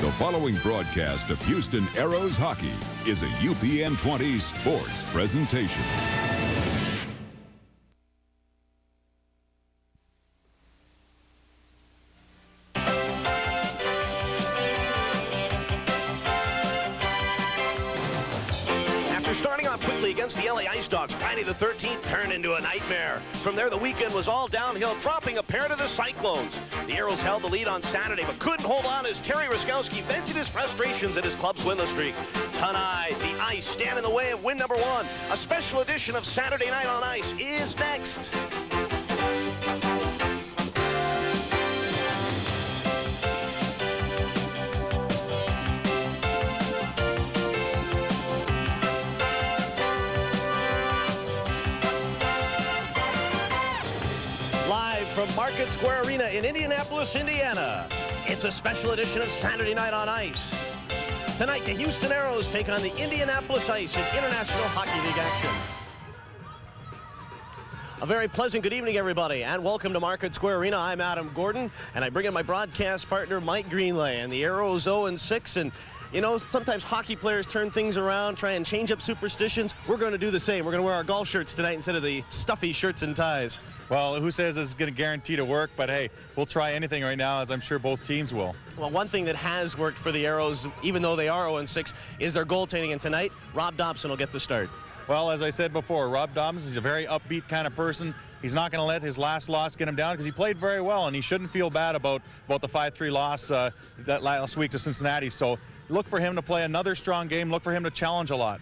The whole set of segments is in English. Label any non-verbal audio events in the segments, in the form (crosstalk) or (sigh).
The following broadcast of Houston Aeros Hockey is a UPN 20 sports presentation. After starting off quickly against the LA Ice Dogs, Friday the 13th turned into a nightmare. From there, the weekend was all downhill, dropping a pair to the Cyclones. The Aeros held the lead on Saturday, but couldn't hold on as Terry Ruskowski vented his frustrations at his club's winless streak. Tonight, the Ice stand in the way of win number one. A special edition of Saturday Night on Ice is next. Market Square Arena in Indianapolis, Indiana. It's a special edition of Saturday Night on Ice. Tonight, the Houston Aeros take on the Indianapolis Ice in International Hockey League action. A very pleasant good evening, everybody, and welcome to Market Square Arena. I'm Adam Gordon, and I bring in my broadcast partner, Mike Greenlay, and the Aeros 0-6, and you know, sometimes hockey players turn things around, try and change up superstitions. We're going to do the same. We're going to wear our golf shirts tonight instead of the stuffy shirts and ties. Well, who says it's going to guarantee to work? But hey, we'll try anything right now, as I'm sure both teams will. Well, one thing that has worked for the Aeros, even though they are 0-6, is their goaltending. And tonight, Rob Dobson will get the start. Well, as I said before, Rob Dobson is a very upbeat kind of person. He's not going to let his last loss get him down because he played very well, and he shouldn't feel bad about, about the 5-3 loss uh, that last week to Cincinnati. So look for him to play another strong game. Look for him to challenge a lot.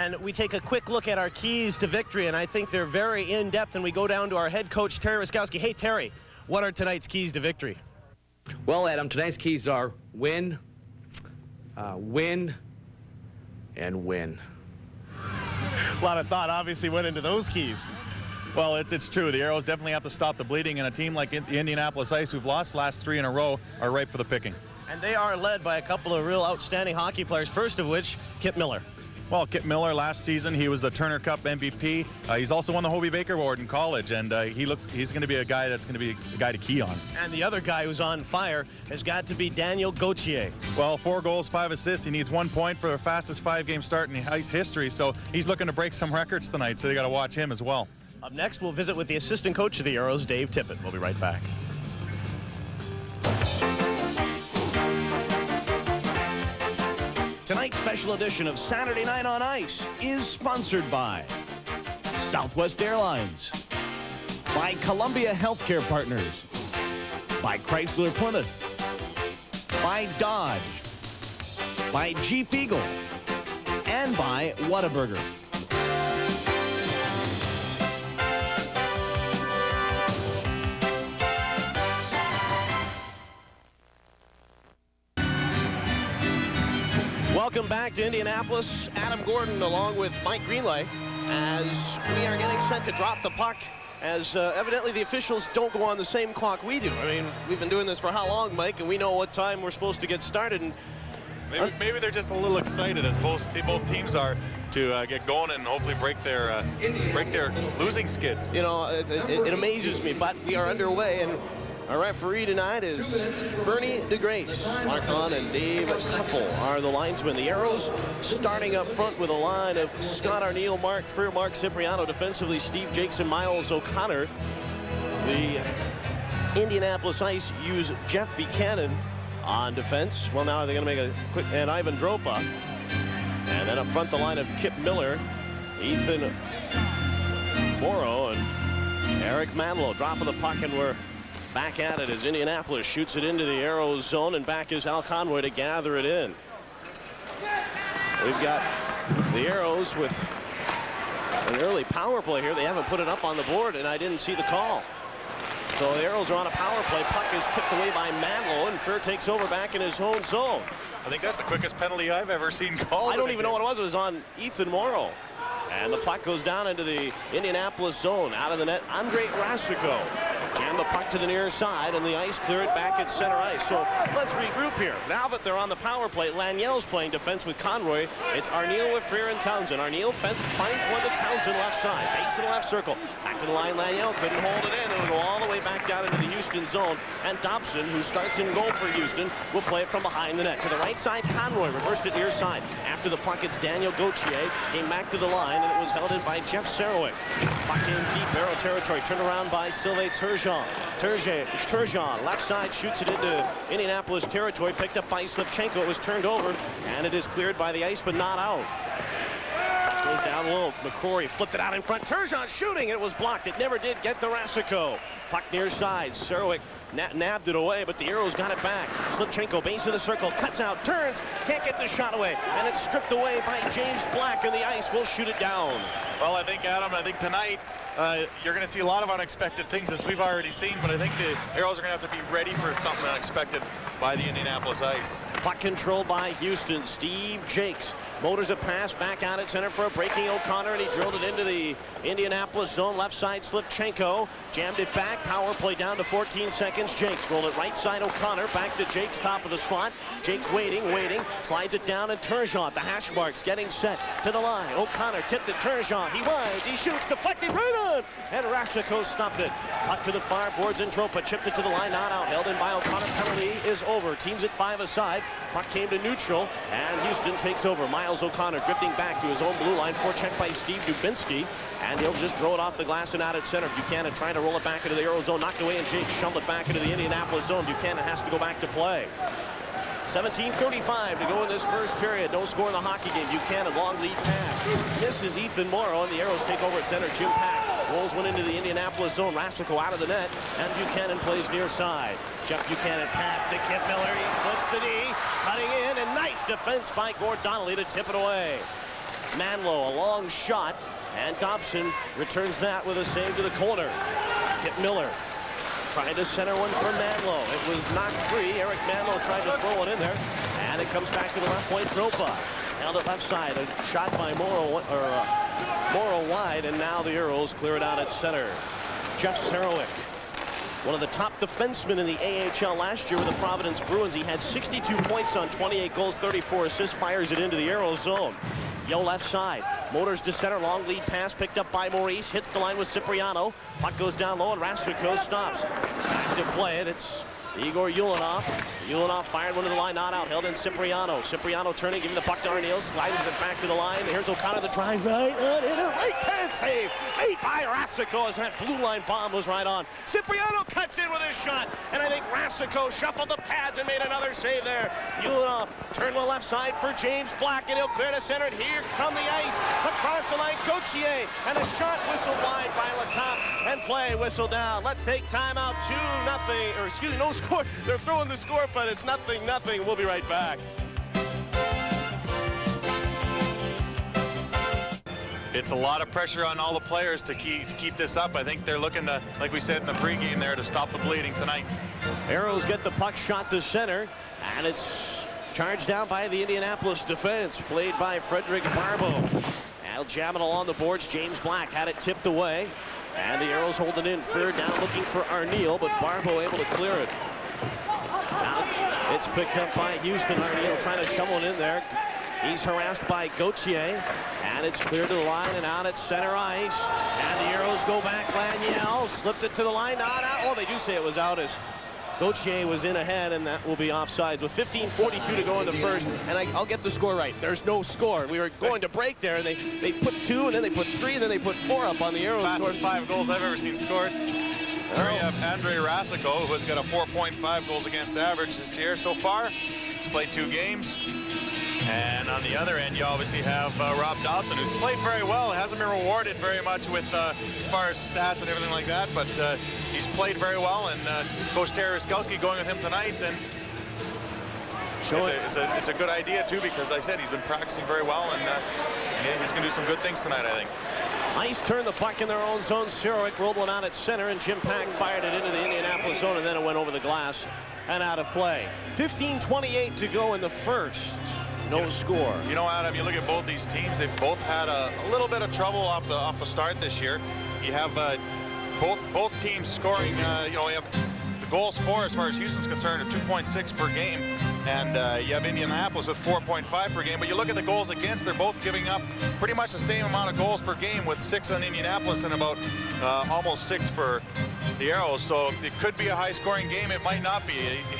And we take a quick look at our keys to victory, and I think they're very in-depth, and we go down to our head coach, Terry Ruskowski. Hey, Terry, what are tonight's keys to victory? Well, Adam, tonight's keys are win, uh, win, and win. A lot of thought obviously went into those keys. Well, it's, it's true. The Aeros definitely have to stop the bleeding, and a team like the Indianapolis Ice, who've lost last three in a row, are ripe for the picking. And they are led by a couple of real outstanding hockey players, first of which, Kip Miller. Well, Kip Miller last season, he was the Turner Cup MVP. Uh, he's also won the Hobey Baker Award in college, and uh, he looks he's going to be a guy that's going to be a guy to key on. And the other guy who's on fire has got to be Daniel Gauthier. Well, four goals, five assists. He needs one point for the fastest five-game start in ice history, so he's looking to break some records tonight. So they got to watch him as well. Up next, we'll visit with the assistant coach of the Aeros, Dave Tippett. We'll be right back. Tonight's special edition of Saturday Night on Ice is sponsored by Southwest Airlines, by Columbia Healthcare Partners, by Chrysler Plymouth, by Dodge, by Jeep Eagle, and by Whataburger. Welcome back to Indianapolis. Adam Gordon along with Mike Greenlay as we are getting set to drop the puck as uh, evidently the officials don't go on the same clock we do. I mean, we've been doing this for how long, Mike, and we know what time we're supposed to get started. And Maybe, maybe they're just a little excited, as both both teams are, to uh, get going and hopefully break their uh, break their losing skids. you know, it, it, it amazes me, but we are underway, and our referee tonight is Bernie DeGrace. Mark Hahn and Dave Kuffel are the linesmen. The Aeros starting up front with a line of Scott Arniel, Mark Freer, Mark Cipriano, defensively Steve Jakes and Miles O'Connor. The Indianapolis Ice use Jeff Buchanan on defense. Well, now are they're going to make a quick, and Ivan Droppa. And then up front, the line of Kip Miller, Ethan Moreau, and Eric Manlow. Drop of the puck, and we're back at it as Indianapolis shoots it into the Aeros zone, and back is Al Conroy to gather it in. We've got the Aeros with an early power play here. They haven't put it up on the board, and I didn't see the call. So the Aeros are on a power play. Puck is tipped away by Manlow, and Fur takes over back in his own zone. I think that's the quickest penalty I've ever seen (laughs) called. I don't even know what it was. It was on Ethan Moreau. And the puck goes down into the Indianapolis zone. Out of the net, Andre Racicot. Jam the puck to the near side, and the ice clear it back at center ice. So let's regroup here. Now that they're on the power play, Laniel's playing defense with Conroy. It's Arniel with Freer and Townsend. Arniel finds one to Townsend left side. Base in the left circle. Back to the line, Laniel couldn't hold it in. It'll go all the way back down into the Houston zone. And Dobson, who starts in goal for Houston, will play it from behind the net. To the right side, Conroy reversed it near side. After the puck, it's Daniel Gauthier. Came back to the line, and it was held in by Jeff Serowik. Puck in deep Aero territory. Turned around by Sylvain Turgeon. Turgeon, Turgeon, left side, shoots it into Indianapolis territory. Picked up by Slivchenko. It was turned over, and it is cleared by the ice, but not out. Goes down low. McCrory flipped it out in front. Turgeon shooting. It was blocked. It never did get the Racicot. Puck near side. Serowik nabbed it away, but the Aeros got it back. Slivchenko, base of the circle, cuts out, turns, can't get the shot away, and it's stripped away by James Black, and the ice will shoot it down. Well, I think, Adam, I think tonight uh, you're going to see a lot of unexpected things as we've already seen, but I think the Aeros are going to have to be ready for something unexpected by the Indianapolis Ice. Puck controlled by Houston. Steve Jakes motors a pass back out at center for a breaking O'Connor, and he drilled it into the Indianapolis zone. Left side, Slivchenko jammed it back. Power play down to 14 seconds. Jakes rolled it right side. O'Connor back to Jakes, top of the slot. Jakes waiting, waiting, slides it down, and Turgeon, the hash marks, getting set to the line. O'Connor tipped it. Turgeon, he winds, he shoots, deflected right on, and Racicot stopped it. Puck to the far boards, and Droppa chipped it to the line, not out. Held in by O'Connor. Penalty is over. Teams at five aside. Puck came to neutral, and Houston takes over. Miles O'Connor drifting back to his own blue line. Forecheck by Steve Dubinsky. And he'll just throw it off the glass and out at center. Buchanan trying to roll it back into the Aero zone. Knocked away, and Jake shoveled it back into the Indianapolis zone. Buchanan has to go back to play. 17.35 to go in this first period. No score in the hockey game. Buchanan, long lead pass. This is Ethan Moreau, and the Aeros take over at center. Jim Paek rolls one into the Indianapolis zone. Racicot out of the net, and Buchanan plays near side. Jeff Buchanan pass to Kip Miller. He splits the knee, cutting in, defense by Gord Donnelly to tip it away. Manlow, a long shot, and Dobson returns that with a save to the corner. Kip Miller trying to center one for Manlow. It was knocked free. Eric Manlow tried to throw it in there, and it comes back to the left point. Droppa held it left side. A shot by Moreau, or uh, Moreau wide, and now the Aeros clear it out at center. Jeff Serowik one of the top defensemen in the AHL last year with the Providence Bruins. He had 62 points on 28 goals, 34 assists, fires it into the Aero zone. Yo left side. Motors to center. Long lead pass picked up by Maurice. Hits the line with Cipriano. Puck goes down low and Rastrikos stops. Back to play it. It's Igor Ulanov. Ulanov fired one to the line, not out. Held in Cipriano. Cipriano turning, giving the puck to Arniel. Slides it back to the line. Here's O'Connor, the drive right on in a right pad save. Made by Racicot as that blue line bomb was right on. Cipriano cuts in with his shot. And I think Racicot shuffled the pads and made another save there. Ulanov turned to the left side for James Black, and he'll clear to center. And here come the ice. Across the line, Gauthier. And a shot whistled wide by Lecomte. And play whistle down. Let's take time out. 2 nothing, or excuse me, no score. They're throwing the score, but it's nothing, nothing. We'll be right back. It's a lot of pressure on all the players to keep, to keep this up. I think they're looking to, like we said in the pregame there, to stop the bleeding tonight. Aeros get the puck shot to center, and it's charged down by the Indianapolis defense, played by Frederick Barbeau. Al jamming along the boards. James Black had it tipped away. And the Aeros holding in third down looking for Arniel, but Barbeau able to clear it. Now it's picked up by Houston. Arniel trying to shovel it in there. He's harassed by Gauthier. And it's cleared to the line and out at center ice. And the Aeros go back. Laniel slipped it to the line. Not out. Oh, they do say it was out as Gauthier was in ahead, and that will be offsides with 15.42 to go in the first. And I, will get the score right. There's no score. We were going to break there, and they, they put two, and then they put three, and then they put four up on the Aeros. Fastest five goals I've ever seen scored. Have Andre Racicot, who has got a 4.5 goals against average this year so far. He's played two games. And on the other end, you obviously have uh, Rob Dobson, who's played very well. Hasn't been rewarded very much with uh, as far as stats and everything like that, but uh, he's played very well. And uh, Coach Terry Ruskowski going with him tonight, and it's a, it's, a, it's a good idea too because like I said he's been practicing very well, and uh, he's going to do some good things tonight, I think. Ice turned the puck in their own zone. Serowik rolled one out at center, and Jim Paek fired it into the Indianapolis zone, and then it went over the glass and out of play. 15-28 to go in the first no you score. You know, Adam, you look at both these teams, they've both had a, a, little bit of trouble off the off the start this year. You have uh, both both teams scoring. Uh, you know, we have the goals for as far as Houston's concerned are 2.6 per game, and uh, you have Indianapolis with 4.5 per game. But you look at the goals against; they're both giving up pretty much the same amount of goals per game, with six on Indianapolis and about uh, almost six for the Aeros. So it could be a high-scoring game. It might not be.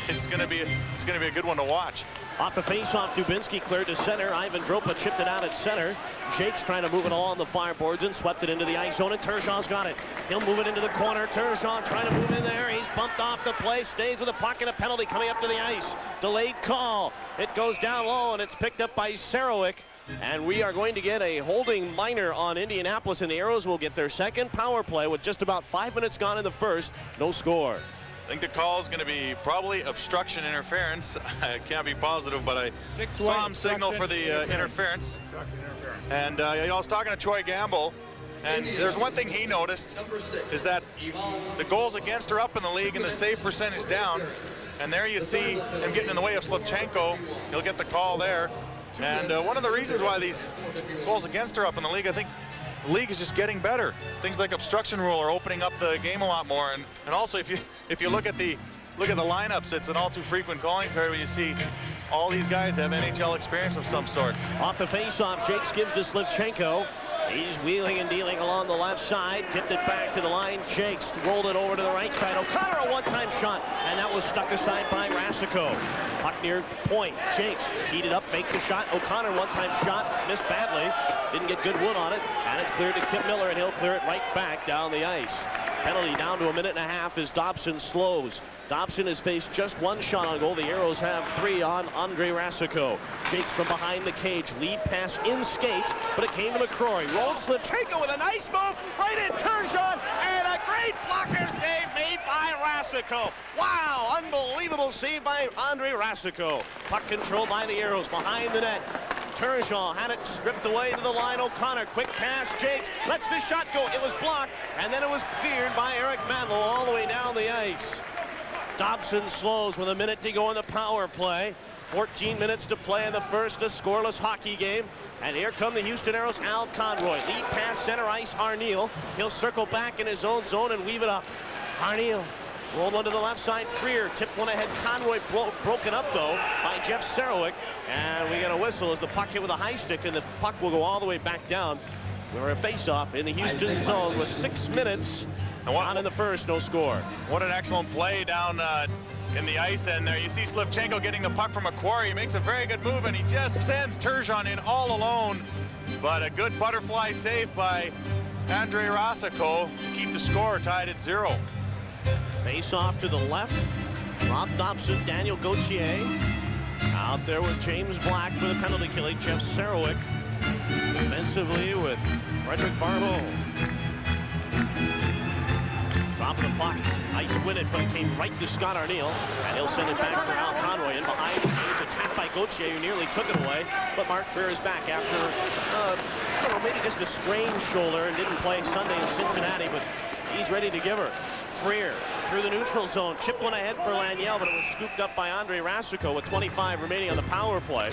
It's going to be it's going to be a good one to watch. Off the face-off, Dubinsky cleared to center. Ivan Droppa chipped it out at center. Jake's trying to move it along the fireboards and swept it into the ice zone, and Turgeon's got it. He'll move it into the corner. Turgeon trying to move in there. He's bumped off the play, stays with a pocket of penalty coming up to the ice. Delayed call. It goes down low, and it's picked up by Serowik. And we are going to get a holding minor on Indianapolis, and the Aeros will get their second power play with just about five minutes gone in the first. No score. I think the call is going to be probably obstruction interference. (laughs) I can't be positive, but I Six saw him signal for the uh, interference. And uh, you know, I was talking to Troy Gamble, and there's one thing he noticed is that the goals against are up in the league and the save percentage down. And there you see him getting in the way of Slivchenko. He'll get the call there. And uh, one of the reasons why these goals against are up in the league, I think the league is just getting better. Things like obstruction rule are opening up the game a lot more. And, and also, if you if you look at the look at the lineups, it's an all too frequent calling card where you see all these guys have NHL experience of some sort. Off the faceoff, Jakes gives to Slivchenko. He's wheeling and dealing along the left side, tipped it back to the line. Jakes rolled it over to the right side. O'Connor a one-time shot, and that was stuck aside by Racicot. Puck near point. Jakes teed it up, faked the shot. O'Connor one-time shot, missed badly. Didn't get good wood on it, and it's cleared to Kip Miller, and he'll clear it right back down the ice. Penalty down to a minute and a half as Dobson slows. Dobson has faced just one shot on goal. The Aeros have three on Andre Racicot. Jakes from behind the cage. Lead pass in skates, but it came to McCrory. Rolled Slivchenko with a nice move. Right in Turgeon, and a great blocker save made by Racicot. Wow, unbelievable save by Andre Racicot. Puck controlled by the Aeros behind the net. Turgeon had it stripped away to the line. O'Connor, quick pass. Jakes lets the shot go. It was blocked, and then it was cleared by Eric Manlow all the way down the ice. Dobson slows with a minute to go in the power play. 14 minutes to play in the first, a scoreless hockey game. And here come the Houston Aeros, Al Conroy. Lead pass center ice, Arniel. He'll circle back in his own zone and weave it up. Arniel Rolled one to the left side, Freer tipped one ahead. Conroy bro broken up, though, by Jeff Serowik. And we get a whistle as the puck hit with a high stick, and the puck will go all the way back down. We're a face-off in the Houston zone with six minutes. One, in the first, no score. What an excellent play down uh, in the ice end there. You see Slivchenko getting the puck from a quarry. He makes a very good move, and he just sends Turgeon in all alone. But a good butterfly save by Andre Racicot to keep the score tied at zero. Face off to the left. Rob Dobson, Daniel Gauthier. Out there with James Black for the penalty killing. Jeff Serowik. Defensively with Frederick Barbeau. Dropping the puck. Ice win it, but it came right to Scott Arniel. And he'll send it back for Al Conroy. And behind the cage, attacked by Gauthier, who nearly took it away. But Mark Freer is back after, uh, I don't know, maybe just a strained shoulder and didn't play Sunday in Cincinnati, but he's ready to give her. Freer through the neutral zone. Chip one ahead for Laniel, but it was scooped up by Andre Racicot with 25 remaining on the power play.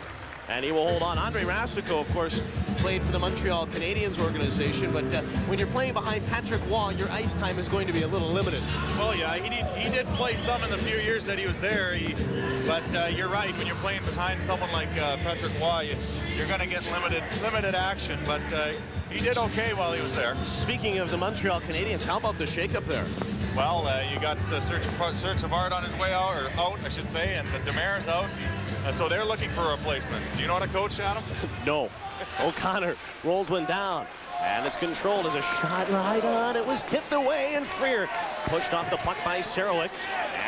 And he will hold on. Andre Racicot, of course, played for the Montreal Canadiens organization, but uh, when you're playing behind Patrick Roy, your ice time is going to be a little limited. Well, yeah, he did, he did play some in the few years that he was there, he, but uh, you're right. When you're playing behind someone like uh, Patrick Roy, you're going to get limited limited action, but uh, he did okay while he was there. Speaking of the Montreal Canadiens, how about the shakeup there? Well, uh, you got uh, Serge, Serge Savard on his way out, or out, I should say, and Demers out. And so they're looking for replacements. Do you know how to coach, Adam? (laughs) no. O'Connor rolls one down. And it's controlled as a shot right on. It was tipped away and Freer pushed off the puck by Serowik.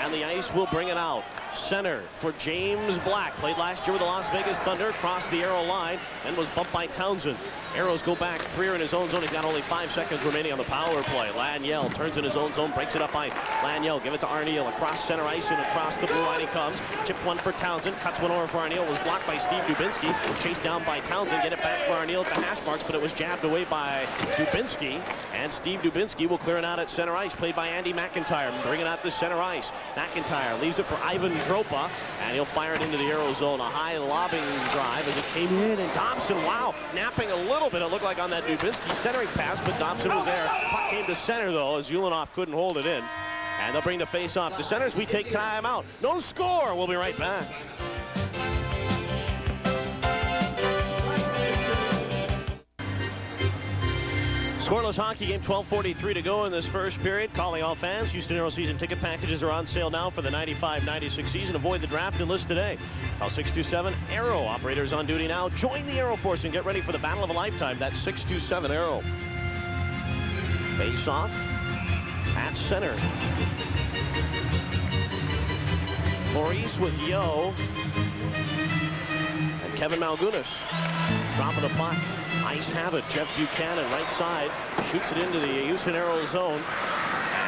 And the ice will bring it out. Center for James Black. Played last year with the Las Vegas Thunder. Crossed the Aero line and was bumped by Townsend. Aeros go back. Freer in his own zone. He's got only five seconds remaining on the power play. Laniel turns in his own zone. Breaks it up ice. Laniel give it to Arniel. Across center ice and across the blue line he comes. Chipped one for Townsend. Cuts one over for Arniel. Was blocked by Steve Dubinsky. Chased down by Townsend. Get it back for Arniel at the hash marks, but it was jabbed away by Dubinsky. And Steve Dubinsky will clear it out at center ice. Played by Andy McIntyre. Bring it out to center ice. McIntyre leaves it for Ivan Droppa, and he'll fire it into the Aero zone. A high lobbing drive as it came in, and Dobson, wow, napping a little bit. It looked like on that Dubinsky centering pass, but Dobson was there. Puck came to center, though, as Ulanov couldn't hold it in. And they'll bring the face off to centers. We take time out. No score. We'll be right back. Scoreless hockey game, 12.43 to go in this first period. Calling all fans, Houston Aero season ticket packages are on sale now for the 95-96 season. Avoid the draft and list today. Call 627 Aero. Operators on duty now. Join the Aero Force and get ready for the battle of a lifetime. That's 627 Aero. Face off at center. Maurice with Yo. And Kevin Malgunas dropping the puck. Ice have it. Jeff Buchanan, right side, shoots it into the Houston Aero zone.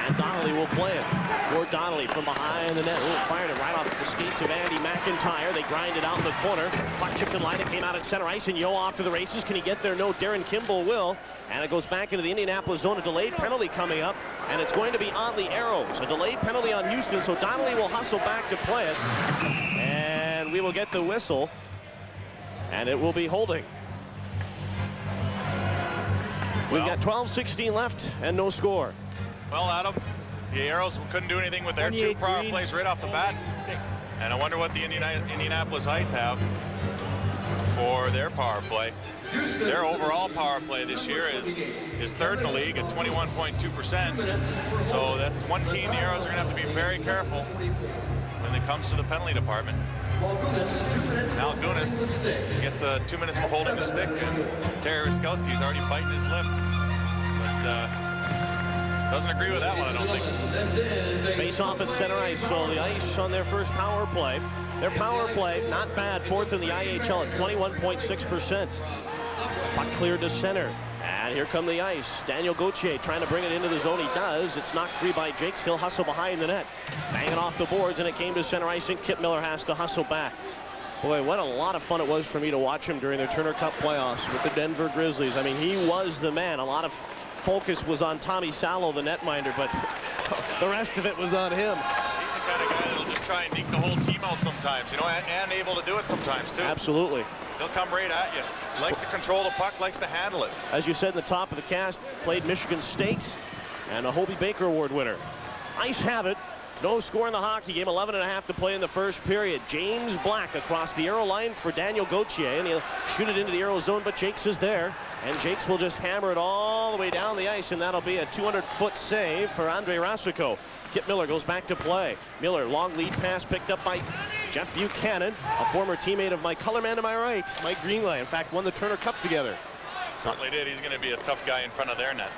And Donnelly will play it. Gord Donnelly from behind the net. Ooh, fired it right off the skates of Andy McIntyre. They grind it out in the corner. Puck chipped in line. It came out at center ice. And Yo off to the races. Can he get there? No. Darren Kimball will. And it goes back into the Indianapolis zone. A delayed penalty coming up. And it's going to be on the Aeros. A delayed penalty on Houston. So Donnelly will hustle back to play it. And we will get the whistle. And it will be holding. We've got 12-16 left and no score. Well, Adam, the Aeros couldn't do anything with their two power plays right off the bat. And I wonder what the Indianapolis Ice have for their power play. Their overall power play this year is is third in the league at 21.2%. So that's one team the Aeros are going to have to be very careful when it comes to the penalty department. Al Gunas gets uh, two minutes for holding the stick, and Terry Ruskowski's already biting his lip. But uh, doesn't agree with that one, I don't think. Face off at center ice, so the Ice on their first power play. Their power play, not bad, fourth in the IHL at 21.6%. Puck cleared to center. And here come the ice. Daniel Gauthier trying to bring it into the zone. He does. It's knocked free by Jakes. He'll hustle behind the net. Banging off the boards, and it came to center ice, and Kip Miller has to hustle back. Boy, what a lot of fun it was for me to watch him during the Turner Cup playoffs with the Denver Grizzlies. I mean, he was the man. A lot of focus was on Tommy Salo, the netminder, but (laughs) the rest of it was on him. He's the kind of guy that'll just try and deke the whole team out sometimes, you know, and, and able to do it sometimes, too. Absolutely. He'll come right at you. Likes to control the puck, likes to handle it. As you said in the top of the cast, played Michigan State and a Hobey Baker Award winner. Ice have it. No score in the hockey game. 11 and a half to play in the first period. James Black across the Aero line for Daniel Gauthier, and he'll shoot it into the Aero zone, but Jakes is there. And Jakes will just hammer it all the way down the ice, and that'll be a 200-foot save for Andre Racicot. Kip Miller goes back to play. Miller, long lead pass picked up by Jeff Buchanan, a former teammate of my color man to my right, Mike Greenlay. In fact, won the Turner Cup together. Certainly did. He's going to be a tough guy in front of their net.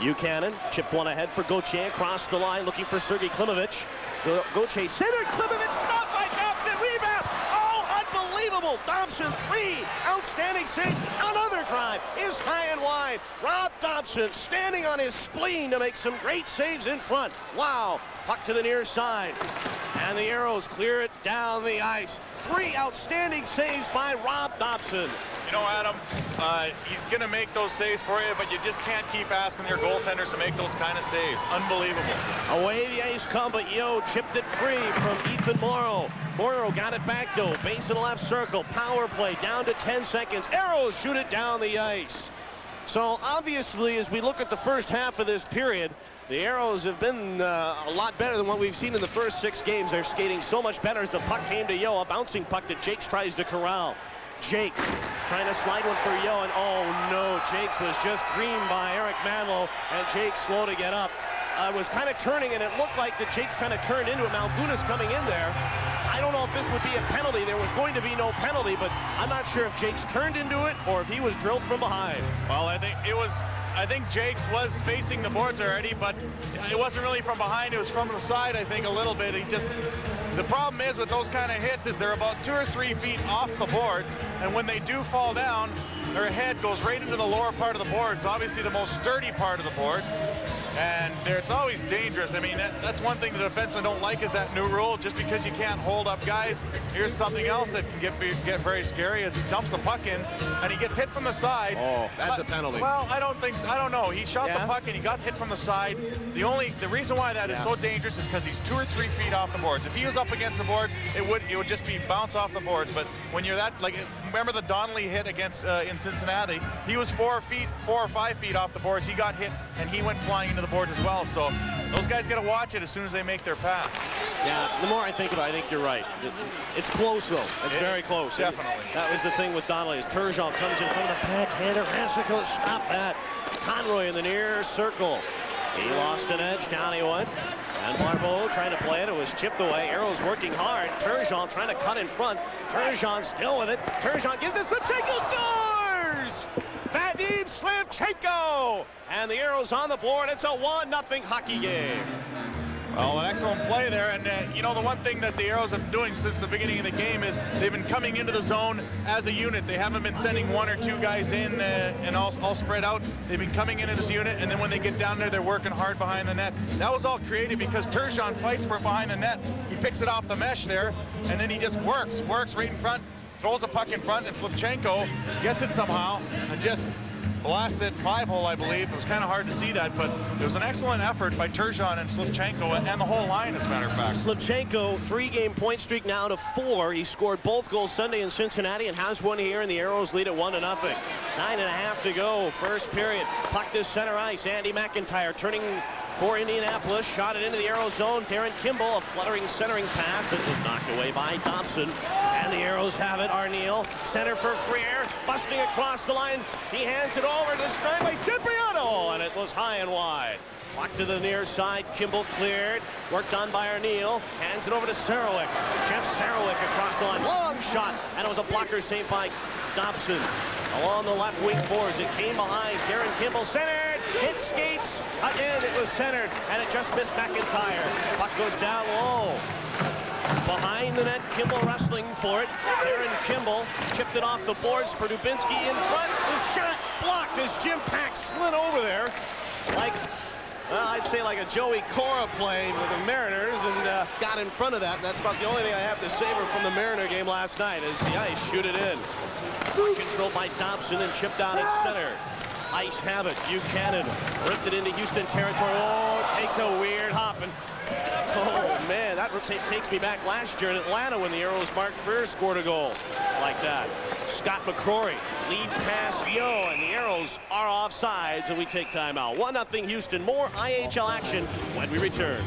Buchanan chip one ahead for Gauthier across the line looking for Sergei Klimovich. Go Gauthier centered. Klimovich stopped by Dobson. Rebound. Oh, unbelievable. Thompson three. Outstanding save. Another drive is high and wide. Rob Dobson standing on his spleen to make some great saves in front. Wow. Puck to the near side. And the Aeros clear it down the ice. Three outstanding saves by Rob Dobson. You know, Adam, uh, he's going to make those saves for you, but you just can't keep asking your goaltenders to make those kind of saves. Unbelievable. Away the ice come, but Yo chipped it free from Ethan Moreau. Moreau got it back, though. Base in the left circle. Power play down to 10 seconds. Aeros shoot it down the ice. So obviously, as we look at the first half of this period, the Aeros have been uh, a lot better than what we've seen in the first six games. They're skating so much better as the puck came to Yo, a bouncing puck that Jakes tries to corral. Jakes trying to slide one for Yo, and oh no, Jakes was just creamed by Eric Manlow, and Jakes slow to get up. Uh, was kind of turning, and it looked like the Jakes kind of turned into it. Malgunas coming in there. I don't know if this would be a penalty. There was going to be no penalty, but I'm not sure if Jakes turned into it or if he was drilled from behind. Well, I think it was I think Jakes was facing the boards already, but it wasn't really from behind. It was from the side, I think, a little bit. He just, the problem is with those kind of hits is they're about two or three feet off the boards, and when they do fall down, their head goes right into the lower part of the boards, obviously the most sturdy part of the board. And it's always dangerous. I mean, that, that's one thing the defensemen don't like is that new rule. Just because you can't hold up guys, here's something else that can get get very scary as he dumps the puck in and he gets hit from the side. Oh, that's a penalty. Well, I don't think so. I don't know. He shot Yeah? the puck and he got hit from the side. The only the reason why that is Yeah. so dangerous is because he's two or three feet off the boards. If he was up against the boards, it would it would just be bounce off the boards. But when you're that like remember the Donnelly hit against uh, in Cincinnati, he was four feet, four or five feet off the boards. He got hit and he went flying into the boards as well. So those guys got to watch it as soon as they make their pass. Yeah, the more I think about it, I think you're right. It's close, though. It's It- very close. Definitely. That was the thing with Donnelly. As Turgeon comes in front of the backhander, Racicot, stop that. Conroy in the near circle. He lost an edge, down he went. And Barbeau trying to play it. It was chipped away. Aeros working hard. Turgeon trying to cut in front. Turgeon still with it. Turgeon gives it. Slivchenko scores! Vadim Slivchenko! And the Aeros on the board. It's a 1-0 hockey game. Well, an excellent play there. And, uh, you know, the one thing that the Aeros have been doing since the beginning of the game is they've been coming into the zone as a unit. They haven't been sending one or two guys in uh, and all, all spread out. They've been coming in as a unit, and then when they get down there, they're working hard behind the net. That was all created because Turgeon fights for behind the net. He picks it off the mesh there, and then he just works, works right in front, throws a puck in front, and Slivchenko gets it somehow and just blasts it five hole, I believe. It was kind of hard to see that, but it was an excellent effort by Turgeon and Slivchenko and the whole line, as a matter of fact. Slivchenko, three-game point streak now to four. He scored both goals Sunday in Cincinnati and has one here, and the Aeros lead at one to nothing. Nine and a half to go, first period. Puck to center ice. Andy McIntyre turning for Indianapolis. Shot it into the Aero zone. Darren Kimball, a fluttering centering pass that was knocked away by Dobson. And the Aeros have it. Arniel, center for Freer, busting across the line. He hands it over this time by Cipriano, and it was high and wide. Walk to the near side. Kimball cleared. Worked on by Arniel. Hands it over to Serowik. Jeff Serowik across the line. Long shot. And it was a blocker saved by Dobson. Along the left wing boards. It came behind. Darren Kimball centered. Hit skates. Again, it was centered. And it just missed McIntyre. Puck goes down low. Behind the net, Kimball wrestling for it. Darren Kimball chipped it off the boards for Dubinsky in front. The shot blocked as Jim Paek slid over there. Like, well, I'd say like a Joey Cora playing with the Mariners and uh, got in front of that. That's about the only thing I have to savor from the Mariner game last night is the ice shoot it in. Controlled by Dobson and chipped out at center. Ice have it. Buchanan ripped it into Houston territory. Oh, takes a weird hop and Oh, man, that takes me back last year in Atlanta when the Aeros Mark Freer scored a goal like that. Scott McCrory, lead pass, yo, and the Aeros are offsides, and we take timeout. 1-0 Houston. More IHL action when we return.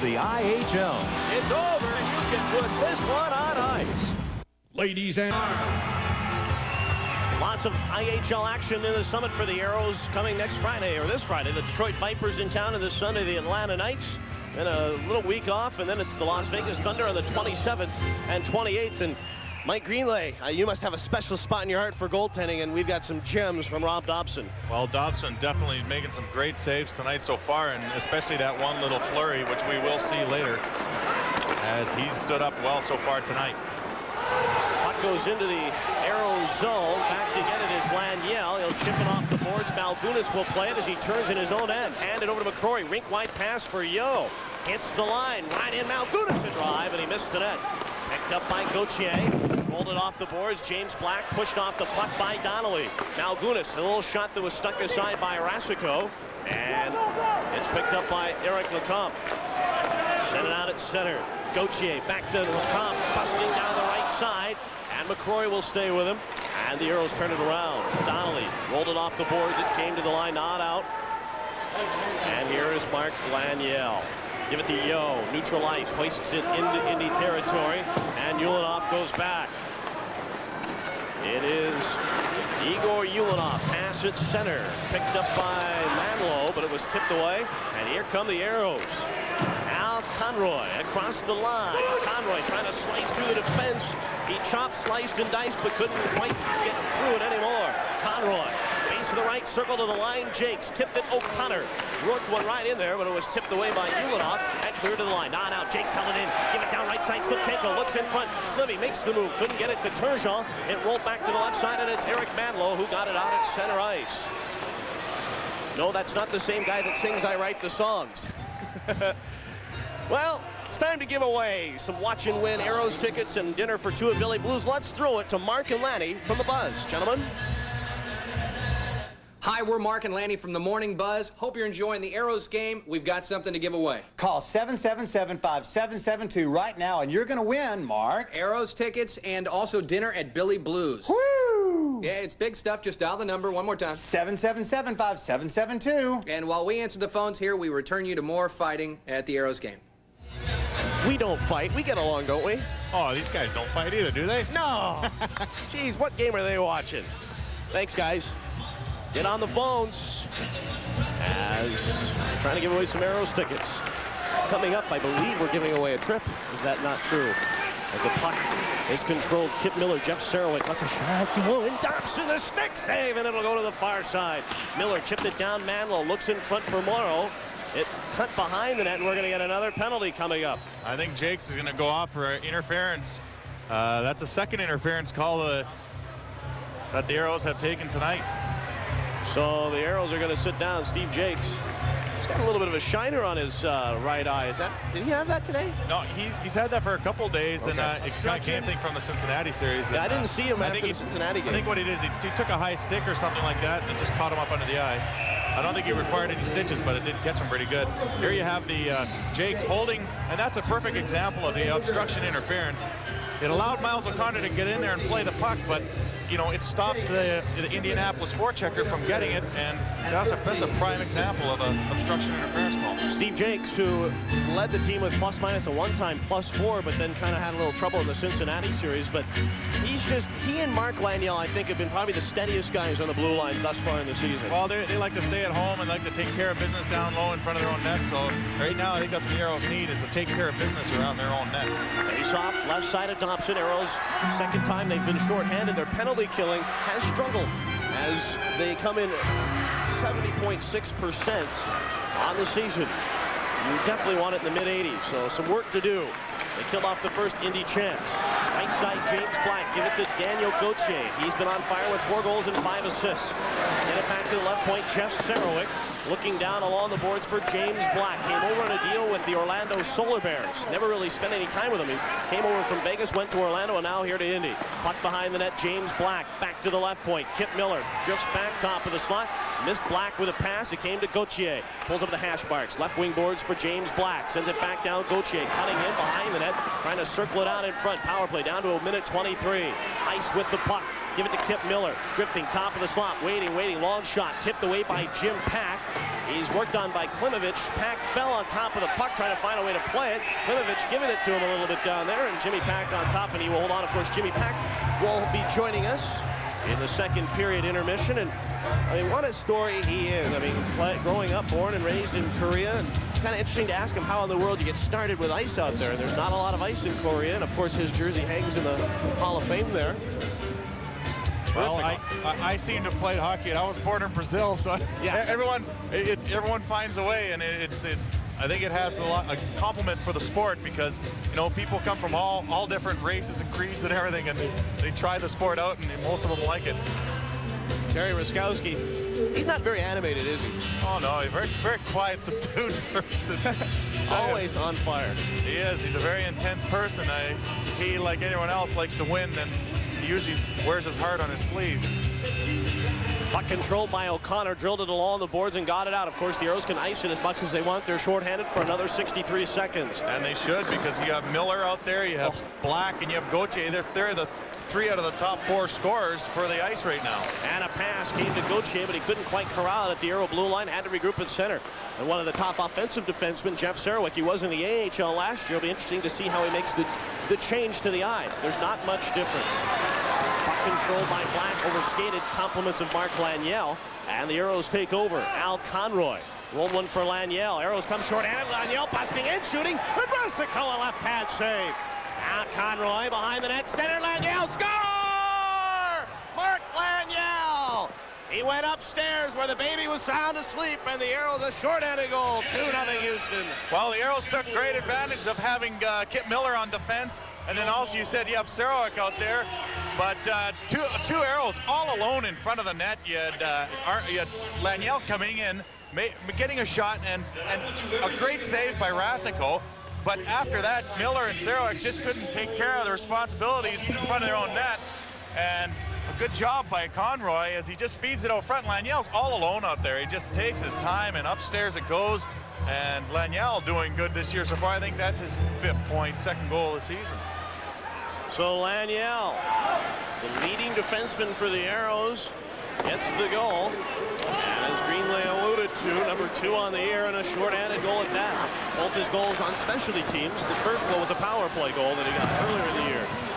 The IHL. It's over, and you can put this one on ice. Ladies and Lots of IHL action in the summit for the Aeros coming next Friday, or this Friday. The Detroit Vipers in town, and this Sunday the Atlanta Knights. Then a little week off, and then it's the Las Vegas Thunder on the 27th and 28th. And Mike Greenlay, uh, you must have a special spot in your heart for goaltending, and we've got some gems from Rob Dobson. Well, Dobson definitely making some great saves tonight so far, and especially that one little flurry, which we will see later, as he's stood up well so far tonight. Puck goes into the Aero zone. Back to get it is Laniel. He'll chip it off the boards. Malgunas will play it as he turns in his own end. Hand it over to McCrory. Rink wide pass for Yo. Hits the line. Right in Malgunas a drive, and he missed the net. Picked up by Gauthier. Rolled it off the boards. James Black pushed off the puck by Donnelly. Malgunas, a little shot that was stuck aside by Racicot. And it's picked up by Eric Lecomte. Sent it out at center. Gauthier back to Lecomte, busting down the right side. And McCrory will stay with him. And the Aeros turn it around. Donnelly rolled it off the boards. It came to the line, not out. And here is Mark Laniel. Give it to Yo. Neutral ice. Hoists it into Indy territory. And Ulanov goes back. It is Igor Ulanov, pass at center. Picked up by Manlow, but it was tipped away. And here come the Aeros. Al Conroy across the line. Conroy trying to slice through the defense. He chopped, sliced, and diced, but couldn't quite get through it anymore. Conroy, to the right, circle to the line. Jakes tipped it. O'Connor worked one right in there, but it was tipped away by Ulanov and cleared to the line. Now, out. Jakes held it in. Give it down right side. Slivchenko looks in front. Slivy makes the move. Couldn't get it to Turgeon. It rolled back to the left side, and it's Eric Manlow who got it out at center ice. No, that's not the same guy that sings I Write the Songs. (laughs) well, it's time to give away some watch and win Aeros tickets and dinner for two at Billy Blues. Let's throw it to Mark and Lanny from the Buzz. Gentlemen. Hi, we're Mark and Lanny from the Morning Buzz. Hope you're enjoying the Aeros game. We've got something to give away. Call 777-5772 right now, and you're going to win, Mark. Aeros tickets and also dinner at Billy Blues. Woo! Yeah, it's big stuff. Just dial the number one more time. 777-5772. And while we answer the phones here, we return you to more fighting at the Aeros game. We don't fight. We get along, don't we? Oh, these guys don't fight either, do they? No. (laughs) Jeez, what game are they watching? Thanks, guys. Get on the phones. As trying to give away some Aeros tickets. Coming up, I believe we're giving away a trip. Is that not true? As the puck is controlled, Kip Miller, Jeff Serowik lets a shot go, and Dobson the stick save, and it'll go to the far side. Miller chipped it down. Manlow looks in front for Moreau. It cut behind the net, and we're going to get another penalty coming up. I think Jakes is going to go off for interference. Uh, that's a second interference call uh, that the Aeros have taken tonight. So the Aeros are going to sit down. Steve Jakes. He's got a little bit of a shiner on his uh, right eye. Is that? Did he have that today? No, he's he's had that for a couple days, and Okay. uh, it kind of came thing from the Cincinnati series. Yeah, I didn't uh, see him I after think the he- Cincinnati I think what he did is he, he took a high stick or something like that, and it just caught him up under the eye. I don't think he required any stitches, but it did catch him pretty good. Here you have the uh, Jakes holding, and that's a perfect example of the obstruction interference. It allowed Miles O'Connor to get in there and play the puck, but you know it stopped the, the Indianapolis forechecker from getting it, and that's a, that's a prime example of an obstruction interference call. Steve Jakes, who led the team with plus minus a one-time plus four, but then kind of had a little trouble in the Cincinnati series. But he's just he and Mark Laniel, I think, have been probably the steadiest guys on the blue line thus far in the season. Well, they, like to stay at home and like to take care of business down low in front of their own net. So right now, I think that's what the Aeros need is to take care of business around their own net. Face off, left side of Dobson. Aeros, second time they've been shorthanded. Their penalty killing has struggled as they come in 70.6% on the season. You definitely want it in the mid-80s, so some work to do. They killed off the first Indy chance. Right side, James Black. Give it to Daniel Gauthier. He's been on fire with four goals and five assists. Get it back to the left point, Jeff Serowik. Looking down along the boards for James Black. Came over on a deal with the Orlando Solar Bears. Never really spent any time with them. He came over from Vegas, went to Orlando, and now here to Indy. Puck behind the net, James Black. Back to the left point. Kip Miller drifts back top of the slot. Missed Black with a pass. It came to Gauthier. Pulls up the hash marks. Left wing boards for James Black. Sends it back down. Gauthier cutting in behind the net. Trying to circle it out in front. Power play down to a minute 23. Ice with the puck. Give it to Kip Miller. Drifting top of the slot. Waiting, waiting. Long shot. Tipped away by Jim Paek. He's worked on by Klimovich. Paek fell on top of the puck, trying to find a way to play it. Klimovich giving it to him a little bit down there, and Jimmy Paek on top, and he will hold on. Of course, Jimmy Paek will be joining us in the second period intermission. And I mean, what a story he is. I mean, play, growing up, born and raised in Korea, and kind of interesting to ask him how in the world you get started with ice out there. There's not a lot of ice in Korea, and of course, his jersey hangs in the Hall of Fame there. Well, I, I, I seem to play hockey, and I was born in Brazil, so (laughs) Yeah. (laughs) everyone it, everyone finds a way, and it, it's it's I think it has a lot a compliment for the sport because you know people come from all all different races and creeds and everything, and they, they try the sport out, and most of them like it. Terry Ruskowski, he's not very animated, is he? Oh no, he's very very quiet, (laughs) subdued person. Always on fire. He is. He's a very intense person. I, he, like anyone else, likes to win, and he usually wears his heart on his sleeve. Puck controlled by O'Connor, drilled it along the boards and got it out. Of course, the Aeros can ice it as much as they want. They're shorthanded for another 63 seconds. And they should because you have Miller out there, you have oh. Black, and you have Gauthier. They're, they're the three out of the top four scorers for the ice right now. And a pass came to Gauthier, but he couldn't quite corral it at the Aero blue line. Had to regroup at center. And one of the top offensive defensemen, Jeff Serowik, he was in the AHL last year. It'll be interesting to see how he makes the, the change to the eye. There's not much difference. Puck controlled by Black, over skated, compliments of Mark Laniel. And the Aeros take over. Al Conroy Rolled one for Laniel. Aeros come short-handed. Laniel busting in, shooting. And Brasico, a left pad save. Out Conroy behind the net. Center Laniel. Score! Mark Laniel. He went upstairs where the baby was sound asleep, and the Aeros a short-handed goal. 2-0 Houston. Well, the Aeros took great advantage of having uh, Kip Miller on defense, and then also you said you have Serowik out there, but uh, two two Aeros all alone in front of the net. You had, uh, you had Laniel coming in, getting a shot, and, and a great save by Racicot. But after that, Miller and Serowik just couldn't take care of the responsibilities in front of their own net. And good job by Conroy as he just feeds it out front. Laniel's all alone out there. He just takes his time and upstairs it goes. And Laniel doing good this year so far. I think that's his fifth point, second goal of the season. So Laniel, the leading defenseman for the Aeros, gets the goal. And as Greenlay alluded to, number two on the year and a short-handed goal at that. Both his goals on specialty teams. The first goal was a power play goal that he got earlier in the year.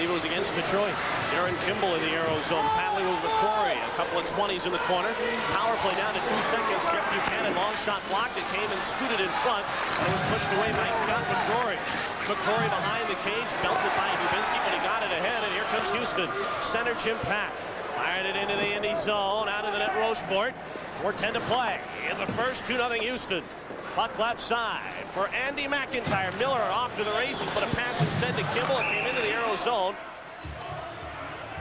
Believe it was against Detroit. Darren Kimball in the Aero zone, paddling with McCrory. A couple of 20s in the corner. Power play down to two seconds. Jeff Buchanan, long shot blocked. It came and scooted in front. And it was pushed away by Scott McCrory. McCrory behind the cage, belted by Dubinsky, but he got it ahead. And here comes Houston. Center Jim Paek. Fired it into the Indy zone, out of the net Rochefort. 4-10 to play in the first 2-0 Houston. Puck left side for Andy McIntyre. Miller off to the races, but a pass instead to Kimball. It came into the Aero zone.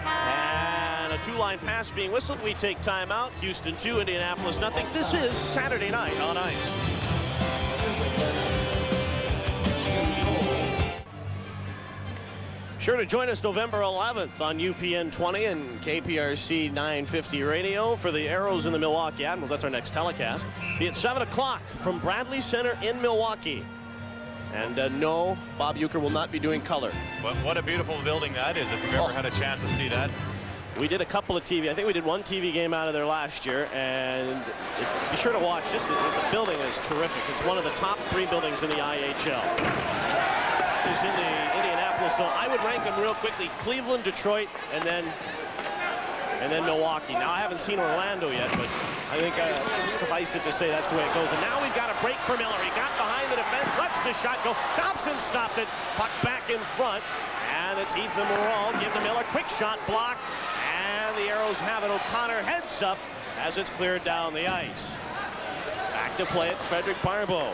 And a two-line pass being whistled. We take timeout. Houston 2, Indianapolis nothing. This is Saturday night on ice. Sure to join us November 11th on UPN 20 and KPRC 950 radio for the Aeros in the Milwaukee Admirals. That's our next telecast. Be at 7 o'clock from Bradley Center in Milwaukee. And uh, no, Bob Uecker will not be doing color. But what a beautiful building that is if you've ever oh. had a chance to see that. We did a couple of TV. I think we did one TV game out of there last year, and be sure to watch. Just the, the building is terrific. It's one of the top three buildings in the IHL. It's in the so I would rank them real quickly. Cleveland, Detroit, and then and then Milwaukee. Now, I haven't seen Orlando yet, but I think uh, suffice it to say that's the way it goes. And now we've got a break for Miller. He got behind the defense, lets the shot go. Dobson stopped it. Puck back in front. And it's Ethan Moreau giving to Miller. Quick shot block. And the Aeros have it. O'Connor heads up as it's cleared down the ice. Back to play it, Frederick Barbeau.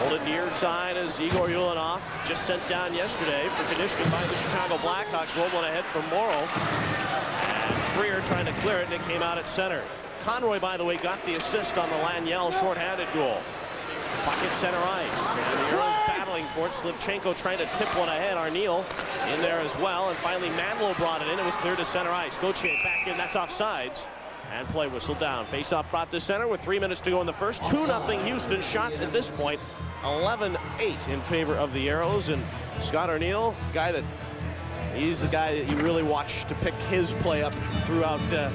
Hold it near side as Igor Ulanov just sent down yesterday for conditioning by the Chicago Blackhawks. Rolled one ahead for Moreau. And Freer trying to clear it, and it came out at center. Conroy, by the way, got the assist on the Laniel shorthanded goal. Pocket center ice. And the Aeros battling for it. Slivchenko trying to tip one ahead. Arniel in there as well. And finally, Manlow brought it in. It was clear to center ice. Gauthier back in. That's offsides. And play whistle down. Face-off brought to center with three minutes to go in the first. 2-0 Houston. Shots at this point 11-8 in favor of the Aeros. And Scott Arniel, guy that he's the guy that you really watch to pick his play up throughout uh,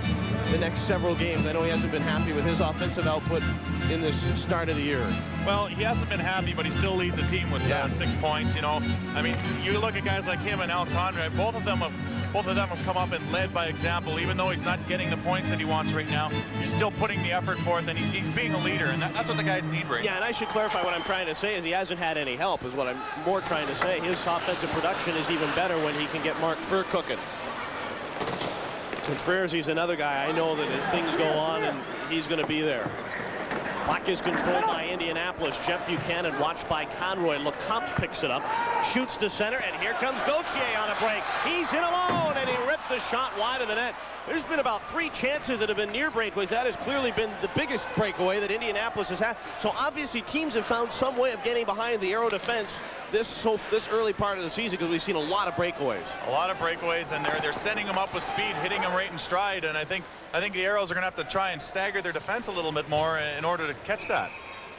the next several games. I know he hasn't been happy with his offensive output in this start of the year. Well, he hasn't been happy, but he still leads the team with uh, yeah. uh, six points. You know, I mean, you look at guys like him and Al Conroy, both of them have both of them have come up and led by example. Even though he's not getting the points that he wants right now, he's still putting the effort forth, and he's, he's being a leader, and that, that's what the guys need right now. yeah, now. and I should clarify what I'm trying to say is he hasn't had any help, is what I'm more trying to say. His offensive production is even better when he can get Mark Freer cooking. And Freers, he's another guy. I know that as things go on, and he's going to be there. Puck is controlled by Indianapolis. Jeff Buchanan watched by Conroy. LeCompte picks it up, shoots to center, and here comes Gauthier on a break. He's in alone, and he ripped the shot wide of the net. There's been about three chances that have been near breakaways. That has clearly been the biggest breakaway that Indianapolis has had. So obviously teams have found some way of getting behind the Aero defense this so this early part of the season because we've seen a lot of breakaways. A lot of breakaways, and they're they're sending them up with speed, hitting them right in stride. And I think I think the Aeros are going to have to try and stagger their defense a little bit more in order to catch that.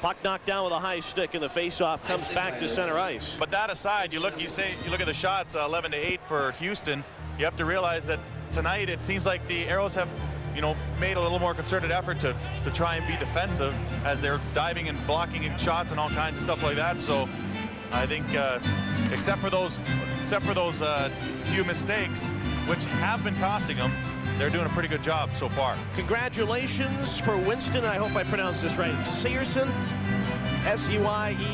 Puck knocked down with a high stick, and the faceoff comes back to center ice. But that aside, you look, you say, you look at the shots, uh, 11 to 8 for Houston. You have to realize that tonight it seems like the Aeros have, you know, made a little more concerted effort to to try and be defensive as they're diving and blocking and shots and all kinds of stuff like that. So I think, uh, except for those, except for those uh, few mistakes, which have been costing them, they're doing a pretty good job so far. Congratulations for Winston. I hope I pronounced this right. Searson, S-E-Y-E-R-E-I-S-E-N.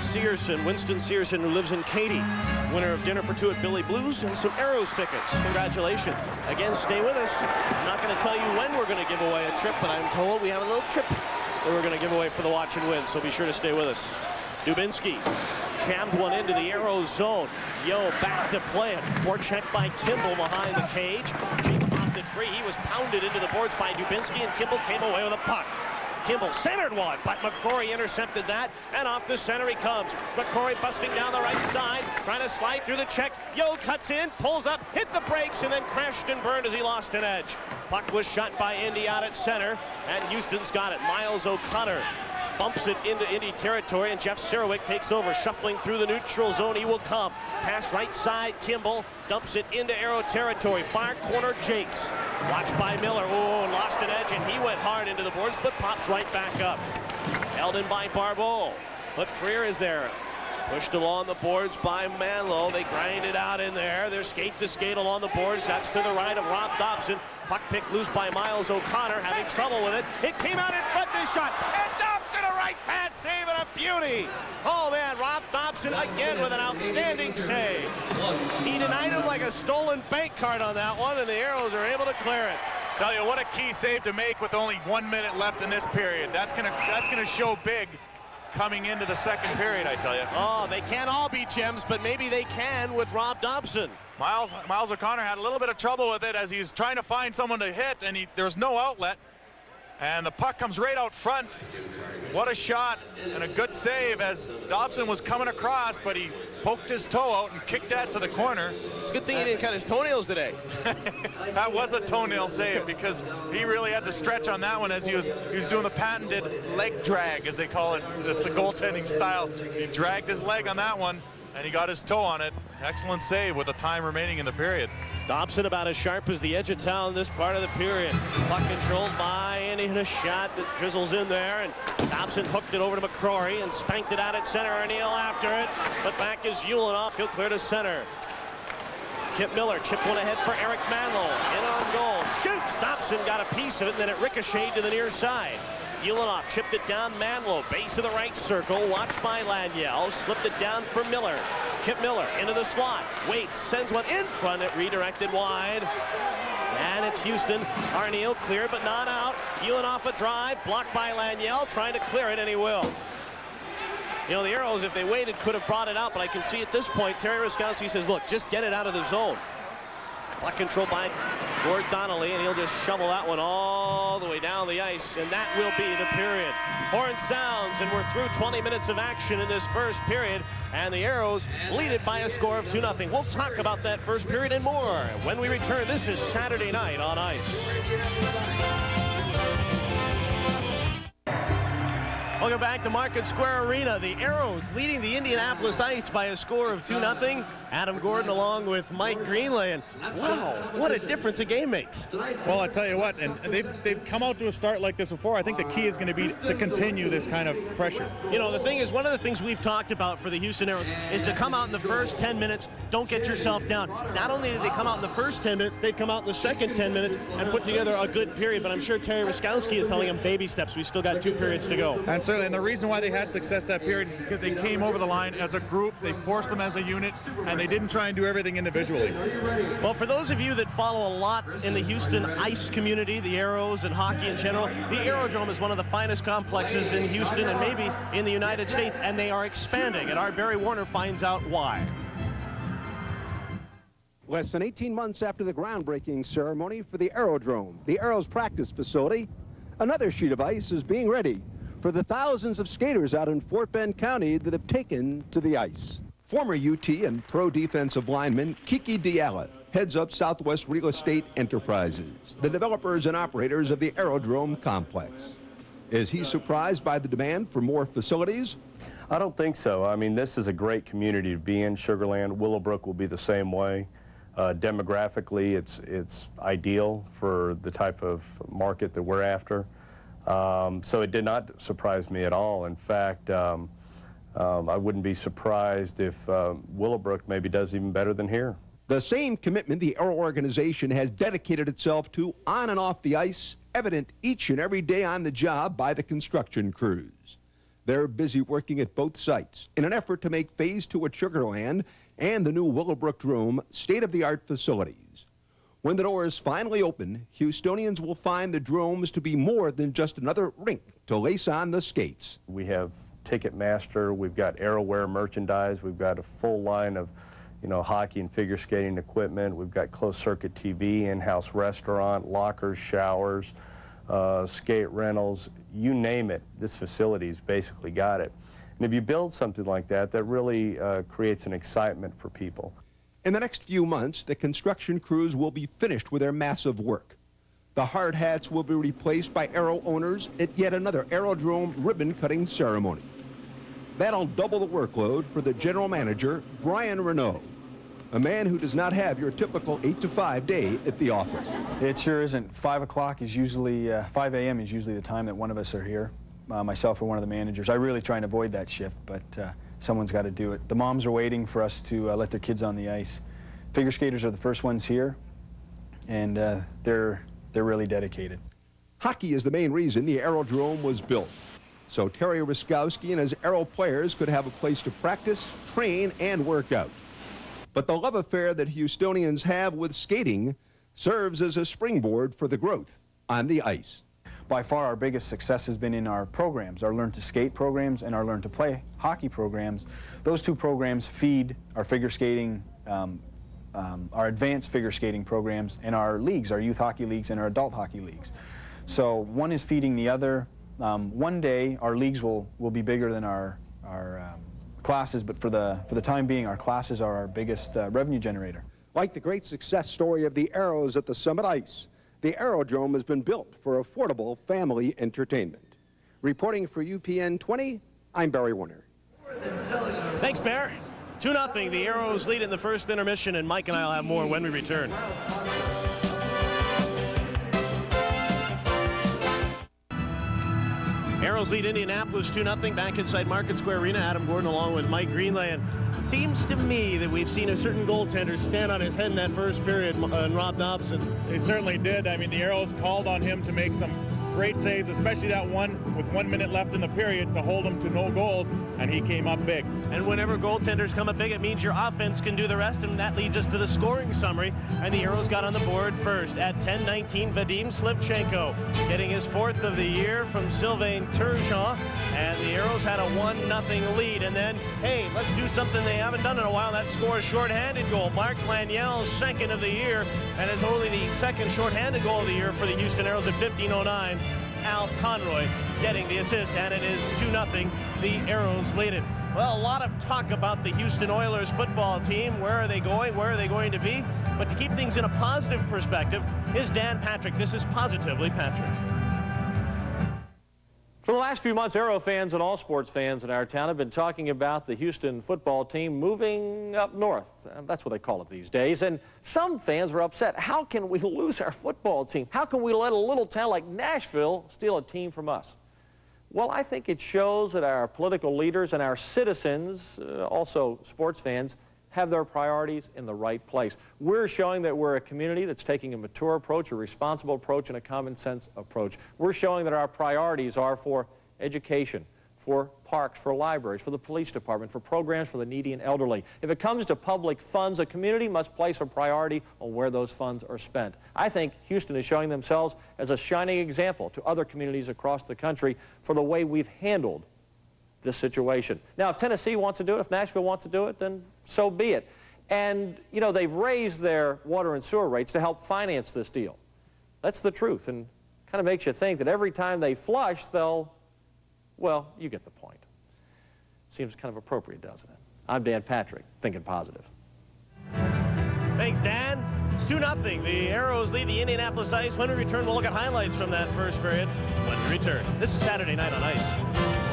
Searson, Winston Searson, who lives in Katy. Winner of Dinner for Two at Billy Blues and some Aeros tickets. Congratulations. Again, stay with us. I'm not going to tell you when we're going to give away a trip, but I'm told we have a little trip that we're going to give away for the watch and win, so be sure to stay with us. Dubinsky jammed one into the Aeros zone. Yo back to play it. Forecheck by Kimball behind the cage. James popped it free. He was pounded into the boards by Dubinsky, and Kimball came away with a puck. Kimball centered one, but McCrory intercepted that, and off the center he comes. McCrory busting down the right side, trying to slide through the check. Yo cuts in, pulls up, hit the brakes, and then crashed and burned as he lost an edge. Puck was shot by Indy out at center, and Houston's got it. Miles O'Connor bumps it into Indy territory, and Jeff Serowik takes over, shuffling through the neutral zone. He will come. Pass right side, Kimball dumps it into Aero territory. Far corner, Jakes. Watched by Miller. Oh, lost an edge, and he went hard into the boards, but pops right back up. Held in by Barbeau. But Freer is there. Pushed along the boards by Manlow. They grind it out in there. They're skate to skate along the boards. That's to the right of Rob Dobson. Puck picked loose by Miles O'Connor, having trouble with it. It came out in front this shot. And Dobson a right pad save and a beauty. Oh man, Rob Dobson again with an outstanding save. He denied him like a stolen bank card on that one, and the Aeros are able to clear it. Tell you what a key save to make with only one minute left in this period. That's gonna that's gonna show big coming into the second period, I tell you. Oh, they can't all be gems, but maybe they can with Rob Dobson. Miles Miles O'Connor had a little bit of trouble with it as he's trying to find someone to hit, and he, there's no outlet. And the puck comes right out front. What a shot and a good save as Dobson was coming across, but he poked his toe out and kicked that to the corner. It's a good thing he didn't cut his toenails today. (laughs) that was a toenail save because he really had to stretch on that one as he was he was doing the patented leg drag, as they call it. It's a goaltending style. He dragged his leg on that one, and he got his toe on it. Excellent save with the time remaining in the period. Dobson about as sharp as the edge of town this part of the period. Puck controlled by and a shot that drizzles in there and Dobson hooked it over to McCrory and spanked it out at center. O'Neill after it, but back is Ulanov. He'll clear to center. Kip Miller chipped one ahead for Eric Manlow. In on goal. Shoots. Dobson got a piece of it and then it ricocheted to the near side. Ulanov chipped it down Manlow, base of the right circle, watched by Laniel, slipped it down for Miller. Kip Miller into the slot, waits, sends one in front, it redirected wide. And it's Houston. Arniel clear but not out. Ulanov a drive, blocked by Laniel, trying to clear it, and he will. You know, the Aeros, if they waited, could have brought it out, but I can see at this point, Terry Ruskowski says, look, just get it out of the zone. Puck control by Gord Donnelly, and he'll just shovel that one all the way down the ice, and that will be the period. Horn sounds, and we're through 20 minutes of action in this first period, and the Aeros lead it by a score of 2-0. We'll talk about that first period and more when we return. This is Saturday night on ice. Welcome back to Market Square Arena. The Aeros leading the Indianapolis Ice by a score of 2-0. Adam Gordon along with Mike Greenlay. And wow, what a difference a game makes. Well, I tell you what, and they've, they've come out to a start like this before. I think the key is going to be to continue this kind of pressure. You know, the thing is, one of the things we've talked about for the Houston Aeros is to come out in the first 10 minutes, don't get yourself down. Not only did they come out in the first 10 minutes, they've come out in the second 10 minutes and put together a good period. But I'm sure Terry Ruskowski is telling them baby steps. We still got two periods to go. And certainly, and the reason why they had success that period is because they came over the line as a group, they forced them as a unit, and they didn't try and do everything individually. Well, for those of you that follow a lot in the Houston ice community, the Aeros and hockey in general, the Aerodrome is one of the finest complexes in Houston and maybe in the United States, and they are expanding. And our Barry Warner finds out why. Less than 18 months after the groundbreaking ceremony for the Aerodrome, the Aeros practice facility, another sheet of ice is being ready for the thousands of skaters out in Fort Bend County that have taken to the ice. Former UT and pro defensive lineman Kiki DeAyala heads up Southwest Real Estate Enterprises, the developers and operators of the Aerodrome complex. Is he surprised by the demand for more facilities? I don't think so. I mean, this is a great community to be in, Sugarland. Willowbrook will be the same way. Uh, demographically, it's, it's ideal for the type of market that we're after. Um, so it did not surprise me at all. In fact, um, um, I wouldn't be surprised if uh, Willowbrook maybe does even better than here. The same commitment the Aero organization has dedicated itself to on and off the ice, evident each and every day on the job by the construction crews. They're busy working at both sites in an effort to make Phase 2 at Sugarland and the new Willowbrook Drome state-of-the-art facilities. When the doors finally open, Houstonians will find the Dromes to be more than just another rink to lace on the skates. We have Ticketmaster, we've got Aeroware merchandise, we've got a full line of you know, hockey and figure skating equipment. We've got closed circuit TV, in-house restaurant, lockers, showers, uh, skate rentals, you name it, this facility's basically got it. And if you build something like that, that really uh, creates an excitement for people. In the next few months, the construction crews will be finished with their massive work. The hard hats will be replaced by Aero owners at yet another Aerodrome ribbon-cutting ceremony. That'll double the workload for the general manager, Brian Renault, a man who does not have your typical 8 to 5 day at the office. It sure isn't. 5 o'clock is usually, uh, 5 a.m. is usually the time that one of us are here, uh, myself or one of the managers. I really try and avoid that shift, but uh, someone's got to do it. The moms are waiting for us to uh, let their kids on the ice. Figure skaters are the first ones here, and uh, they're, they're really dedicated. Hockey is the main reason the Aerodrome was built. So Terry Ruskowski and his Aero players could have a place to practice, train, and work out. But the love affair that Houstonians have with skating serves as a springboard for the growth on the ice. By far our biggest success has been in our programs, our Learn to Skate programs and our Learn to Play hockey programs. Those two programs feed our figure skating, um, um, our advanced figure skating programs and our leagues, our youth hockey leagues and our adult hockey leagues. So one is feeding the other. Um, one day our leagues will, will be bigger than our, our um, classes, but for the, for the time being, our classes are our biggest uh, revenue generator. Like the great success story of the Aeros at the Summit Ice, the Aerodrome has been built for affordable family entertainment. Reporting for UPN 20, I'm Barry Warner. Thanks, Bear. 2-0. The Aeros lead in the first intermission, and Mike and I will have more when we return. Aeros lead Indianapolis 2-0 back inside Market Square Arena. Adam Gordon along with Mike Greenlay. Seems to me that we've seen a certain goaltender stand on his head in that first period, uh, and Rob Dobson. They certainly did. I mean, the Aeros called on him to make some great saves, especially that one with one minute left in the period to hold him to no goals, and he came up big. And whenever goaltenders come up big, it means your offense can do the rest, and that leads us to the scoring summary. And the Aeros got on the board first at 10-19, Vadim Slivchenko getting his fourth of the year from Sylvain Turgeon, and the Aeros had a 1-0 lead. And then, hey, let's do something they haven't done in a while. That score a shorthanded goal. Mark Laniel's second of the year, and it's only the second shorthanded goal of the year for the Houston Aeros at 15.09. Al Conroy getting the assist, and it is 2-0. The Aeros lead it. Well, a lot of talk about the Houston Oilers football team. Where are they going? Where are they going to be? But to keep things in a positive perspective, is Dan Patrick. This is Positively Patrick. For the last few months, Aero fans and all sports fans in our town have been talking about the Houston football team moving up north. That's what they call it these days. And some fans are upset. How can we (laughs) lose our football team? How can we let a little town like Nashville steal a team from us? Well, I think it shows that our political leaders and our citizens, uh, also sports fans, have their priorities in the right place. We're showing that we're a community that's taking a mature approach, a responsible approach, and a common sense approach. We're showing that our priorities are for education, for parks, for libraries, for the police department, for programs for the needy and elderly. If it comes to public funds, a community must place a priority on where those funds are spent. I think Houston is showing themselves as a shining example to other communities across the country for the way we've handled this situation. Now, if Tennessee wants to do it, if Nashville wants to do it, then so be it. And, you know, they've raised their water and sewer rates to help finance this deal. That's the truth, and kind of makes you think that every time they flush, they'll, well, you get the point. Seems kind of appropriate, doesn't it? I'm Dan Patrick, thinking positive. Thanks, Dan. It's 2 0. The Aeros lead the Indianapolis Ice. When we return, we'll look at highlights from that first period. When we return. This is Saturday Night on Ice.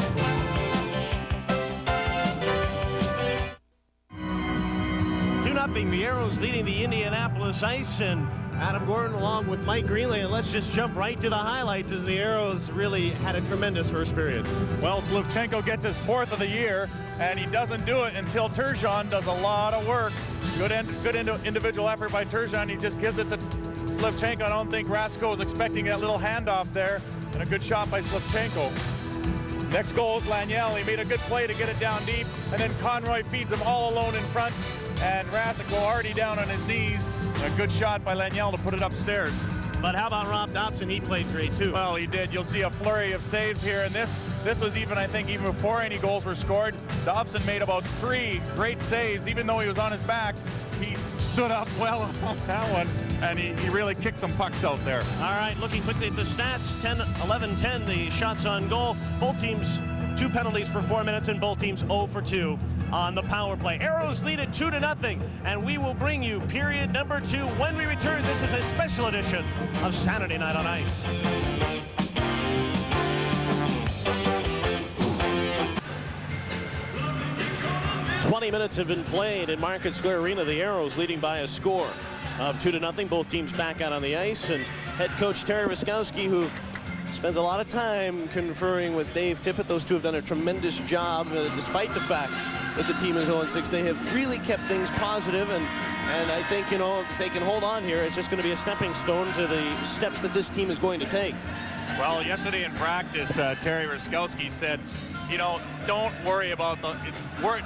2 0. The Aeros leading the Indianapolis Ice. And Adam Gordon along with Mike Greenlay. And let's just jump right to the highlights as the Aeros really had a tremendous first period. Well, Slivchenko gets his fourth of the year, and he doesn't do it until Turgeon does a lot of work. Good, in, good ind individual effort by Turgeon. He just gives it to Slivchenko. I don't think Racicot was expecting that little handoff there, and a good shot by Slivchenko. Next goal is Laniel. He made a good play to get it down deep, and then Conroy feeds him all alone in front, and Racicot already down on his knees. A good shot by Laniel to put it upstairs. But how about Rob Dobson? He played great too. Well, he did. You'll see a flurry of saves here, and this this was even, I think, even before any goals were scored. Dobson made about three great saves, even though he was on his back. He stood up well on that one, and he, he really kicked some pucks out there. All right, looking quickly at the stats 10, 11, 10, the shots on goal. Both teams, two penalties for four minutes, and both teams 0 for 2 on the power play. Aeros lead it 2 to nothing, and we will bring you period number two when we return. This is a special edition of Saturday Night on Ice. 20 minutes have been played in Market Square Arena. The Aeros leading by a score of 2 to nothing. Both teams back out on the ice. And head coach Terry Ruskowski, who spends a lot of time conferring with Dave Tippett. Those two have done a tremendous job, uh, despite the fact that the team is 0-6. They have really kept things positive, and and I think you know if they can hold on here, it's just going to be a stepping stone to the steps that this team is going to take. Well, yesterday in practice, uh, Terry Ruskowski said, you know, don't worry about the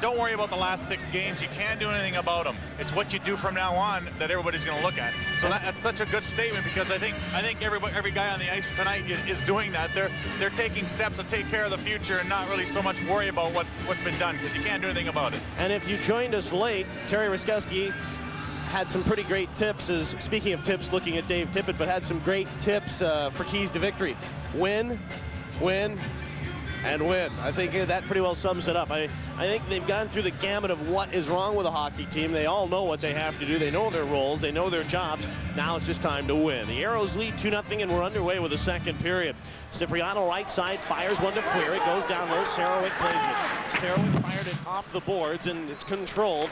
don't worry about the last six games. You can't do anything about them. It's what you do from now on that everybody's going to look at. So that, that's such a good statement because I think I think everybody every guy on the ice tonight is, is doing that. They're they're taking steps to take care of the future and not really so much worry about what what's been done because you can't do anything about it. And if you joined us late, Terry Ruskowski had some pretty great tips as speaking of tips looking at Dave Tippett but had some great tips uh, for keys to victory win win and win. I think that pretty well sums it up. I, I think they've gone through the gamut of what is wrong with a hockey team. They all know what they have to do. They know their roles. They know their jobs. Now it's just time to win. The Aeros lead 2-0, and we're underway with the second period. Cipriano right side fires one to Freer. It goes down low. Serowik plays it. Serowik fired it off the boards, and it's controlled.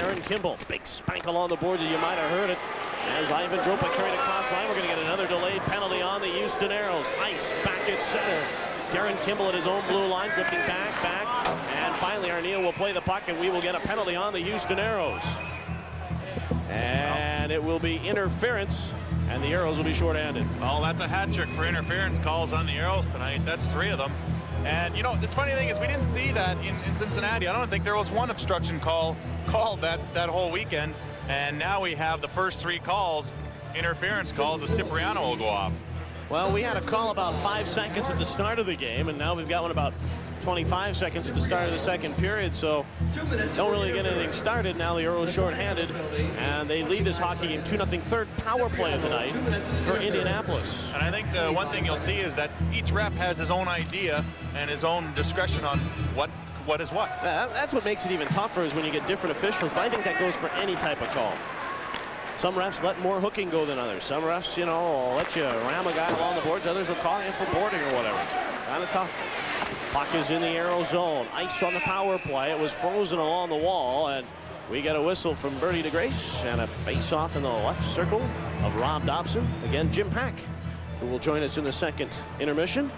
Aaron Kimball, big spank along the boards, and you might have heard it. As Ivan Droppa carried across line, we're going to get another delayed penalty on the Houston Aeros. Ice back at center. Darren Kimball at his own blue line, drifting back, back, and finally Arniel will play the puck, and we will get a penalty on the Houston Aeros. And it will be interference, and the Aeros will be shorthanded. Well, that's a hat trick for interference calls on the Aeros tonight. That's three of them. And, you know, the funny thing is we didn't see that in, in Cincinnati. I don't think there was one obstruction call called that, that whole weekend. And now we have the first three calls, interference calls, a Cipriano will go off. Well, we had a call about five seconds at the start of the game, and now we've got one about 25 seconds at the start of the second period, so don't really get anything started. Now the Aeros shorthanded, and they lead this hockey game 2-0 third power play of the night for Indianapolis. And I think the one thing you'll see is that each ref has his own idea and his own discretion on what what is what. That's what makes it even tougher is when you get different officials, but I think that goes for any type of call. Some refs let more hooking go than others. Some refs, you know, let you ram a guy along the boards. Others will call it for boarding or whatever. Kind of tough. Puck is in the Aero zone. Ice on the power play. It was frozen along the wall, and we get a whistle from Bernie DeGrace and a face-off in the left circle of Rob Dobson. Again, Jim Paek, who will join us in the second intermission.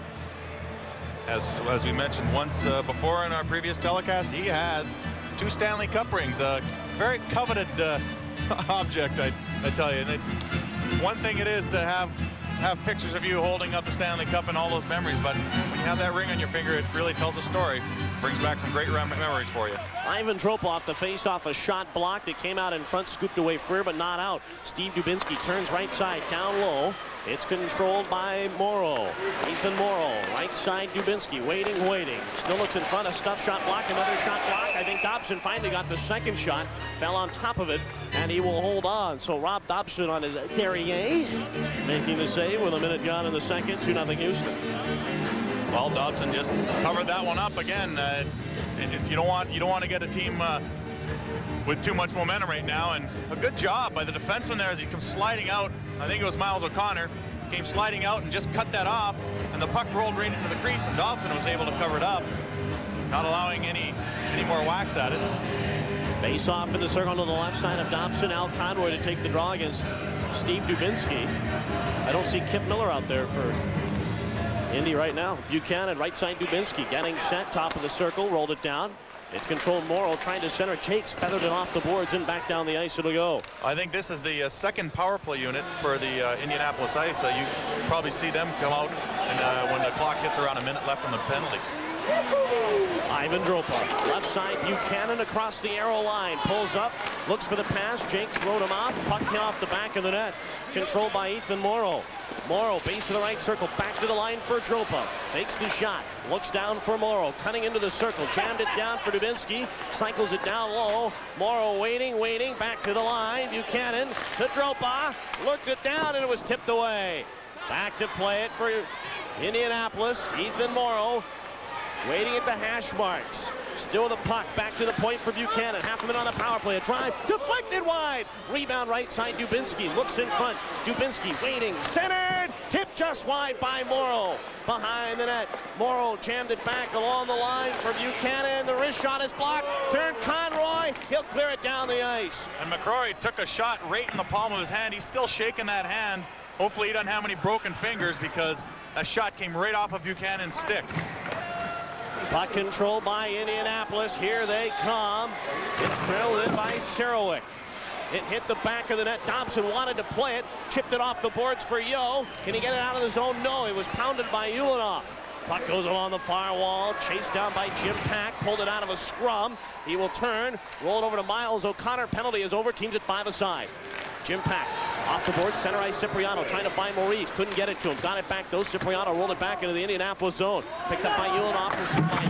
As, as we mentioned once uh, before in our previous telecast, he has two Stanley Cup rings. A very coveted uh, (laughs) object, I, I tell you. And it's one thing it is to have have pictures of you holding up the Stanley Cup and all those memories, but when you have that ring on your finger, it really tells a story. Brings back some great memories for you. Ivan Tropov, the face-off, a shot blocked. It came out in front, scooped away Freer, but not out. Steve Dubinsky turns right side, down low. It's controlled by Moreau. Ethan Moreau, right side Dubinsky, waiting, waiting. Still looks in front, a stuff shot block, another shot block. I think Dobson finally got the second shot, fell on top of it, and he will hold on. So Rob Dobson on his derriere, making the save with a minute gone in the second, 2-0 Houston. Well, Dobson just covered that one up again. Uh, you don't want you don't want to get a team uh, with too much momentum right now. And a good job by the defenseman there as he comes sliding out. I think it was Miles O'Connor. Came sliding out and just cut that off. And the puck rolled right into the crease and Dobson was able to cover it up. Not allowing any, any more whacks at it. Face off in the circle to the left side of Dobson. Al Conroy to take the draw against Steve Dubinsky. I don't see Kip Miller out there for Indy right now. Buchanan, right side Dubinsky, getting set, top of the circle, rolled it down. It's controlled Moreau trying to center takes, feathered it off the boards and back down the ice it'll go. I think this is the uh, second power play unit for the uh, Indianapolis Ice. Uh, you probably see them come out and, uh, when the clock hits around a minute left on the penalty. Ivan Droppa, left side, Buchanan across the Aero line, pulls up, looks for the pass, Jenks wrote him off, puck hit off the back of the net, controlled by Ethan Moreau. Moreau, base of the right circle, back to the line for Droppa. Fakes the shot, looks down for Moreau, cutting into the circle, jammed it down for Dubinsky, cycles it down low. Moreau waiting, waiting, back to the line. Buchanan to Droppa, looked it down and it was tipped away. Back to play it for Indianapolis. Ethan Moreau waiting at the hash marks. Still the puck back to the point for Buchanan. Half a minute on the power play. A drive deflected wide. Rebound right side. Dubinsky looks in front. Dubinsky waiting. Centered. Tip just wide by Moreau. Behind the net. Moreau jammed it back along the line for Buchanan. The wrist shot is blocked. Turn Conroy. He'll clear it down the ice. And McCrory took a shot right in the palm of his hand. He's still shaking that hand. Hopefully he doesn't have any broken fingers because that shot came right off of Buchanan's stick. Puck control by Indianapolis. Here they come. It's trailed in by Serowik. It hit the back of the net. Dobson wanted to play it. Chipped it off the boards for Yo. Can he get it out of the zone? No. It was pounded by Ulanov. Puck goes along the far wall, chased down by Jim Paek, pulled it out of a scrum. He will turn, roll it over to Miles O'Connor. Penalty is over, teams at five aside. Jim Paek off the board, center ice Cipriano trying to find Maurice. Couldn't get it to him. Got it back though. Cipriano rolled it back into the Indianapolis zone. Picked up by Ulanov, pursued by.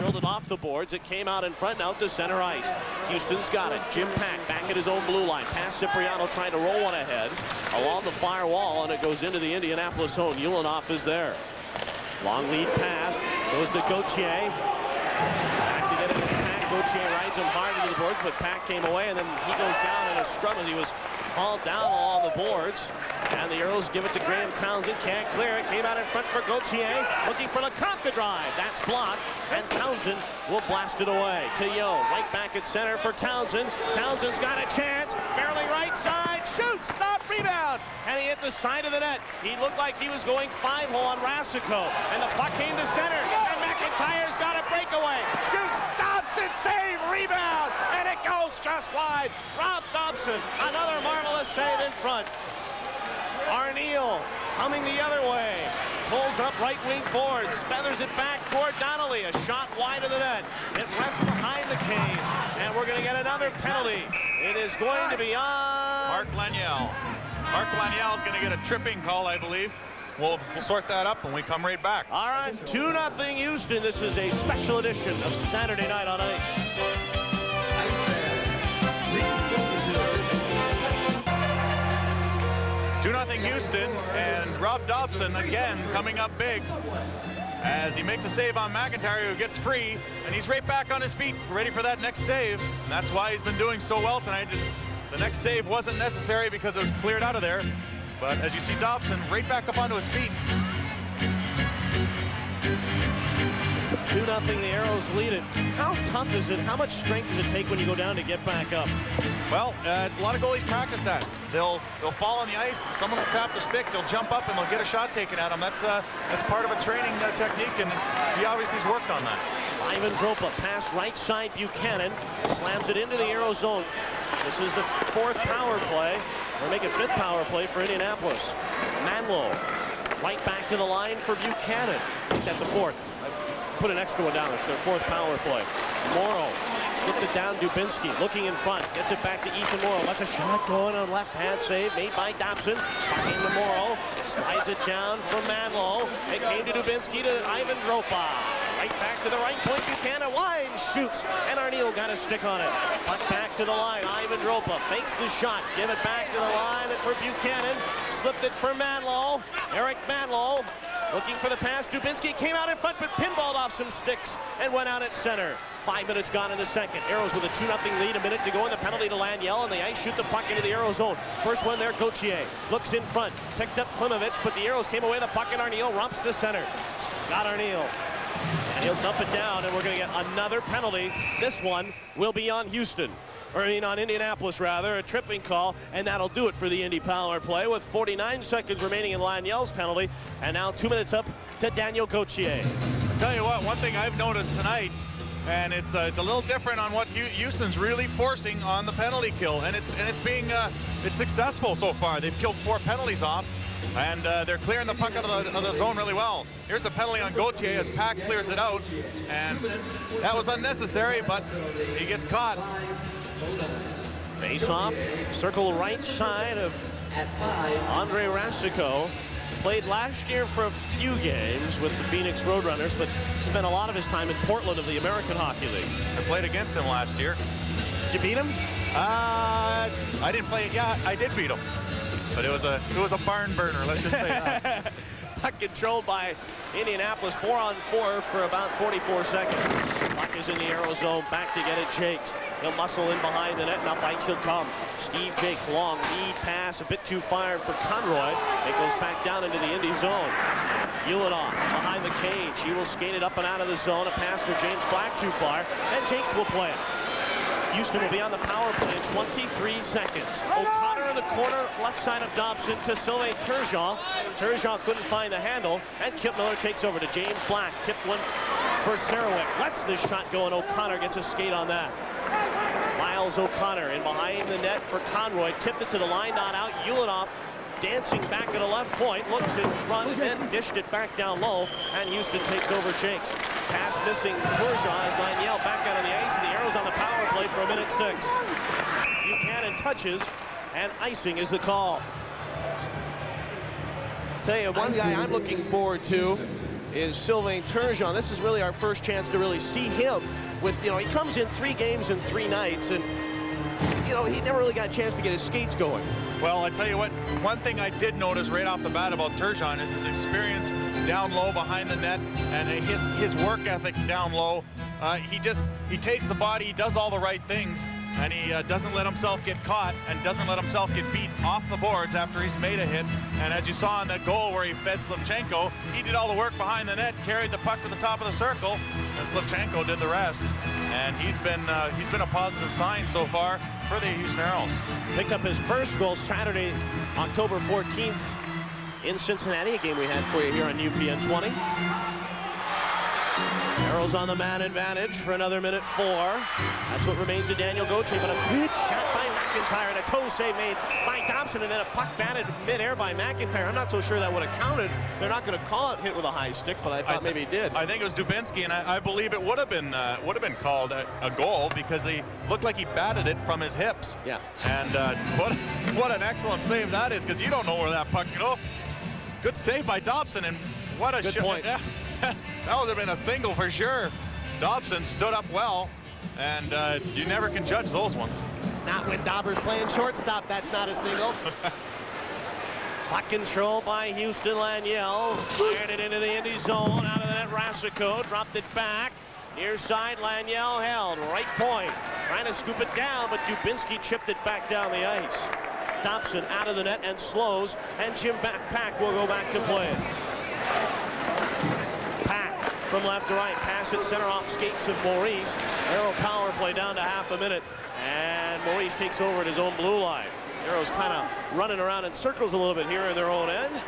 Drilled it off the boards. It came out in front out to center ice. Houston's got it. Jim Paek back at his own blue line. Past Cipriano trying to roll one ahead along the far wall and it goes into the Indianapolis zone. Ulanov is there. Long lead pass. Goes to Gauthier. Back to get it. Gauthier rides him hard into the boards, but Paek came away, and then he goes down in a scrum as he was hauled down along the boards. And the Earls give it to Graham Townsend. Can't clear it. Came out in front for Gauthier. Looking for Lecomte to drive. That's blocked. And Townsend will blast it away to Yo. Right back at center for Townsend. Townsend's got a chance. Barely right side. Shoots. Stop. Rebound. And he hit the side of the net. He looked like he was going five-hole on Racicot. And the puck came to center. And McIntyre's got a breakaway. Shoots. Dobson save. Rebound. And it goes just wide. Rob Dobson. Another marvelous save in front. Arniel coming the other way. Pulls up right wing boards, feathers it back toward Donnelly. A shot wide of the net. It rests behind the cage. And we're going to get another penalty. It is going to be on... Mark Laniel. Mark Laniel is going to get a tripping call, I believe. We'll, we'll sort that up when we come right back. All right, 2-0 Houston. This is a special edition of Saturday Night on Ice. 2-0 Houston, and Rob Dobson again coming up big as he makes a save on McIntyre who gets free, and he's right back on his feet, ready for that next save. And that's why he's been doing so well tonight. The next save wasn't necessary because it was cleared out of there. But as you see Dobson right back up onto his feet. 2 nothing. the Aeros lead it. How tough is it? How much strength does it take when you go down to get back up? Well, uh, a lot of goalies practice that. They'll they'll fall on the ice, someone will tap the stick, they'll jump up, and they'll get a shot taken at them. That's uh, that's part of a training uh, technique, and he obviously has worked on that. Ivan Droppa, pass right side Buchanan, slams it into the Aero zone. This is the fourth power play. We're making fifth power play for Indianapolis. Manlow, right back to the line for Buchanan. At the fourth. Put an extra one down. It's their fourth power play. Moreau slipped it down. Dubinsky looking in front. Gets it back to Ethan Moreau. Lets a shot going on left hand save made by Dobson. Back into Moreau. Slides it down for Manlow. It came to Dubinsky to Ivan Droppa. Right back to the right point. Buchanan line shoots. And Arneal got a stick on it. Back to the line. Ivan Droppa fakes the shot. Give it back to the line. And for Buchanan. Slipped it for Manlow. Eric Manlow Looking for the pass. Dubinsky came out in front, but pinballed off some sticks and went out at center. Five minutes gone in the second. Aeros with a 2-0 lead, a minute to go in the penalty to Laniel, and the ice shoot the puck into the Aero zone. First one there, Gauthier. Looks in front, picked up Klimovich, but the Aeros came away the puck, and Arniel romps to center. Scott Arniel. He'll dump it down, and we're going to get another penalty. This one will be on Houston or I mean on Indianapolis rather, a tripping call, and that'll do it for the Indy power play with 49 seconds remaining in Laniel's penalty, and now two minutes up to Daniel Gauthier. I'll tell you what, one thing I've noticed tonight, and it's uh, it's a little different on what Houston's really forcing on the penalty kill, and it's and it's being uh, it's successful so far. They've killed four penalties off, and uh, they're clearing the puck out of the, of the, zone really well. Here's the penalty on Gauthier as Paek clears it out, and that was unnecessary, but he gets caught. Face off, circle right side of Andre Racicot. Played last year for a few games with the Phoenix Roadrunners, but spent a lot of his time in Portland of the American Hockey League. I played against him last year. Did you beat him? Uh, I didn't play. Yeah, I did beat him, but it was a it was a barn burner. Let's just say that. (laughs) Puck controlled by Indianapolis, four on four for about 44 seconds. Puck is in the Aero zone, back to get it, Jakes. He'll muscle in behind the net, and up ice he'll come. Steve Jakes, long lead pass, a bit too fired for Conroy. It goes back down into the Indy zone. Ulanov behind the cage. He will skate it up and out of the zone. A pass for James Black too far, and Jakes will play it. Houston will be on the power play in 23 seconds. O'Connor in the corner, left side of Dobson to Sylvain Turgeon. Turgeon couldn't find the handle, and Kip Miller takes over to James Black. Tipped one for Serowik. Lets the shot go, and O'Connor gets a skate on that. Miles O'Connor in behind the net for Conroy. Tipped it to the line, not out. Ulanov dancing back at a left point, looks in front and then dished it back down low, and Houston takes over Jakes. Pass missing Turgeon as Laniel back out of the ice, and the Aeros on the power play for a minute six. Buchanan touches, and icing is the call. Tell you, one guy I'm looking forward to is Sylvain Turgeon. This is really our first chance to really see him with, you know, he comes in three games in three nights, and, you know, he never really got a chance to get his skates going. Well, I tell you what, one thing I did notice right off the bat about Turgeon is his experience down low behind the net and his, his work ethic down low. Uh, he just, he takes the body, he does all the right things, and he uh, doesn't let himself get caught and doesn't let himself get beat off the boards after he's made a hit. And as you saw in that goal where he fed Slivchenko, he did all the work behind the net, carried the puck to the top of the circle, and Slivchenko did the rest. And he's been uh, he's been a positive sign so far for the Houston Aeros. Picked up his first goal Saturday, October 14th in Cincinnati, a game we had for you here on UPN 20. Aeros on the man advantage for another minute four. That's what remains to Daniel Gauthier, but a good shot by McIntyre and a toe save made by Dobson, and then a puck batted midair by McIntyre. I'm not so sure that would have counted. They're not going to call it hit with a high stick, but I thought I maybe he did. I think it was Dubinsky, and I, I believe it would have been uh, would have been called a, a, goal because he looked like he batted it from his hips. Yeah. And uh, what what an excellent save that is because you don't know where that puck's going to go. Good save by Dobson, and what a good point. Yeah. (laughs) that would have been a single for sure. Dobson stood up well, and uh, you never can judge those ones. Not when Dauber's playing shortstop. That's not a single. (laughs) Puck control by Houston Laniel. Fired it into the Indy zone. Out of the net, Racicot dropped it back. Near side, Laniel held. Right point. Trying to scoop it down, but Dubinsky chipped it back down the ice. Dobson out of the net and slows, and Jim Backpack will go back to play it from left to right. Pass it center off skates of Maurice. Aero power play down to half a minute. And Maurice takes over at his own blue line. Aero's kind of running around in circles a little bit here in their own end.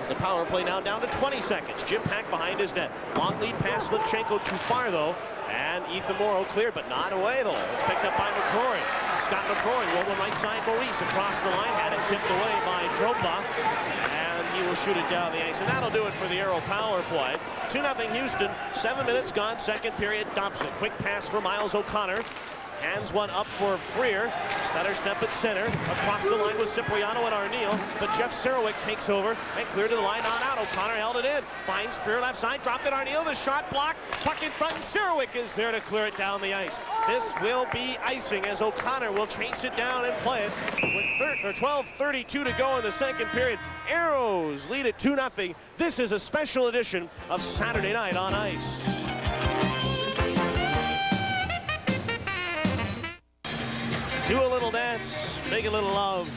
As the power play now down to 20 seconds. Jim Paek behind his net. Long lead pass Slivchenko too far though. And Ethan Moreau cleared, but not away though. It's picked up by McCrory. Scott McCrory rolling right side Maurice across the line. Had it tipped away by Droppa he will shoot it down the ice. And that'll do it for the Aero power play. 2-0 Houston. Seven minutes gone. Second period. Dobson. Quick pass for Miles O'Connor. Hands one up for Freer. Stutter step at center. Across the line with Cipriano and Arniel. But Jeff Serowik takes over and clear to the line on out. O'Connor held it in. Finds Freer left side. Dropped it Arniel. The shot blocked. Puck in front. And Serowik is there to clear it down the ice. This will be icing as O'Connor will chase it down and play it with or 12.32 to go in the second period. Aeros lead it 2-0. This is a special edition of Saturday Night on Ice. Do a little dance, make a little love.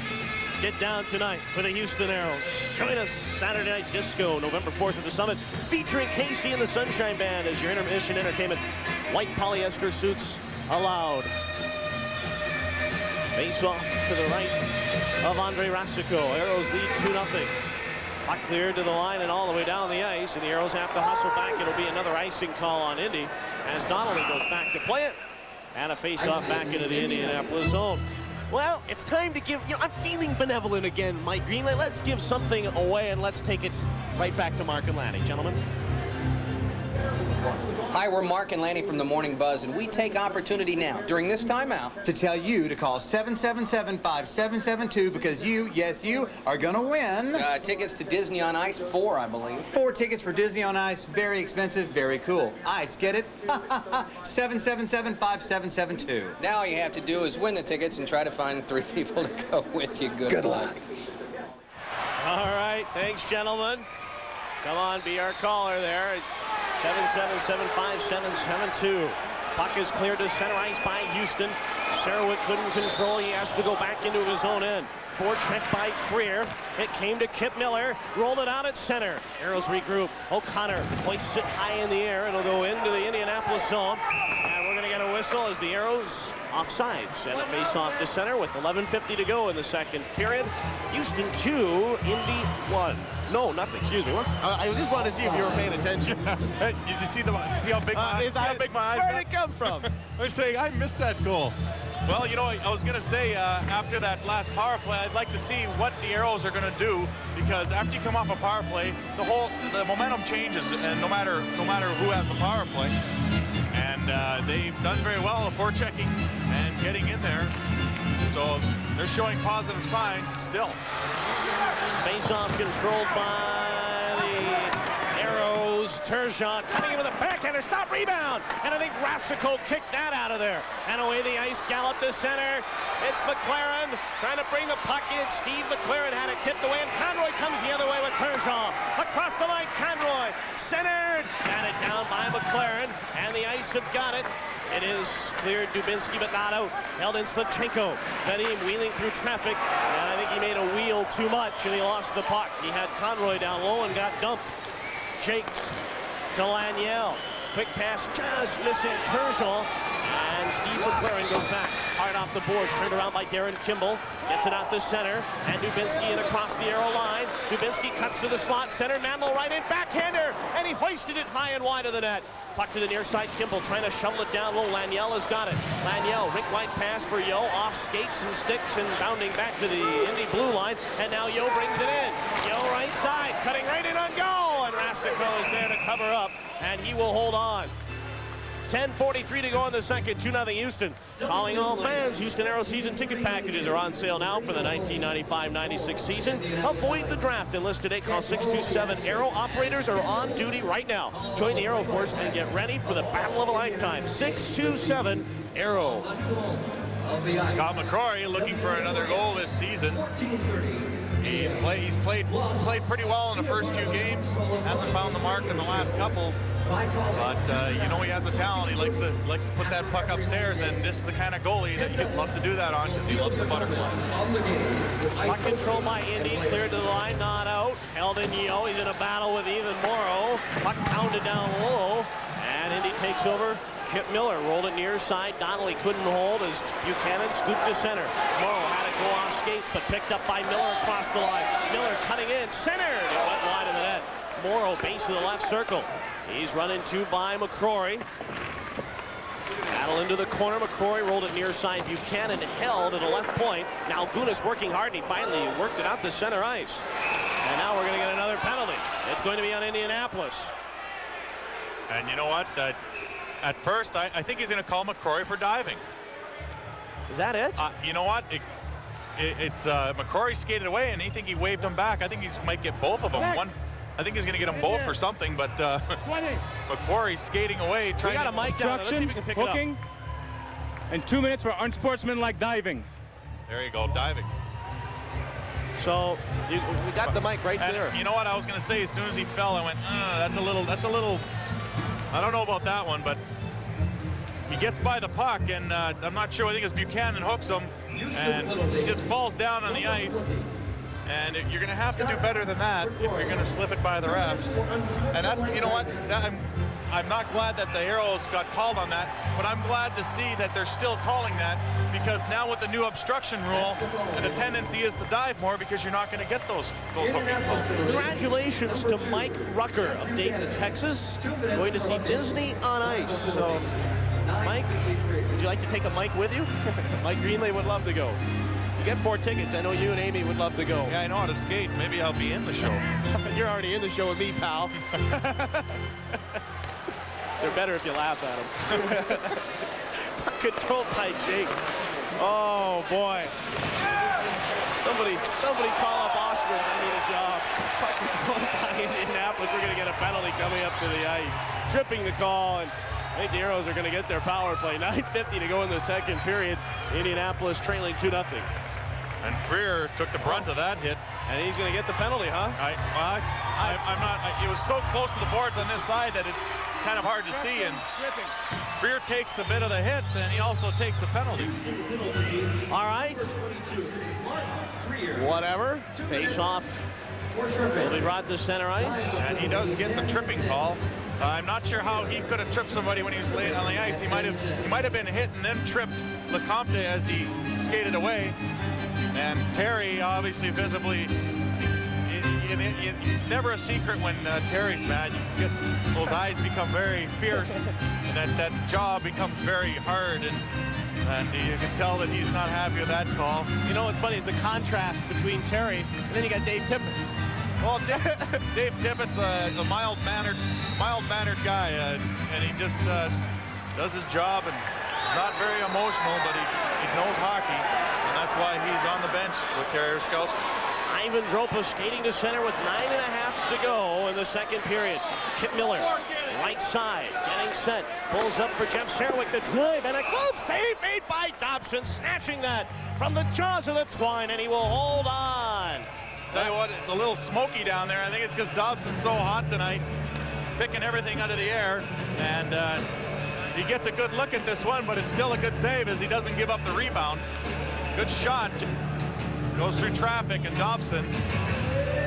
Get down tonight for the Houston Aeros. Join us Saturday Night Disco, November 4th at the Summit, featuring KC and the Sunshine Band as your intermission entertainment. White polyester suits allowed. Face off to the right of Andre Racicot. Aeros lead 2-0. Puck cleared to the line and all the way down the ice, and the Aeros have to hustle back. It'll be another icing call on Indy as Donnelly goes back to play it. And a face-off back into the Indianapolis zone. Well, it's time to give, you know, I'm feeling benevolent again, Mike Greenlay. Let's give something away and let's take it right back to Mark and Lanny, gentlemen. Hi, we're Mark and Lanny from the Morning Buzz, and we take opportunity now, during this timeout, to tell you to call 777-5772 because you, yes, you, are going to win. Uh, tickets to Disney on Ice, four, I believe. Four tickets for Disney on Ice. Very expensive, very cool. Ice, get it? (laughs) 777-5772. Now all you have to do is win the tickets and try to find three (laughs) people to go with you. Good, Good luck. All right, thanks, gentlemen. Come on, be our caller there. 7775772. Puck is cleared to center ice by Houston. Serowik couldn't control. He has to go back into his own end. Forecheck by Freer. It came to Kip Miller. Rolled it out at center. Aeros regroup. O'Connor hoists it high in the air. It'll go into the Indianapolis zone. And we're going to get a whistle as the Aeros offsides and a face-off to center with 11.50 to go in the second period. Houston 2, Indy 1. No, nothing. Excuse me. What? I just wanted to see if you were paying attention. (laughs) Did you see the see how big my, Uh, see it's- how big my eyes Where did it come from? (laughs) I'm saying I missed that goal. Well, you know, I was going to say uh, after that last power play, I'd like to see what the Aeros are going to do because after you come off a power play, the whole the momentum changes, and no matter no matter who has the power play, and uh, they've done very well forechecking and getting in there. So they're showing positive signs still. Face-off controlled by the Aeros. Turgeon coming in with a backhander. Stop rebound. And I think Racicot kicked that out of there. And away the ice gallop to center. It's McLaren trying to bring the puck in. Steve McLaren had it tipped away. And Conroy comes the other way with Turgeon. Across the line, Conroy. Centered. Batted down by McLaren. And the ice have got it. It is cleared Dubinsky, but not out. Held in Slivchenko. Vadim wheeling through traffic, and I think he made a wheel too much, and he lost the puck. He had Conroy down low and got dumped. Jakes to Laniel. Quick pass, just missing Turgeon. And Steve McLaren goes back. Hard off the boards, turned around by Darren Kimball. Gets it out the center. And Dubinsky in across the Aero line. Dubinsky cuts to the slot. Center, Manlow right in. Backhander. And he hoisted it high and wide of the net. Puck to the near side. Kimball trying to shovel it down low. Laniel has got it. Laniel, rink wide pass for Yeo. Off skates and sticks and bounding back to the Indy blue line. And now Yeo brings it in. Yeo right side. Cutting right in on goal. And Racicot is there to cover up. And he will hold on. 10.43 to go in the second, 2-0 Houston. Calling all fans, Houston Aero season ticket packages are on sale now for the 1995-96 season. Avoid the draft. Enlist today. Call 627 Aero. Operators are on duty right now. Join the Aero Force and get ready for the battle of a lifetime. 627 Aero. Scott McCrory looking for another goal this season. He play, he's played played pretty well in the first few games. Hasn't found the mark in the last couple. But uh, you know he has the talent. He likes to likes to put that puck upstairs, and this is the kind of goalie that you'd love to do that on because he loves the butterfly. Puck control by Indy, cleared to the line, not out. Held in Yeo, he's in a battle with Ethan Moreau. Puck pounded down low, and Indy takes over. Kip Miller rolled it near side. Donnelly couldn't hold as Buchanan scooped to center. Moreau had go off skates, but picked up by Miller across the line. Miller cutting in, centered. It went wide of the net. Moreau base of the left circle. He's running to by McCrory. Battle into the corner. McCrory rolled it near side. Buchanan held at a left point. Malgunas working hard, and he finally worked it out to center ice. And now we're going to get another penalty. It's going to be on Indianapolis. And you know what? Uh, at first, I, I think he's going to call McCrory for diving. Is that it? Uh, you know what? It, it, it's uh, McCrory skated away, and he think he waved him back. I think he might get both of them. One, I think he's going to get them both for something. But uh, (laughs) McCrory skating away, We got a mic down. Let's see if we can pick it up. and two minutes for unsportsmanlike diving. There you go, diving. So you, we got the mic right And there. You know what I was going to say? As soon as he fell, I went, uh, that's a little, that's a little, I don't know about that one, but he gets by the puck, and uh, I'm not sure. I think it's Buchanan hooks him, and just falls down on the ice. And it- you're going to have to do better than that if you're going to slip it by the refs. And that's, you know what? That, I'm, I'm not glad that the Aeros got called on that, but I'm glad to see that they're still calling that because now with the new obstruction rule, and the tendency is to dive more because you're not going to get those those. Congratulations to Mike Rucker of Dayton, Texas. Going to see Disney on ice. So, Mike, would you like to take a mic with you? (laughs) Mike Greenlay would love to go. You get four tickets. I know you and Amy would love to go. Yeah, I know how to skate. Maybe I'll be in the show. (laughs) You're already in the show with me, pal. (laughs) They're better if you laugh at them. Controlled by Jake. Oh boy. Somebody, somebody call up Oshman. I need a job. Puck controlled by Indianapolis. We're going to get a penalty coming up to the ice. Tripping the call, and I think the Aeros are going to get their power play. (laughs) 9.50 to go in the second period. Indianapolis trailing 2 0 And Freer took the brunt of that hit. And he's going to get the penalty, huh? I, well, I, I'm not. I, it was so close to the boards on this side that it's, it's kind of hard to see. And Freer takes a bit of the hit, then he also takes the penalty. All right. Whatever. Face off. Will be brought to center ice. And he does get the tripping call. Uh, I'm not sure how he could have tripped somebody when he was laying on the ice. He might have he might have been hit and then tripped Lecomte as he skated away. And Terry obviously visibly. It, it, it, it's never a secret when uh, Terry's mad. He gets those eyes become very fierce, and that that jaw becomes very hard, and and you can tell that he's not happy with that call. You know what's funny is the contrast between Terry and then you got Dave Tippett. Well, (laughs) Dave, Tippett's a, a mild-mannered, mild-mannered guy, uh, and he just uh, does his job and he's not very emotional, but he, he knows hockey, and that's why he's on the bench with Terry Ruskowski. Ivan Droppa skating to center with nine and a half to go in the second period. Kip Miller, right side, getting set. Pulls up for Jeff Serowik to drive, and a glove save made by Dobson, snatching that from the jaws of the twine, and he will hold on. Tell you what, it's a little smoky down there. I think it's because Dobson's so hot tonight, picking everything out of the air, and uh, he gets a good look at this one, but it's still a good save as he doesn't give up the rebound. Good shot. Goes through traffic, and Dobson,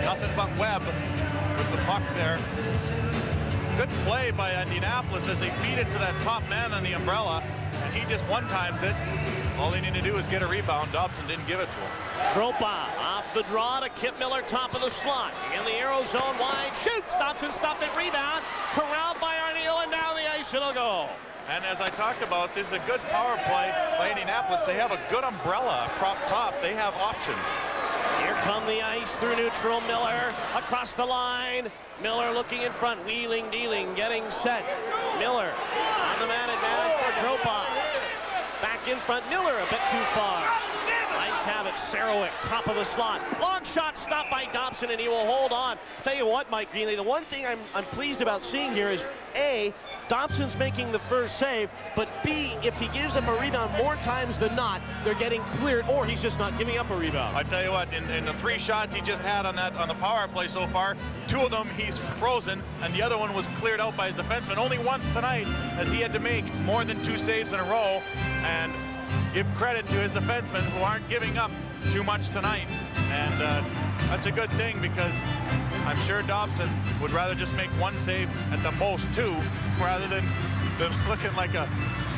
nothing but Webb with the puck there. Good play by Indianapolis as they feed it to that top man on the umbrella, and he just one-times it. All they need to do is get a rebound. Dobson didn't give it to him. Droppa off the draw to Kip Miller, top of the slot. In the Aero zone, wide, shoots. Dobson stopped it, rebound. Corralled by Arniel, and down the ice it'll go. And as I talked about, this is a good power play by Indianapolis. They have a good umbrella, prop top. They have options. Here come the ice through neutral. Miller across the line. Miller looking in front, wheeling, dealing, getting set. Miller on the man advantage for Droppa. Back in front, Miller a bit too far. Nice have it, Serowik, top of the slot. Long shot stopped by Dobson, and he will hold on. Tell you what, Mike Greenlay, the one thing I'm, I'm pleased about seeing here is, A, Dobson's making the first save, but B, if he gives up a rebound more times than not, they're getting cleared, or he's just not giving up a rebound. I tell you what, in, in the three shots he just had on that on the power play so far, two of them he's frozen, and the other one was cleared out by his defenseman. Only once tonight as he had to make more than two saves in a row, and give credit to his defensemen who aren't giving up too much tonight. And uh, that's a good thing because I'm sure Dobson would rather just make one save at the most two, rather than, than (laughs) looking like a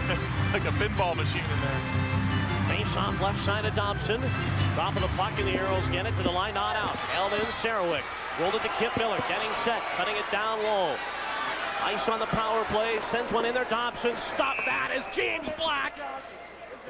(laughs) like a pinball machine in there. Face off left side of Dobson. Top of the puck and the Aeros get it to the line, not out. Held in Serowik. Rolled it to Kip Miller, getting set, cutting it down low. Ice on the power play, sends one in there. Dobson, stop that as James Black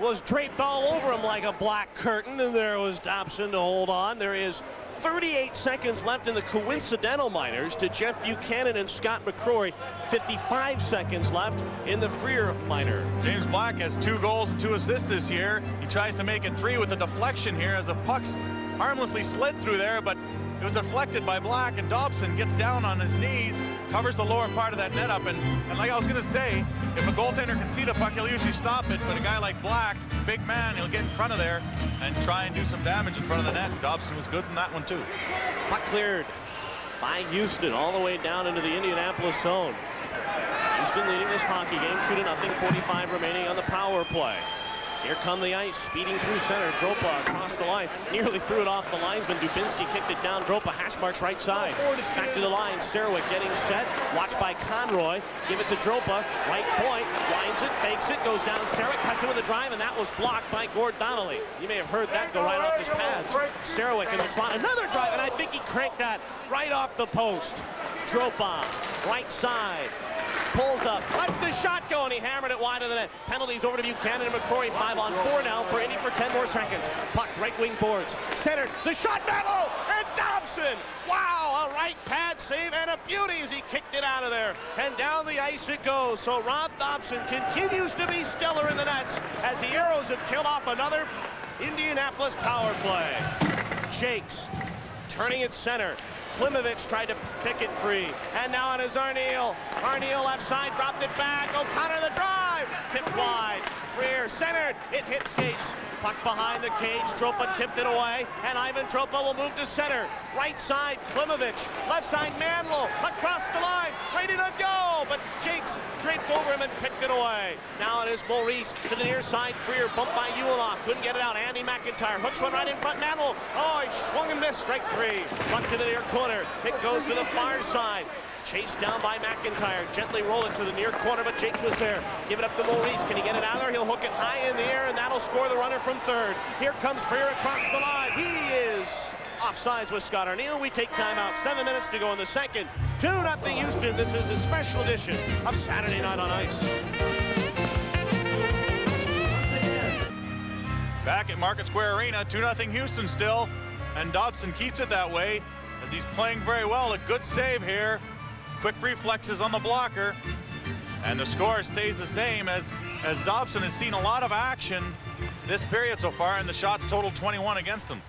was draped all over him like a black curtain, and there was Dobson to hold on. There is 38 seconds left in the coincidental minors to Jeff Buchanan and Scott McCrory. 55 seconds left in the Freer minor. James Black has two goals and two assists this year. He tries to make it three with a deflection here as the puck's harmlessly slid through there, but It was deflected by Black, and Dobson gets down on his knees, covers the lower part of that net up, and, and like I was going to say, if a goaltender can see the puck, he'll usually stop it, but a guy like Black, big man, he'll get in front of there and try and do some damage in front of the net. Dobson was good in that one, too. Puck cleared by Houston all the way down into the Indianapolis zone. Houston leading this hockey game 2 to nothing. 45 remaining on the power play. Here come the ice, speeding through center. Droppa across the line, nearly threw it off the linesman. Dubinsky kicked it down. Droppa hash marks right side. Back to the line. Serowik getting set. Watched by Conroy. Give it to Droppa. Right point. Winds it, fakes it, goes down. Serowik cuts it with a drive, and that was blocked by Gord Donnelly. You may have heard that go right off his pads. Serowik in the slot. Another drive, and I think he cranked that right off the post. Droppa, right side pulls up, lets the shot go, and he hammered it wide of the net. Penalties over to Buchanan and McCrory. Five on four now for Indy for 10 more seconds. Puck right wing boards. Centered. The shot Mello and Dobson. Wow, a right pad save and a beauty as he kicked it out of there. And down the ice it goes. So Rob Dobson continues to be stellar in the nets as the Aeros have killed off another Indianapolis power play. Jakes turning it center. Klimovich tried to pick it free. And now on is Arniel. Arniel left side, dropped it back. O'Connor the drive. Tipped wide. Freer centered. It hits skates. Puck behind the cage. Droppa tipped it away. And Ivan Droppa will move to center. Right side, Klimovich. Left side, Manlow. Across the line. Ready to go. But Jakes draped over him and picked it away. Now it is Maurice to the near side. Freer bumped by Ulanov. Couldn't get it out. Andy McIntyre hooks one right in front. Manlow. Oh, he swung and missed. Strike three. Puck to the near corner. It goes to the far side. Chased down by McIntyre. Gently roll it to the near corner, but Jakes was there. Give it up to Maurice. Can he get it out there? He'll hook it high in the air, and that'll score the runner from third. Here comes Freer across the line. He is offsides with Scott Arniel. We take timeout. Seven minutes to go in the second. 2 nothing Houston. This is a special edition of Saturday Night on Ice. Back at Market Square Arena, 2-0 Houston still, and Dobson keeps it that way as he's playing very well. A good save here. Quick reflexes on the blocker. And the score stays the same as, as Dobson has seen a lot of action this period so far, and the shots total 21 against him.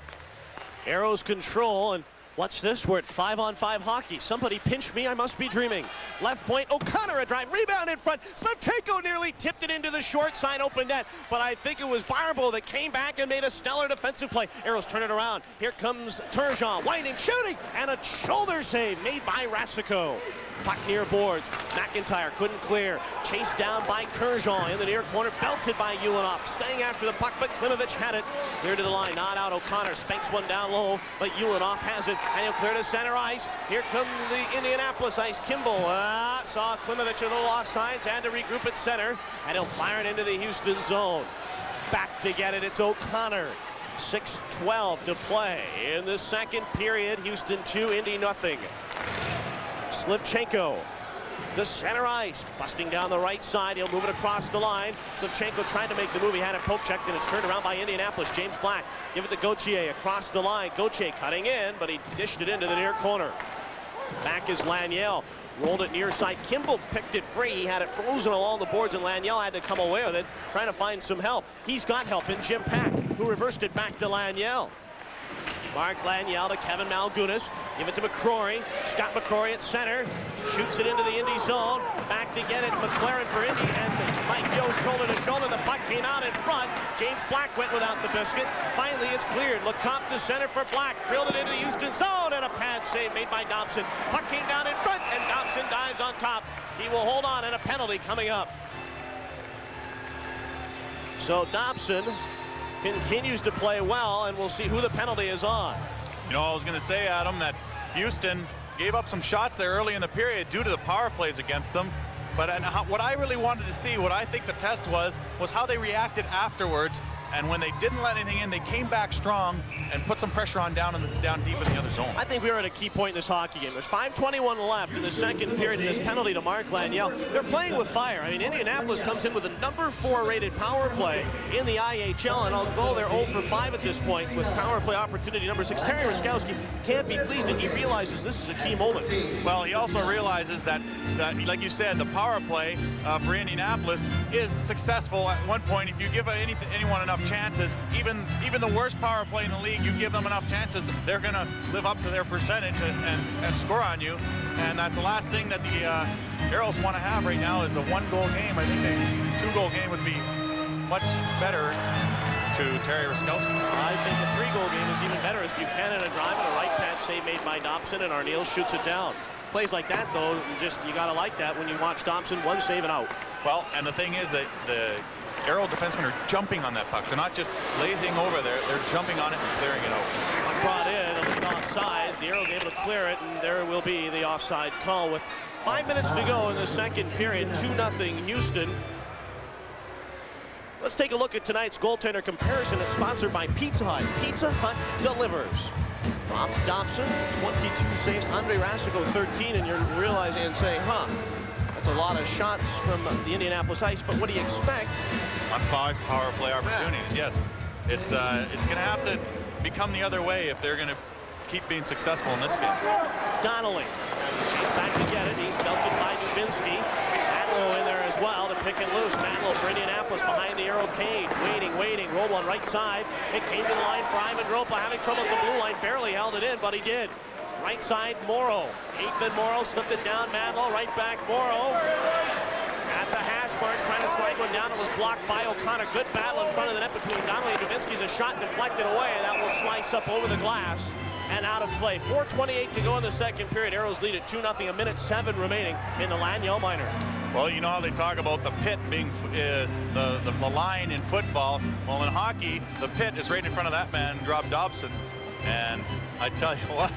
Aeros control, and What's this? We're at five on five hockey. Somebody pinch me, I must be dreaming. Left point, O'Connor a drive, rebound in front. Slivchenko nearly tipped it into the short side open net, but I think it was Barbeau that came back and made a stellar defensive play. Aeros turn it around. Here comes Turgeon, winding, shooting, and a shoulder save made by Racicot. Puck near boards. McIntyre couldn't clear. Chased down by Turgeon in the near corner. Belted by Ulanov. Staying after the puck, but Klimovich had it. Clear to the line. Not out. O'Connor spanks one down low, but Ulanov has it. And he'll clear to center ice. Here comes the Indianapolis ice. Kimball uh, saw Klimovich a little offsides. Had to regroup at center. And he'll fire it into the Houston zone. Back to get it. It's O'Connor. 6-12 to play in the second period. Houston 2, Indy nothing. Slivchenko to center ice, busting down the right side. He'll move it across the line. Slivchenko trying to make the move. He had it poke checked, and it's turned around by Indianapolis. James Black give it to Gauthier across the line. Gauthier cutting in, but he dished it into the near corner. Back is Laniel. Rolled it near side. Kimball picked it free. He had it frozen along the boards, and Laniel had to come away with it, trying to find some help. He's got help in Jim Paek, who reversed it back to Laniel. Mark Laniel to Kevin Malgunas. Give it to McCrory. Scott McCrory at center. Shoots it into the Indy zone. Back to get it. McLaren for Indy. And Mike Yeo shoulder to shoulder. The puck came out in front. James Black went without the biscuit. Finally, it's cleared. Lecomte to center for Black. Drilled it into the Houston zone. And a pad save made by Dobson. Puck came down in front. And Dobson dives on top. He will hold on. And a penalty coming up. So Dobson continues to play well, and we'll see who the penalty is on. You know, I was going to say, Adam, that Houston gave up some shots there early in the period due to the power plays against them. But how, uh, what I really wanted to see, what I think the test was, was how they reacted afterwards. And when they didn't let anything in, they came back strong and put some pressure on down in the, down deep in the other zone. I think we are at a key point in this hockey game. There's 5:21 left in the second period, and this penalty to Mark Laniel. They're playing with fire. I mean, Indianapolis comes in with a number four rated power play in the IHL, and although they're 0 for 5 at this point with power play opportunity number six, Terry Ruskowski can't be pleased, and he realizes this is a key moment. Well, he also realizes that, that like you said, the power play uh, for Indianapolis is successful at one point if you give anything, anyone enough chances, even even the worst power play in the league, you give them enough chances, they're going to live up to their percentage and, and, and, score on you. And that's the last thing that the uh, Aeros want to have right now is a one-goal game. I think a two-goal game would be much better to Terry Ruskowski. I think a three-goal game is even better as Buchanan a drive and a right pad save made by Dobson and Arniel shoots it down. Plays like that, though, just you got to like that when you watch Dobson one save and out. Well, and the thing is that the Aero defensemen are jumping on that puck. They're not just lazing over there. They're jumping on it and clearing it out. Brought in, on the offside. The Aeros able to clear it, and there will be the offside call with five minutes to go in the second period. 2-0 Houston. Let's take a look at tonight's goaltender comparison. It's sponsored by Pizza Hut. Pizza Hut delivers. Rob Dobson, 22 saves. Andre Racicot, 13. And you're realizing and saying, huh, that's a lot of shots from the Indianapolis Ice. But what do you expect? On five power play opportunities, yes. It's, uh, it's going to have to become the other way if they're going to keep being successful in this game. Donnelly. Chase back to get it. He's belted by Dubinsky Manlow in there as well to pick it loose. Manlow for Indianapolis behind the Aero cage. Waiting, waiting. Roll one right side. It came to the line for Ivan Droppa. Having trouble at the blue line. Barely held it in, but he did. Right side, Moreau. Ethan Moreau slipped it down. Manlow right back, Moreau. At the hash marks, trying to slide one down. It was blocked by O'Connor. Good battle in front of the net between Donnelly and Dubinsky's a shot deflected away, and that will slice up over the glass and out of play. 4.28 to go in the second period. Aeros lead at 2-0, a minute seven remaining in the Laniel Minor. Well, you know how they talk about the pit being uh, the, the, the line in football. Well, in hockey, the pit is right in front of that man, Rob Dobson. And I tell you (laughs) what,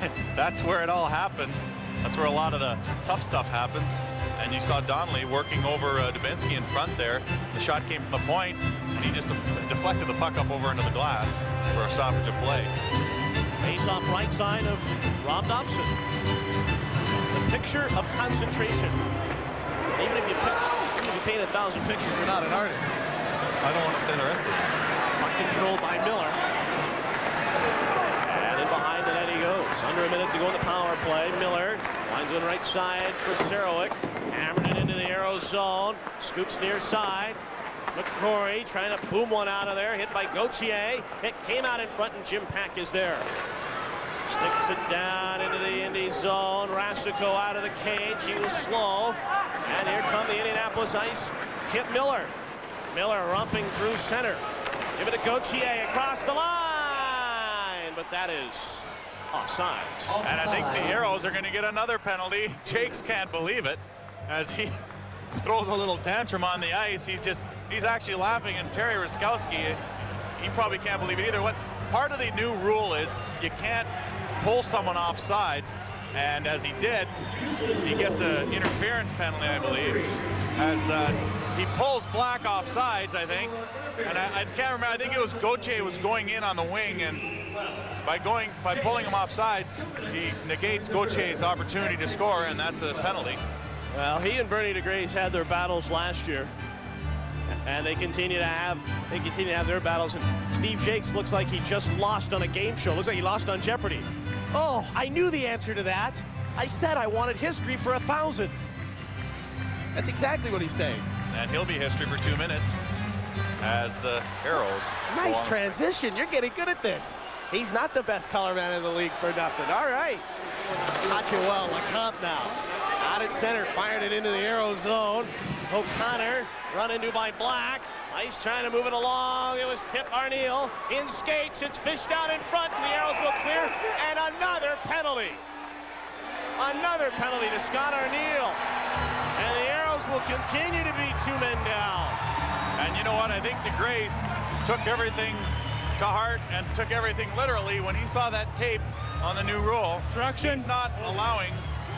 (laughs) that's where it all happens. That's where a lot of the tough stuff happens. And you saw Donnelly working over uh, Dubinsky in front there. The shot came from the point, and he just def deflected the puck up over into the glass for a stoppage of play. Face off right side of Rob Dobson. The picture of concentration. Even if you, even if you paint a thousand pictures, you're not an artist. I don't want to say the rest of it. Puck controlled by Miller. And in behind the net goes. Under a minute to go in the power play. Miller lines on the right side for Serowik. Hammering it into the Aero zone. Scoops near side. McCrory trying to boom one out of there, hit by Gauthier. It came out in front, and Jim Paek is there. Sticks it down into the Indy zone. Racicot out of the cage. He was slow. And here come the Indianapolis Ice. Kip Miller. Miller romping through center. Give it to Gauthier across the line. But that is offside. And I think the Aeros are going to get another penalty. Jakes can't believe it as he (laughs) throws a little tantrum on the ice. He's just, he's actually laughing. And Terry Ruskowski, he probably can't believe it either. What part of the new rule is you can't pull someone off sides. And as he did, he gets an interference penalty, I believe, as uh, he pulls Black off sides, I think. And I, I, can't remember, I think it was Gauthier was going in on the wing, and by going, by pulling him off sides, he negates Gauthier's opportunity to score, and that's a penalty. Well, he and Bernie DeGrace had their battles last year. And they continue to have they continue to have their battles. And Steve Jakes looks like he just lost on a game show. Looks like he lost on Jeopardy. Oh, I knew the answer to that. I said I wanted history for a thousand. That's exactly what he's saying. And he'll be history for two minutes as the Aeros. Nice transition. You're getting good at this. He's not the best color man in the league for nothing. All right. Caught you well. Lecomte now. Out at center, fired it into the Aero zone. O'Connor run into by Black. Ice trying to move it along. It was Tip Arniel in skates. It's fished out in front, and the Aeros will clear. And another penalty. Another penalty to Scott Arniel. And the Aeros will continue to be two men down. And you know what? I think DeGrace took everything to heart and took everything literally when he saw that tape on the new rule. Obstruction. He's not allowing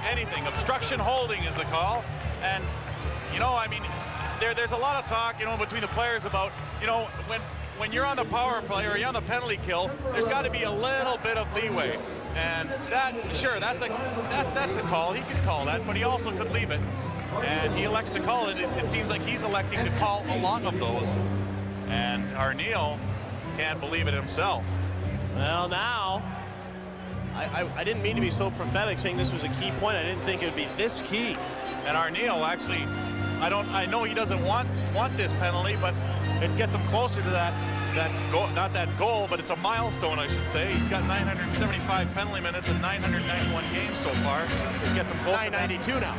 anything. Obstruction holding is the call. And, you know, I mean, there, there's a lot of talk, you know, between the players about, you know, when when you're on the power play or you're on the penalty kill, there's got to be a little bit of leeway. And that, sure, that's a that, that's a call. He could call that, but he also could leave it. And he elects to call it. It, it seems like he's electing to call a lot of those. And Arniel can't believe it himself. Well, now I, I, I, didn't mean to be so prophetic saying this was a key point. I didn't think it would be this key. And Arniel actually, I don't, I know he doesn't want want this penalty, but it gets him closer to that that goal, not that goal, but it's a milestone, I should say. He's got 975 penalty minutes in 991 games so far. It gets him closer. 992 now.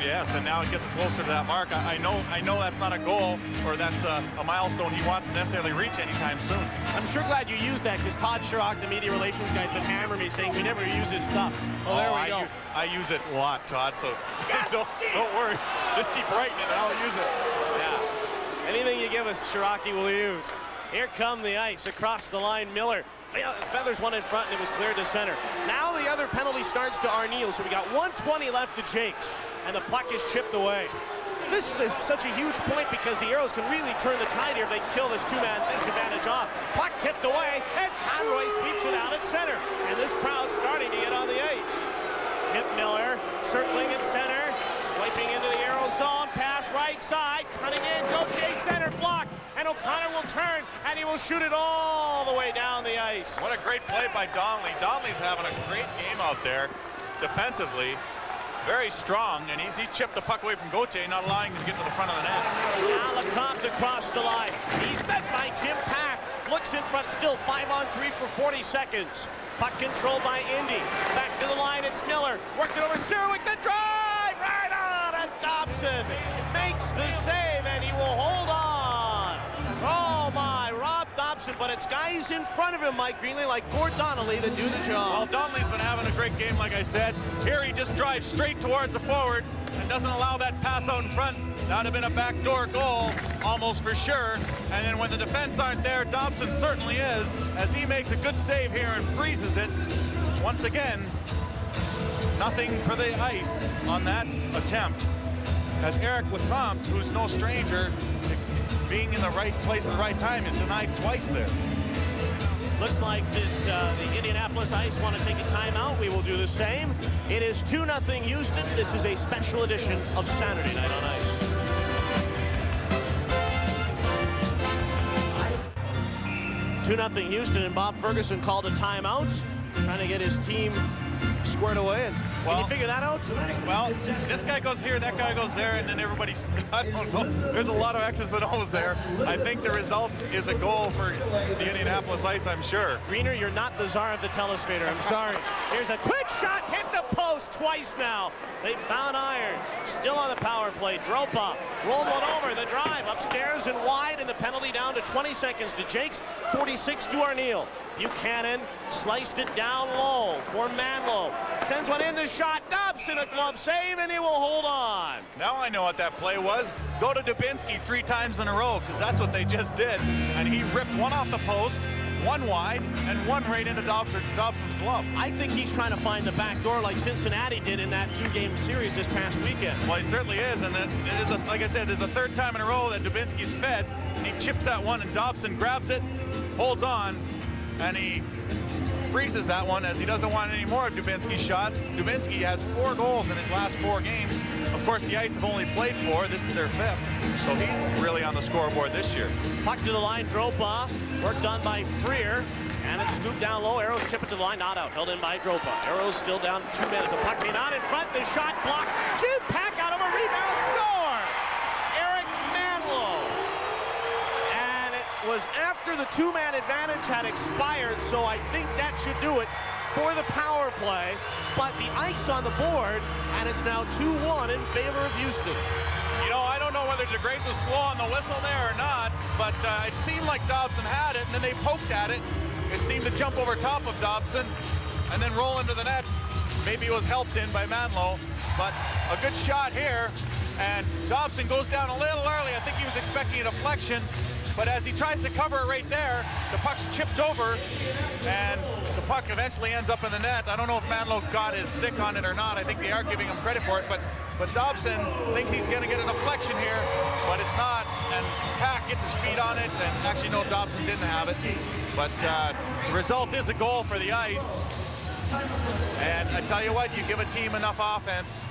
Yes, and now it gets him closer to that mark. I, I know, I know that's not a goal or that's a, a, milestone he wants to necessarily reach anytime soon. I'm sure glad you used that because Todd Sherrock, the media relations guy's been hammering me saying we never use his stuff. Well, there oh, we I go. Use, I use it a lot, Todd. So (laughs) don't, don't worry. Just keep writing it, and I'll use it. Yeah. Anything you give us, Shiraki will use. Here come the ice across the line. Miller feathers one in front and it was cleared to center. Now the other penalty starts to Arniel, so we got 120 left to Jakes, and the puck is chipped away. This is a, such a huge point because the Aeros can really turn the tide here if they kill this two-man disadvantage off. Puck tipped away, and Conroy sweeps it out at center. And this crowd starting to get on the ice. Kip Miller circling in center, swiping into the Aero zone, pass right side, cutting in, Jay center block, and O'Connor will turn, and he will shoot it all the way down the ice. What a great play by Donnelly. Donnelly's having a great game out there defensively. Very strong, and he's, he chipped the puck away from Gauthier, not allowing him to get to the front of the net. Now Lecomte across the line. He's met by Jim Paek. Looks in front still, five on three for 40 seconds. Puck controlled by Indy. Back to the line, it's Miller. Worked it over Serowik, the drive! Right on! And Dobson the save, and he will hold on. Oh, my, Rob Dobson, but it's guys in front of him, Mike Greenlay, like Gord Donnelly, that do the job. Well, Donnelly's been having a great game, like I said. Here he just drives straight towards the forward and doesn't allow that pass out in front. That would have been a backdoor goal, almost for sure. And then when the defense aren't there, Dobson certainly is, as he makes a good save here and freezes it. Once again, nothing for the ice on that attempt. As Eric Lecomte, who's no stranger to being in the right place at the right time, is denied twice there. Looks like that uh, the Indianapolis Ice want to take a timeout. We will do the same. It is 2-0 Houston. This is a special edition of Saturday Night on Ice. 2-0 Houston, and Bob Ferguson called a timeout, trying to get his team squared away. And well, can you figure that out? Well, this guy goes here, that guy goes there, and then everybody's, (laughs) I don't know. There's a lot of X's and O's there. I think the result is a goal for the Indianapolis Ice, I'm sure. Greener, you're not the czar of the telestrator. I'm sorry. Here's a quick shot, hit the post twice now. They found iron. Still on the power play. Droppa rolled one over. The drive upstairs and wide, and the penalty down to 20 seconds to Jakes, 46 to Arniel. Buchanan sliced it down low for Manlow. Sends one in the shot. Dobson a glove save, and he will hold on. Now I know what that play was. Go to Dubinsky three times in a row, because that's what they just did. And he ripped one off the post, one wide, and one right into Dobson, Dobson's glove. I think he's trying to find the back door like Cincinnati did in that two-game series this past weekend. Well, he certainly is, and it is, a, like I said, it is a third time in a row that Dubinsky's fed, and he chips that one, and Dobson grabs it, holds on, and he freezes that one as he doesn't want any more of Dubinsky's shots. Dubinsky has four goals in his last four games. Of course, the Ice have only played four. This is their fifth. So he's really on the scoreboard this year. Puck to the line, Droppa. Work done by Freer. And it's scooped down low. Aeros chip it to the line, not out. Held in by Droppa. Aeros still down two minutes. A puck came out in front. The shot blocked. Two pack out of a rebound score. Eric Manlow. Was after the two-man advantage had expired, so I think that should do it for the power play. But the ice on the board, and it's now 2-1 in favor of Houston. You know, I don't know whether DeGrace was slow on the whistle there or not, but uh, it seemed like Dobson had it, and then they poked at it. It seemed to jump over top of Dobson and then roll into the net. Maybe it was helped in by Manlow, but a good shot here. And Dobson goes down a little early. I think he was expecting a deflection, but as he tries to cover it right there, the puck's chipped over, and the puck eventually ends up in the net. I don't know if Manlow got his stick on it or not. I think they are giving him credit for it, but but Dobson thinks he's going to get a deflection here, but it's not. And Paek gets his feet on it, and actually, no, Dobson didn't have it. But uh, the result is a goal for the Ice. And I tell you what, you give a team enough offense,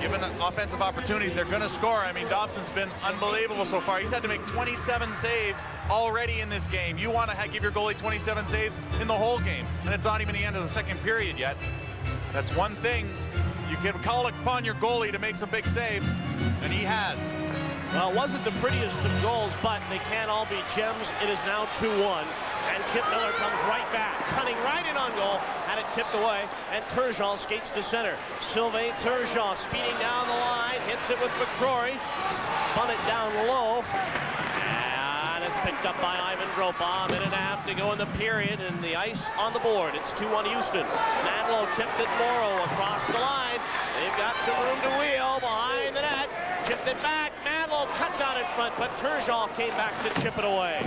given offensive opportunities, they're going to score. I mean, Dobson's been unbelievable so far. He's had to make 27 saves already in this game. You want to give your goalie 27 saves in the whole game, and it's not even the end of the second period yet. That's one thing. You can call upon your goalie to make some big saves, and he has. Well, it wasn't the prettiest of goals, but they can't all be gems. It is now 2-1. And Kip Miller comes right back, cutting right in on goal, had it tipped away, and Turgeon skates to center. Sylvain Turgeon speeding down the line, hits it with McCrory, spun it down low, and it's picked up by Ivan Droppa. Minute and a half to go in the period, and the ice on the board. It's 2-1 Houston. Manlow tipped it Moreau across the line. They've got some room to wheel behind the net. Chipped it back. Manlow cuts out in front, but Turgeon came back to chip it away.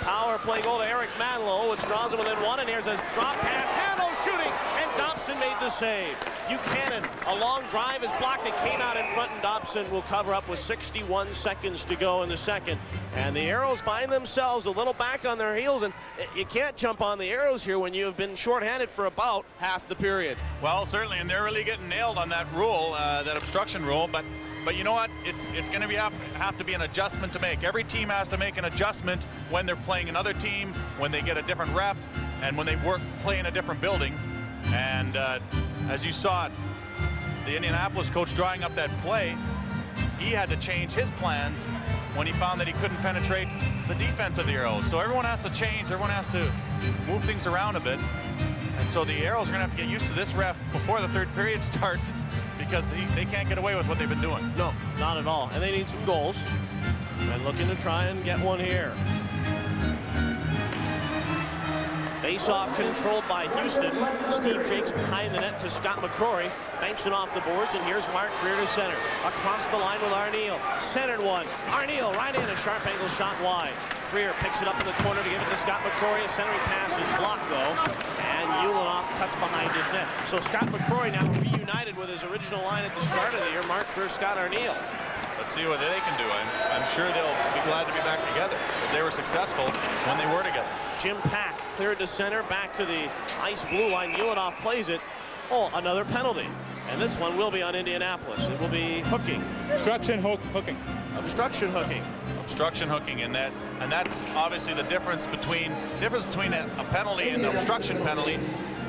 Power play goal to Eric Manlow, which draws him within one, and here's a drop pass. Manlow shooting, and Dobson made the save. Buchanan, a long drive is blocked. It came out in front, and Dobson will cover up with 61 seconds to go in the second. And the Aeros find themselves a little back on their heels, and you can't jump on the Aeros here when you have been shorthanded for about half the period. Well, certainly, and they're really getting nailed on that rule, uh, that obstruction rule, but but you know what? It's it's going to be have, have to be an adjustment to make. Every team has to make an adjustment when they're playing another team, when they get a different ref, and when they work play in a different building. And uh, as you saw the Indianapolis coach drawing up that play, he had to change his plans when he found that he couldn't penetrate the defense of the Aeros. So everyone has to change. Everyone has to move things around a bit. And so the Aeros are going to have to get used to this ref before the third period (laughs) starts because they, they can't get away with what they've been doing. No, not at all. And they need some goals. And looking to try and get one here. Face-off controlled by Houston. Steve Jakes behind the net to Scott McCrory. Banks it off the boards, and here's Mark Freer to center. Across the line with Arniel. Centered one. Arniel right in, a sharp angle shot wide. Freer picks it up in the corner to give it to Scott McCrory. A centering pass is blocked, though. And Ulanov cuts behind his net. So Scott McCrory now reunited with his original line at the start of the year. Mark Freer, Scott Arniel. Let's see what they can do. I'm, I'm sure they'll be glad to be back together because they were successful when they were together. Jim Paek cleared to center, back to the ice blue line. Ulanov plays it. Oh, another penalty. And this one will be on Indianapolis. It will be hooking. Obstruction hook, hooking. Obstruction hooking. Obstruction hooking in that, and that's obviously the difference between difference between a, penalty and an obstruction penalty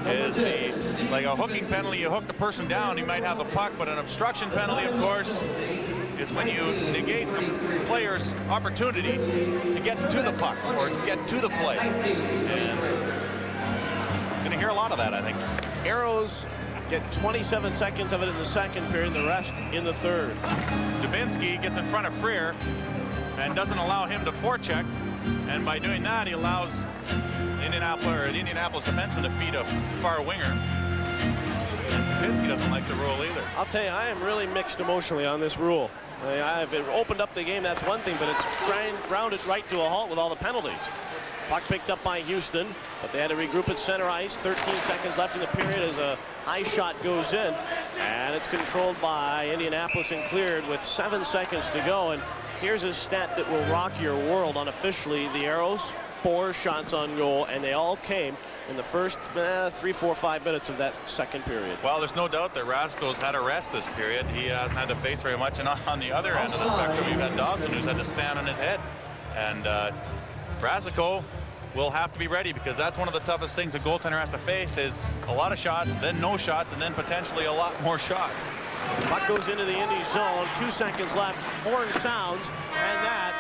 is the like a hooking penalty. You hook the person down, you might have the puck, but an obstruction penalty, of course, is when you negate the player's opportunity to get to the puck or get to the play. And going to hear a lot of that, I think. Aeros get 27 seconds of it in the second period, the rest in the third. Dubinsky gets in front of Freer and doesn't allow him to forecheck. And by doing that, he allows Indianapolis or the Indianapolis defenseman to feed a far winger. And Dubinsky doesn't like the rule either. I'll tell you, I am really mixed emotionally on this rule. I, if it opened up the game, that's one thing, but it's grounded right to a halt with all the penalties. Puck picked up by Houston, but they had to regroup at center ice. 13 seconds left in the period as a high shot goes in. And it's controlled by Indianapolis and cleared with seven seconds to go. And here's a stat that will rock your world unofficially. The Aeros, four shots on goal, and they all came in the first eh, three, four, five minutes of that second period. Well, there's no doubt that Rasko's had a rest this period. He hasn't had to face very much. And on the other end of the spectrum, you've had Dobson, who's had to stand on his head. And uh, will have to be ready because that's one of the toughest things a goaltender has to face is a lot of shots, then no shots, and then potentially a lot more shots. Puck goes into the Indy zone. Two seconds left. Horn sounds, and that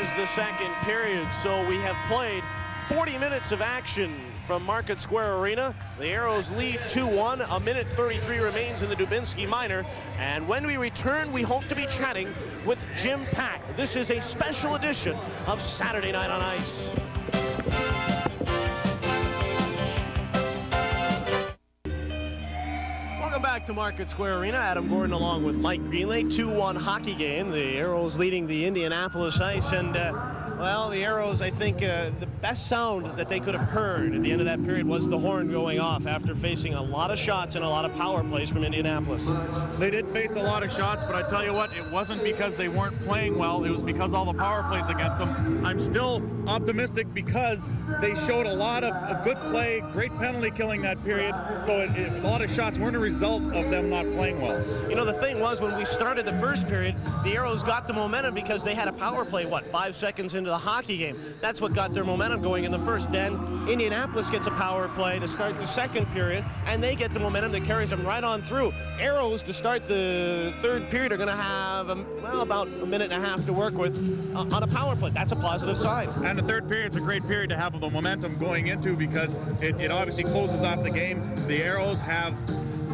is the second period. So we have played 40 minutes of action from Market Square Arena. The Aeros lead 2-1. A minute 33 remains in the Dubinsky Minor. And when we return, we hope to be chatting with Jim Paek. This is a special edition of Saturday Night on Ice. Welcome back to Market Square Arena. Adam Gordon along with Mike Greenley. 2-1 hockey game. The Aeros leading the Indianapolis Ice. And, uh, well, the Aeros, I think uh, the best sound that they could have heard at the end of that period was the horn going off after facing a lot of shots and a lot of power plays from Indianapolis. They did face a lot of shots, but I tell you what, it wasn't because they weren't playing well. It was because all the power plays against them. I'm still optimistic because they showed a lot of, good play, great penalty killing that period. So it, it, a lot of shots weren't a result of them not playing well. You know, the thing was when we started the first period, the Aeros got the momentum because they had a power play, what, five seconds into the hockey game. That's what got their momentum momentum going in the first. Then Indianapolis gets a power play to start the second period, and they get the momentum that carries them right on through. Aeros to start the third period are going to have, um, well, about a minute and a half to work with uh, on a power play. That's a positive sign. And the third period's a great period to have the momentum going into because it, it obviously closes off the game. The Aeros have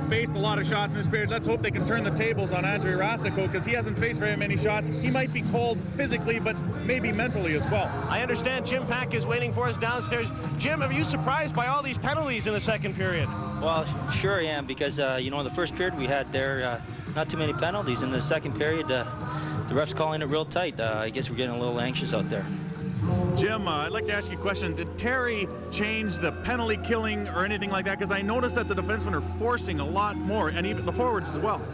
faced a lot of shots in this period. Let's hope they can turn the tables on Andre Racicot because he hasn't faced very many shots. He might be cold physically, but maybe mentally as well. I understand Jim Paek is waiting for us downstairs. Jim, are you surprised by all these penalties in the second period? Well, sure I am because, uh, you know, in the first period we had there uh, not too many penalties. In the second period, uh, the ref's calling it real tight. Uh, I guess we're getting a little anxious out there. Jim, uh, I'd like to ask you a question. Did Terry change the penalty killing or anything like that? Because I noticed that the defensemen are forcing a lot more, and even the forwards as well.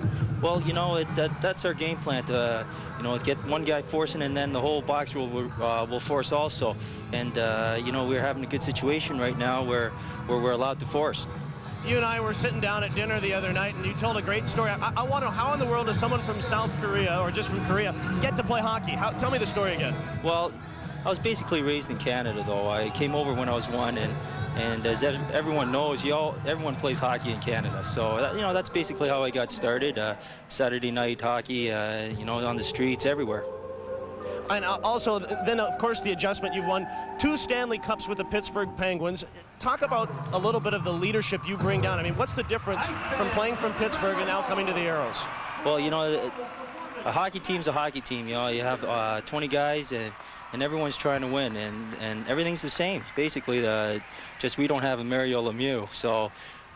Well, you know, it, that, that's our game plan. To, uh, you know, get one guy forcing, and then the whole box will uh, will force also. And uh, you know, we're having a good situation right now where where we're allowed to force. You and I were sitting down at dinner the other night, and you told a great story. I, I want to know how in the world does someone from South Korea or just from Korea get to play hockey? How, tell me the story again. Well, I was basically raised in Canada, though. I came over when I was one, and and as everyone knows, you all everyone plays hockey in Canada. So that, you know that's basically how I got started. Uh, Saturday night hockey, uh, you know, on the streets everywhere. And uh, also, then of course, the adjustment. You've won two Stanley Cups with the Pittsburgh Penguins. Talk about a little bit of the leadership you bring down. I mean, what's the difference from playing from Pittsburgh and now coming to the Aeros? Well, you know, a hockey team's a hockey team. You know, you have uh, 20 guys and and everyone's trying to win, and, and everything's the same, basically. Uh, just we don't have a Mario Lemieux, so,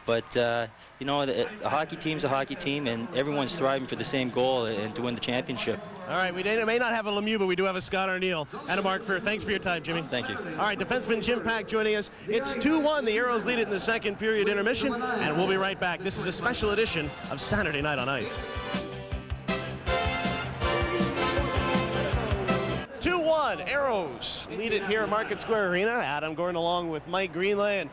but uh, you know, the, the, hockey team's a hockey team, and everyone's striving for the same goal and to win the championship. All right, we may not have a Lemieux, but we do have a Scott Arniel and a Mark Freer. Thanks for your time, Jimmy. Thank you. All right, defenseman Jim Paek joining us. It's 2-1. The Aeros lead it in the second period intermission, and we'll be right back. This is a special edition of Saturday Night on Ice. 2-1, Aeros lead it here at Market Square Arena. Adam Gordon along with Mike Greenlay. And,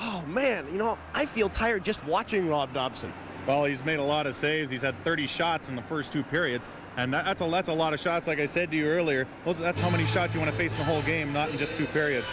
oh, man, you know, I feel tired just watching Rob Dobson. Well, he's made a lot of saves. He's had 30 shots in the first two periods, and that's a that's a lot of shots. Like I said to you earlier, that's how many shots you want to face in the whole game, not in just two periods.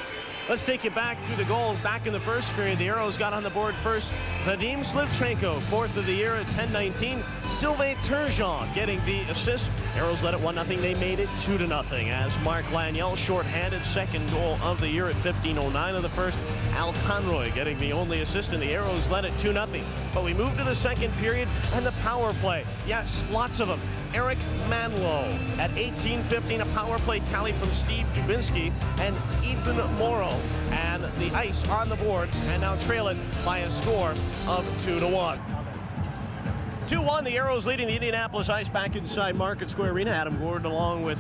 Let's take you back through the goals. Back in the first period, the Aeros got on the board first. Vadim Slivchenko, fourth of the year at 10-19. Sylvain Turgeon getting the assist. Aeros led it 1-0. They made it 2-0 as Mark Laniel, short-handed, second goal of the year at 15.09 of the first. Al Conroy getting the only assist, and the Aeros led it 2-0. But we move to the second period and the power play. Yes, lots of them. Eric Manlow at 18-15, a power play tally from Steve Dubinsky and Ethan Moreau and the ice on the board and now trail it by a score of 2 to 1. 2-1, the Aeros leading the Indianapolis Ice back inside Market Square Arena. Adam Gordon along with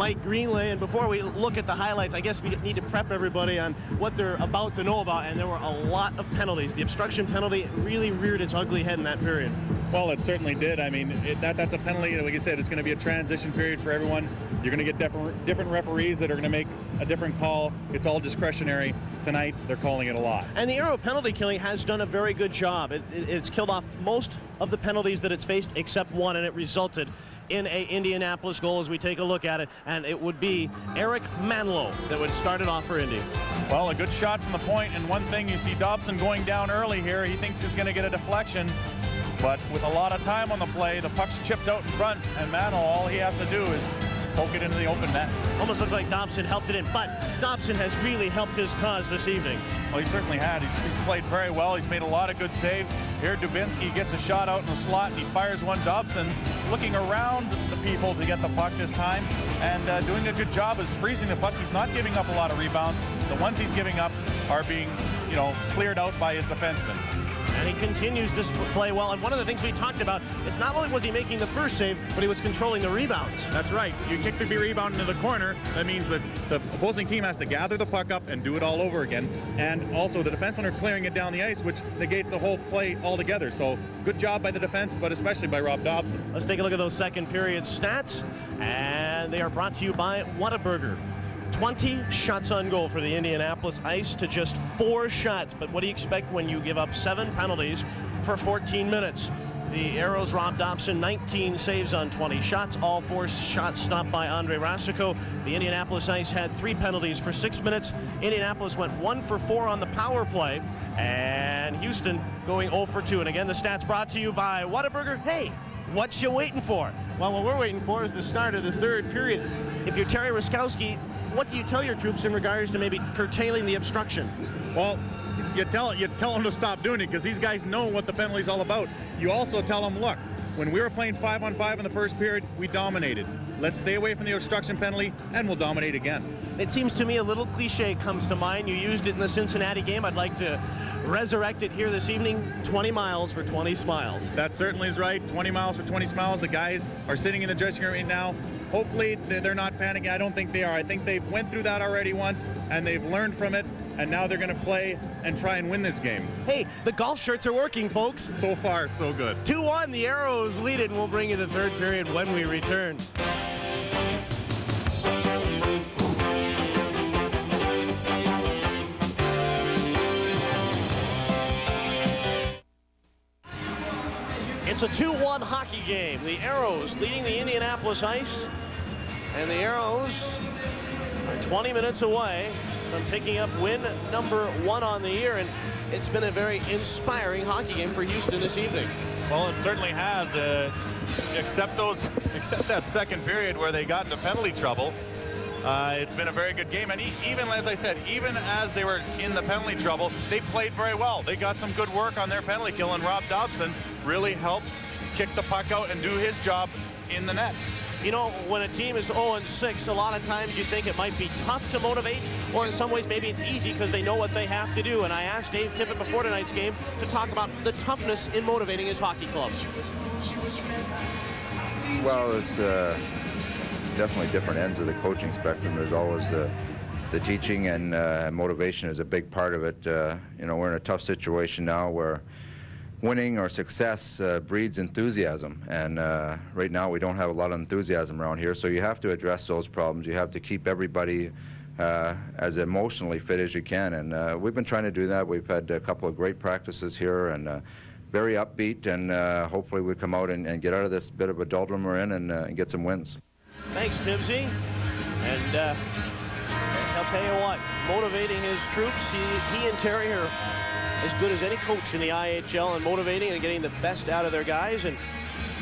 Mike Greenlay. And before we look at the highlights, I guess we need to prep everybody on what they're about to know about. And there were a lot of penalties. The obstruction penalty really reared its ugly head in that period. Well, it certainly did. I mean, it, that that's a penalty. Like I said, it's going to be a transition period for everyone. You're going to get different different referees that are going to make a different call. It's all discretionary. Tonight, they're calling it a lot. And the Aero penalty killing has done a very good job. It, it, it's killed off most of the penalties that it's faced, except one, and it resulted in a Indianapolis goal as we take a look at it, and it would be Eric Manlow that would start it off for Indy. Well, a good shot from the point, and one thing you see Dopson going down early here. He thinks he's going to get a deflection, but with a lot of time on the play, the puck's chipped out in front, and Manlow, all he has to do is poke it into the open net. Almost looks like Dopson helped it in, but Dopson has really helped his cause this evening. Well, he certainly had. He's, he's, played very well. He's made a lot of good saves. Here, Dubinsky gets a shot out in the slot, and he fires one. Dopson looking around the people to get the puck this time, and uh, doing a good job of freezing the puck. He's not giving up a lot of rebounds. The ones he's giving up are being, you know, cleared out by his defensemen and he continues to play well. And one of the things we talked about is not only was he making the first save, but he was controlling the rebounds. That's right. You kick the rebound into the corner. That means that the opposing team has to gather the puck up and do it all over again. And also the defensemen are clearing it down the ice, which negates the whole play altogether. So good job by the defense, but especially by Rob Dopson. Let's take a look at those second period stats. And they are brought to you by Whataburger. 20 shots on goal for the Indianapolis Ice to just four shots. But what do you expect when you give up seven penalties for 14 minutes? the Aeros, Rob Dopson, 19 saves on 20 shots, all four shots stopped by Andre Racicot. The Indianapolis Ice had three penalties for six minutes. Indianapolis went one for four on the power play, and Houston going 0 for 2. And again, the stats brought to you by Whataburger. Hey, what you waiting for? Well, what we're waiting for is the start of the third period. If you're Terry Ruskowski, what do you tell your troops in regards to maybe curtailing the obstruction? Well, you tell you tell them to stop doing it because these guys know what the penalty's all about. You also tell them, look, when we were playing five on five in the first period, we dominated. Let's stay away from the obstruction penalty, and we'll dominate again. It seems to me a little cliche comes to mind. You used it in the Cincinnati game. I'd like to resurrect it here this evening 20 miles for 20 smiles. That certainly is right. 20 miles for 20 smiles. The guys are sitting in the dressing room right now. Hopefully, they're not panicking. I don't think they are. I think they've went through that already once, and they've learned from it, and now they're going to play and try and win this game. Hey, the golf shirts are working, folks. So far, so good. 2-1, the Aeros lead it, and we'll bring you the third period when we return. It's a 2-1 hockey game. The Aeros leading the Indianapolis Ice. And the Aeros are 20 minutes away from picking up win number one on the year. And it's been a very inspiring hockey game for Houston this evening. Well, it certainly has. Uh, except those, except that second period where they got into penalty trouble. Uh, it's been a very good game, and even as I said, even as they were in the penalty trouble, they played very well. They got some good work on their penalty kill, and Rob Dopson really helped kick the puck out and do his job in the net. You know, when a team is 0-6, a lot of times you think it might be tough to motivate, or in some ways maybe it's easy because they know what they have to do. And I asked Dave Tippett before tonight's game to talk about the toughness in motivating his hockey club. Well, it's uh, definitely different ends of the coaching spectrum. There's always the, the teaching and uh, motivation is a big part of it. Uh, you know, we're in a tough situation now where winning or success uh, breeds enthusiasm. And uh, right now we don't have a lot of enthusiasm around here, so you have to address those problems. You have to keep everybody uh, as emotionally fit as you can. And uh, we've been trying to do that. We've had a couple of great practices here and uh, very upbeat, and uh, hopefully we come out and, and, get out of this bit of a doldrum we're in and, and get some wins. Thanks, Timsey. And I'll tell you what, motivating his troops, he, he and Terry are as good as any coach in the IHL and motivating and getting the best out of their guys. And,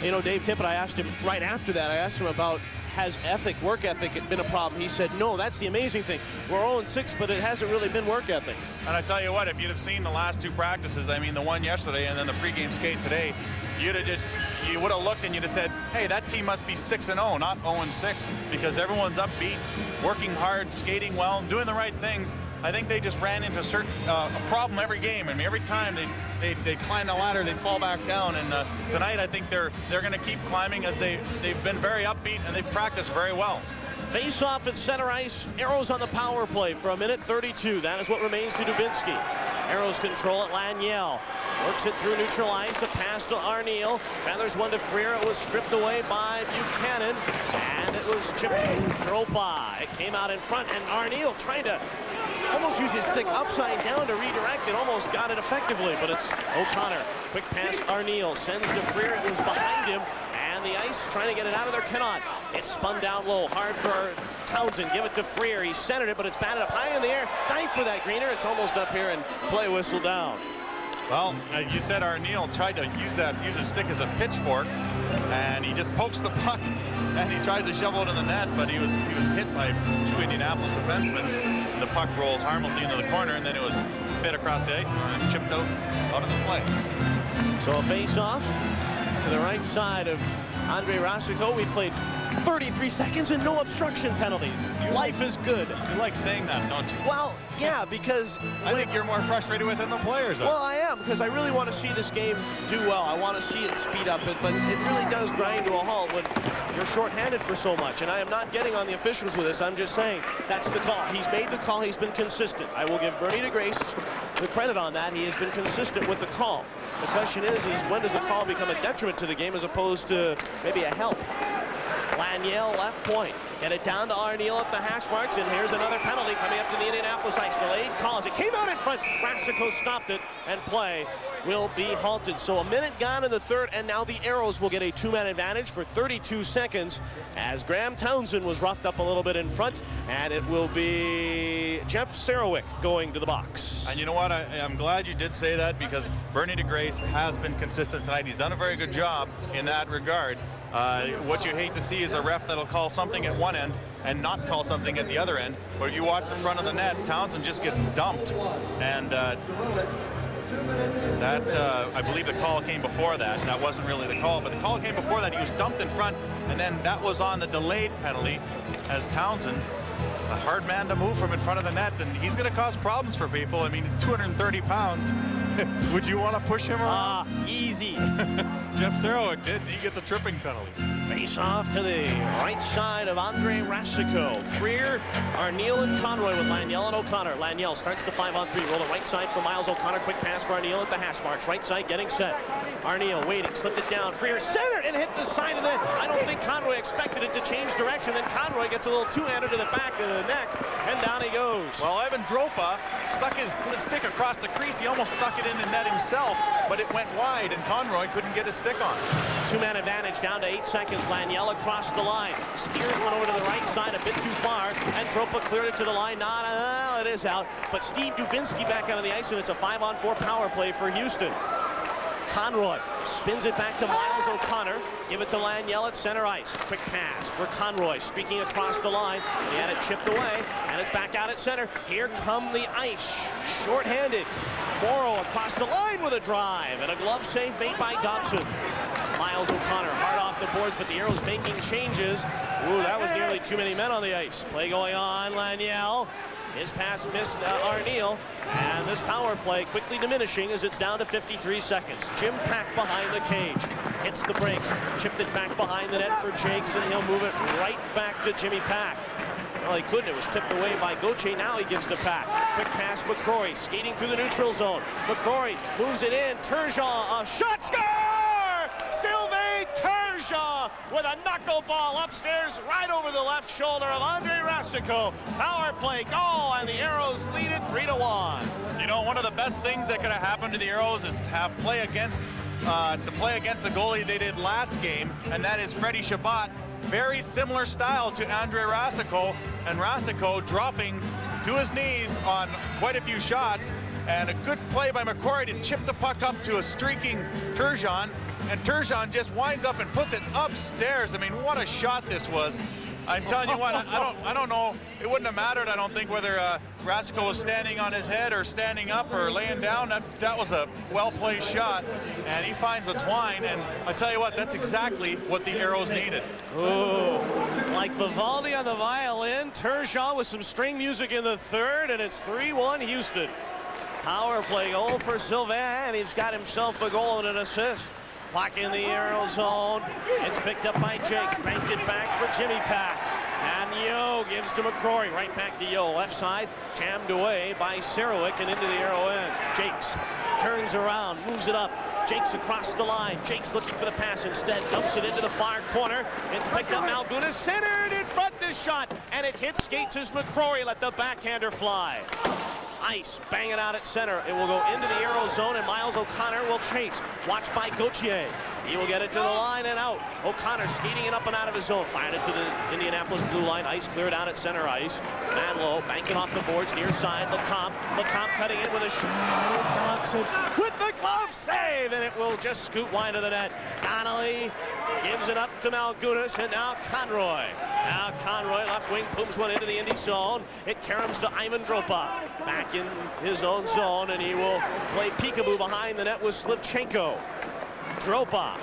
you know, Dave Tippett, I asked him right after that, I asked him about has ethic, work ethic been a problem? He said, no, that's the amazing thing. We're 0-6, but it hasn't really been work ethic. And I tell you what, if you'd have seen the last two practices, I mean, the one yesterday and then the pregame skate today, you'd have just, you would have looked and you'd have said, hey, that team must be 6 and 0, not 0 and 6, because everyone's upbeat, working hard, skating well, doing the right things. I think they just ran into a certain uh, a problem every game. I mean, every time they they they climb the ladder, they fall back down. And uh, tonight, I think they're they're going to keep climbing as they they've been very upbeat and they've practiced very well. Face off at center ice. Aeros on the power play for a minute 32. That is what remains to Dubinsky. Aeros control at Laniel. Works it through neutral ice. A pass to Arniel. Feathers one to Freer. It was stripped away by Buchanan. And it was chipped Droppa. It came out in front. And Arniel trying to almost use his stick upside down to redirect it. Almost got it effectively, but it's O'Connor. Quick pass, Arniel sends to Freer. It was behind him. And the ice trying to get it out of there cannot. It's spun down low. Hard for Townsend. Give it to Freer. He centered it, but it's batted up high in the air. Dive for that, Greener. It's almost up here and play whistle down. Well, uh, you said Arniel tried to use that, use his stick as a pitchfork, and he just pokes the (laughs) puck, and he tries to shovel it in the net, but he was he was hit by two Indianapolis defensemen the puck rolls harmlessly into the corner, and then it was fit across the ice and chipped out out of the play. So a face-off to the right side of Andre Racicot. We played 33 seconds and no obstruction penalties. You Life is good. You like saying that, don't you? Well, yeah, because... I think you're more frustrated with it than the players are. Well, I am, because I really want to see this game do well. I want to see it speed up, but it really does grind to a halt when you're shorthanded for so much. And I am not getting on the officials with this. I'm just saying that's the call. He's made the call. He's been consistent. I will give Bernie DeGrace the credit on that. He has been consistent with the call. The question is, is when does the call become a detriment to the game as opposed to maybe a help? Laniel left point. Get it down to Arniel at the hash marks, and here's another penalty coming up to the Indianapolis ice. Delayed calls. It came out in front. Racicot stopped it, and play will be halted. So a minute gone in the third, and now the Aeros will get a two-man advantage for 32 seconds as Graham Townsend was roughed up a little bit in front, and it will be Jeff Serowik going to the box. And you know what? I, am glad you did say that because Bernie DeGrace has been consistent tonight. He's done a very good job in that regard. Uh, what you hate to see is a ref that'll call something at one end and not call something at the other end. But if you watch the front of the net, Townsend just gets dumped. And uh, that, uh, I believe the call came before that. That wasn't really the call, but the call came before that. He was dumped in front, and then that was on the delayed penalty as Townsend, a hard man to move from in front of the net, and he's going to cause problems for people. I mean, he's 230 pounds. (laughs) Would you want to push him around? Ah, easy. (laughs) Jeff Serowik did. He gets a tripping penalty. Face off to the right side of Andre Racicot. Freer, Arniel, and Conroy with Laniel and O'Connor. Laniel starts the five on three. Roll it right side for Miles O'Connor. Quick pass for Arniel at the hash marks. Right side getting set. Arniel waiting, slipped it down. Freer centered and hit the side of the. I don't think Conroy expected it to change direction. Then Conroy gets a little two-hander to the back of the neck, and down he goes. Well, Ivan Droppa stuck his stick across the crease. He almost stuck it in the net himself, but it went wide, and Conroy couldn't get his stick on. Two-man advantage down to eight seconds. Laniel across the line. Steers one over to the right side a bit too far, and Droppa cleared it to the line. Not, uh, it is out. But Steve Dubinsky back out on the ice, and it's a five-on-four power play for Houston. Conroy spins it back to Miles O'Connor. Give it to Laniel at center ice. Quick pass for Conroy, streaking across the line. He had it chipped away, and it's back out at center. Here come the ice, shorthanded. Moreau across the line with a drive, and a glove save made by Dopson. Miles O'Connor hard off the boards, but the Aeros making changes. Ooh, that was nearly too many men on the ice. Play going on, Laniel. His pass missed uh, Arniel, and this power play quickly diminishing as it's down to 53 seconds. Jim Paek behind the cage, hits the brakes, chipped it back behind the net for Jakes, and he'll move it right back to Jimmy Paek. Well, he couldn't. It was tipped away by Gauthier. Now he gives the pack. Quick pass, McCrory skating through the neutral zone. McCrory moves it in. Turgeon, a shot, score! Sylvain Turgeon with a knuckleball upstairs right over the left shoulder of Andre Racicot. Power play goal, and the Aeros lead it 3 to 1. You know, one of the best things that could have happened to the Aeros is to have play against uh, to play against the goalie they did last game, and that is Freddie Chabot. Very similar style to Andre Racicot, and Racicot dropping to his knees on quite a few shots, and a good play by McCrory to chip the puck up to a streaking Turgeon, and Turgeon just winds up and puts it upstairs. I mean, what a shot this was. I'm telling you what, I, I, don't, I don't know. It wouldn't have mattered. I don't think whether uh, was standing on his head or standing up or laying down. That, that was a well-placed shot, and he finds a twine. And I tell you what, that's exactly what the Aeros needed. Ooh, like Vivaldi on the violin, Turgeon with some string music in the third, and it's 3-1 Houston. Power play goal for Sylvain, and he's got himself a goal and an assist. Puck in the Aero zone. It's picked up by Jake. Banked it back for Jimmy Paek. And Yeo gives to McCrory. Right back to Yeo. Left side. Jammed away by Serowik and into the Aero end. Jakes turns around. Moves it up. Jakes across the line. Jakes looking for the pass instead. Dumps it into the far corner. It's picked up Malgunas. Centered in front this shot. And it hits skates as McCrory let the backhander fly. Ice, bang it out at center. It will go into the Aero zone, and Miles O'Connor will chase. Watched by Gauthier. He will get it to the line and out. O'Connor skating it up and out of his zone. Fired it to the Indianapolis blue line. Ice cleared out at center ice. Manlow banking off the boards near side. Lecomte. Lecomte cutting in with a shot. And with the glove save, and it will just scoot wide of the net. Donnelly gives it up to Malgunas, and now Conroy. Now Conroy, left wing, pooms one into the Indy zone. It caroms to Ivan Droppa. Back in his own zone, and he will play peekaboo behind the net with Slivchenko. Droppa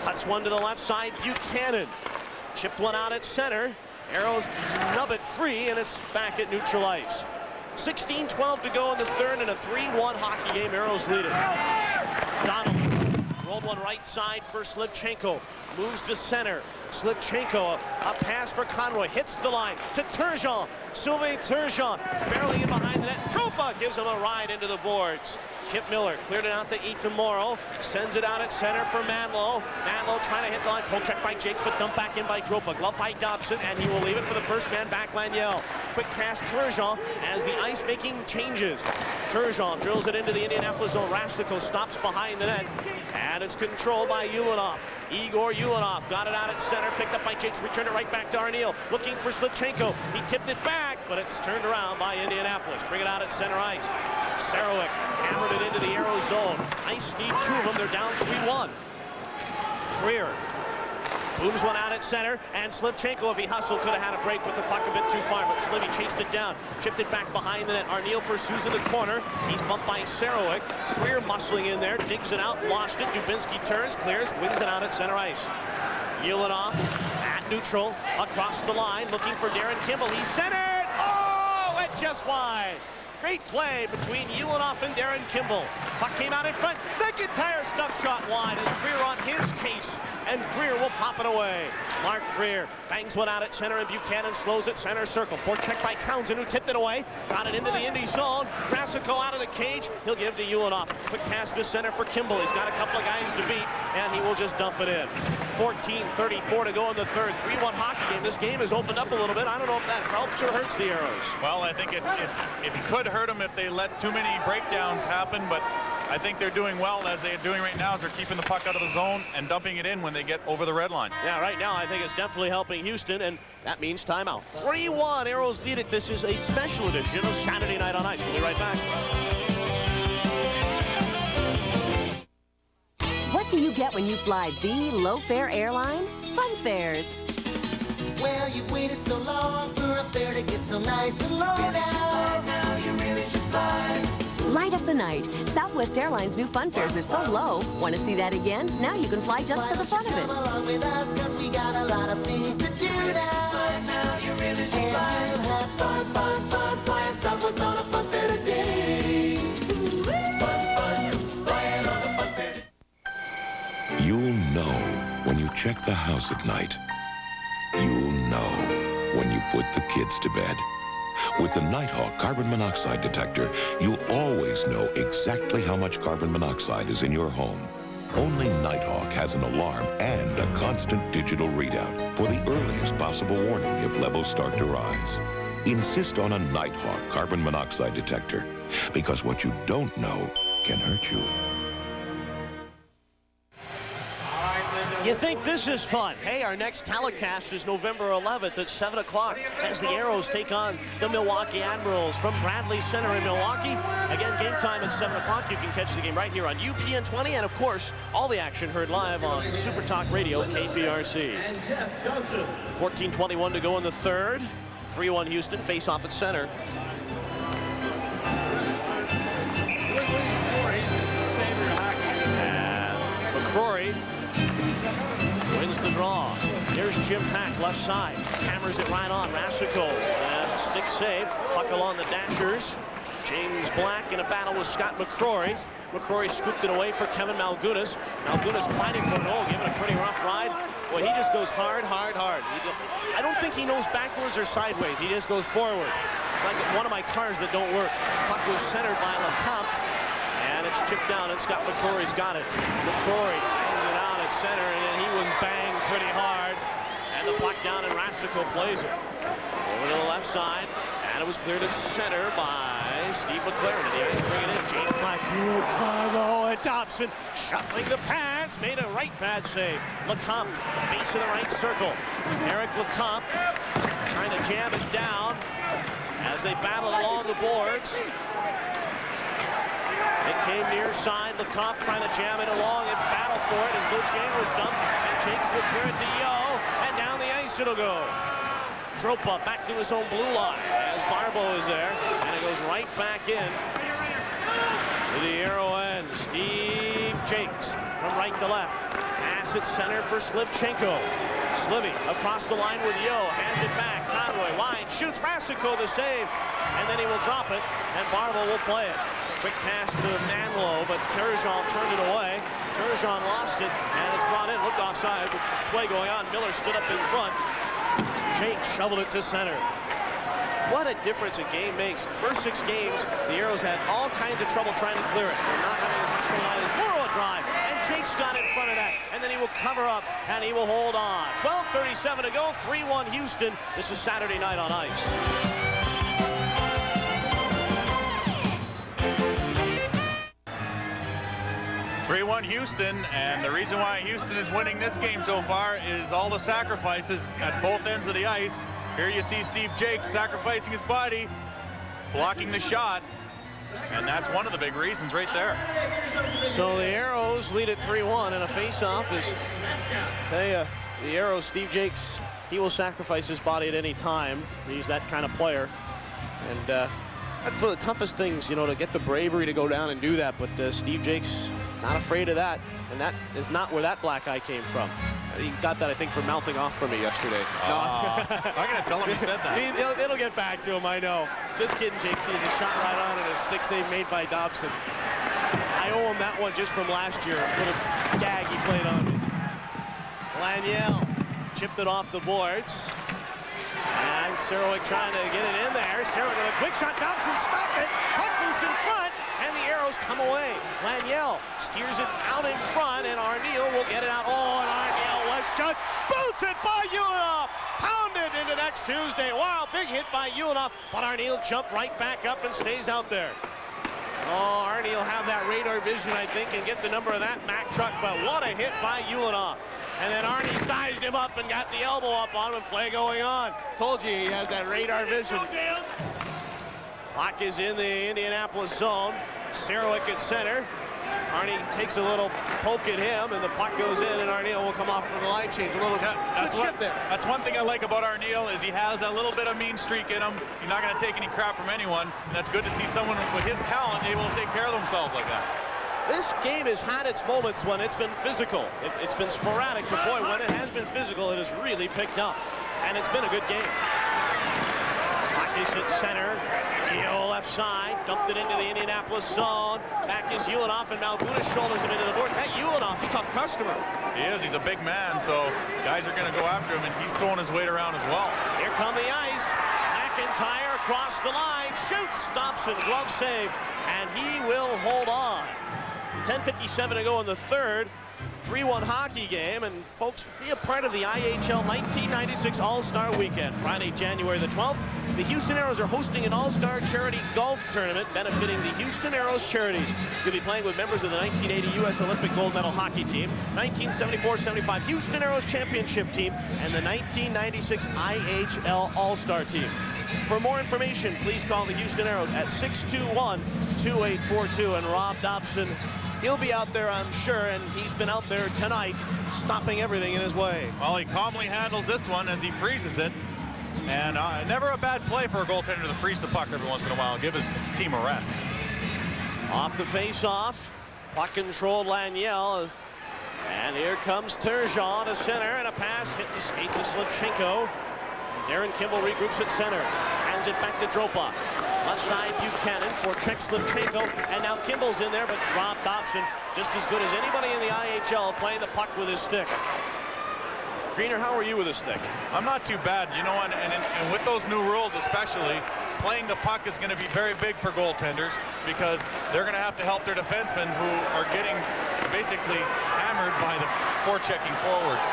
cuts one to the left side. Buchanan chipped one out at center. Aeros nub it free, and it's back at neutral ice. 16-12 to go in the third, and a 3-1 hockey game. Aeros lead it. Donald one right side for Slivchenko. Moves to center. Slivchenko, a, pass for Conroy, hits the line to Turgeon. Sylvain Turgeon, barely in behind the net. Droppa gives him a ride into the boards. Kip Miller cleared it out to Ethan Moreau. Sends it out at center for Manlow. Manlow trying to hit the line. Poke check by Jakes, but dumped back in by Droppa. Glove by Dopson, and he will leave it for the first man back, Laniel. Quick pass, Turgeon, as the ice making changes. Turgeon drills it into the Indianapolis zone. Racicot stops behind the net, and it's controlled by Ulanov. Igor Ulanov got it out at center, picked up by Jakes, returned it right back to Arniel, looking for Slivchenko. He tipped it back, but it's turned around by Indianapolis. Bring it out at center ice. Serowik hammered it into the Aero zone. Ice need two of them. They're down 3-1. Freer Booms one out at center, and Slivchenko, if he hustled, could have had a break, but the puck a bit too far, but Slivy chased it down, chipped it back behind the net. Arniel pursues in the corner. He's bumped by Serowik. Freer muscling in there, digs it out, lost it. Dubinsky turns, clears, wins it out at center ice. off at neutral, across the line, looking for Darren Kimball. He's centered! Oh, and just wide. Great play between Ulanov and Darren Kimball. Puck came out in front. McIntyre stuff shot wide as Freer on his case, and Freer will pop it away. Mark Freer bangs one out at center, and Buchanan slows it center circle. Forecheck by Townsend, who tipped it away. Got it into the Indy zone. Racicot out of the cage. He'll give to Ulanov. Quick pass to center for Kimball. He's got a couple of guys to beat, and he will just dump it in. 14-34 to go in the third. 3-1 hockey game. This game has opened up a little bit. I don't know if that helps or hurts the Aeros. Well, I think it, it, it could hurt them if they let too many breakdowns happen, but I think they're doing well as they're doing right now is they're keeping the puck out of the zone and dumping it in when they get over the red line. Yeah, right now I think it's definitely helping Houston, and that means timeout. 3-1, Aeros lead it. This is a special edition of Saturday Night on Ice. We'll be right back. What do you get when you fly the low-fare airline? Fun fares. Well, you've waited so long for a fare to get so nice and low really now. now. You really should fly. Light up the night. Southwest Airlines' new fun fares are so low. Want to see that again? Now you can fly just Why for the fun of it. Come along with us, cause we got a lot of things to do now. now. You really should and fly. You'll have fun, fun, fun, flying Southwest on a fun fair today. Fun, fun, flying on a fun fair You'll know when you check the house at night. You'll know when you put the kids to bed. With the Nighthawk carbon monoxide detector, you'll always know exactly how much carbon monoxide is in your home. Only Nighthawk has an alarm and a constant digital readout for the earliest possible warning if levels start to rise. Insist on a Nighthawk carbon monoxide detector because what you don't know can hurt you. You think this is fun? Hey, our next telecast is November 11th at 7 o'clock as the Aeros take on the Milwaukee Admirals from Bradley Center in Milwaukee. Again, game time at 7 o'clock. You can catch the game right here on UPN 20, and of course, all the action heard live on Super Talk Radio, KPRC. 14-21 to go in the third. 3-1 Houston, face off at center. McCrory wins the draw. Here's Jim Paek, left side. Hammers it right on. Racicot. And stick save. Puck along the dashers. James Black in a battle with Scott McCrory. McCrory scooped it away for Kevin Malgunas. Malgunas fighting for a goal, giving a pretty rough ride. Well, he just goes hard, hard, hard. I don't think he knows backwards or sideways. He just goes forward. It's like one of my cars that don't work. Puck was centered by Lecomte. And it's chipped down, and Scott McCrory's got it. McCrory hangs it out at center, and he was banged pretty hard. And the puck down, and Racicot plays it. Over to the left side, and it was cleared at center by Steve McLaren. And in. James Black, big and Dopson shuffling the pads, made a right pad save. Lecomte, base of the right circle. Eric Lecomte trying to jam it down as they battle along the boards. It came near side. Lecomte trying to jam it along and battle for it as Gauthier was dumped. And Jakes will clear it to Yeo. And down the ice it'll go. Droppa back to his own blue line as Barbeau is there. And it goes right back in to the Aero end. Steve Jakes from right to left. Pass it center for Slivchenko. Slivy across the line with Yeo. Hands it back. Conroy wide. Shoots Racicot the save. And then he will drop it. And Barbeau will play it. Quick pass to Manlow, but Turgeon turned it away. Turgeon lost it, and it's brought in. Looked offside. Play going on. Miller stood up in front. Jake shoveled it to center. what a difference a game makes. The first six games, the Aeros had all kinds of trouble trying to clear it. They're not having as much trouble this. Moreau drive, and Jake's got it front of that, and then he will cover up, and he will hold on. 12.37 to go, 3-1 Houston. This is Saturday night on ice. 3-1 Houston, and the reason why Houston is winning this game so far is all the sacrifices at both ends of the ice. Here you see Steve Jakes sacrificing his body, blocking the shot, and that's one of the big reasons right there. So the Aeros lead at 3-1, and a face-off is, tell you, the Aeros, Steve Jakes, he will sacrifice his body at any time. He's that kind of player. And uh, that's one of the toughest things, you know, to get the bravery to go down and do that. But uh, Steve Jakes, not afraid of that. And that is not where that black eye came from. He got that, I think, for mouthing off from me yesterday. Ah. Aw. I'm (laughs) gonna tell him he said that. (laughs) It'll, it'll get back to him, I know. Just kidding, Jakes. He a shot right on and a stick save made by Dopson. I owe him that one just from last year. A little gag he played on me. Laniel chipped it off the boards. And Serowik trying to get it in there. Serowik with a quick shot. Dopson stopped it. Puck in front. Aeros come away. Laniel steers it out in front. And Arniel will get it out. Oh, and Arniel was just booted by Ulanov. Pounded into next Tuesday. Wow, big hit by Ulanov. But Arniel jumped right back up and stays out there. Oh, Arnie will have that radar vision, I think, and get the number of that Mack truck. But what a hit by Ulanov. And then Arnie sized him up and got the elbow up on him play going on. Told you he has that radar vision. Puck is in the Indianapolis zone. Serowik at center. Arnie takes a little poke at him, and the puck goes in, and Arniel will come off from the line change. A little That's good one, shift there. that's one thing I like about Arniel is he has a little bit of mean streak in him. He's not going to take any crap from anyone. And that's good to see someone with his talent able to take care of themselves like that. This game has had its moments when it's been physical. It, has been sporadic, but boy, when it has been physical, it has really picked up. And it's been a good game. Is at center. Yeo left side, dumped it into the Indianapolis zone. Back is Ulanov, and Malbuda shoulders him into the boards. That Ulanov's a tough customer. He is. He's a big man, so guys are going to go after him, and he's throwing his weight around as well. Here come the ice. McIntyre across the line, shoots. Dopson, glove save, and he will hold on. 10.57 to go in the third. 3-1 hockey game, and folks, be a part of the IHL 1996 All-Star Weekend. Friday, January the 12th, the Houston Aeros are hosting an All-Star Charity Golf Tournament benefiting the Houston Aeros Charities. You'll be playing with members of the 1980 U.S. Olympic gold medal hockey team, 1974-75 Houston Aeros Championship team, and the 1996 IHL All-Star team. For more information, please call the Houston Aeros at 621-2842, and Rob Dopson He'll be out there, I'm sure, and he's been out there tonight, stopping everything in his way. Well, he calmly handles this one as he freezes it. And uh, never a bad play for a goaltender to freeze the puck every once in a while, give his team a rest. Off the face-off, puck controlled Laniel. And here comes Turgeon to center, and a pass hit the skates of Slivchenko. Darren Kimball regroups at center, hands it back to Droppa. Left side Buchanan for Czech Slivchenko, and now Kimball's in there, but Rob Dopson, just as good as anybody in the IHL, playing the puck with his stick. Greener, how are you with a stick? I'm not too bad, you know, and, and, and with those new rules especially, playing the puck is going to be very big for goaltenders because they're going to have to help their defensemen who are getting basically hammered by the forechecking forwards.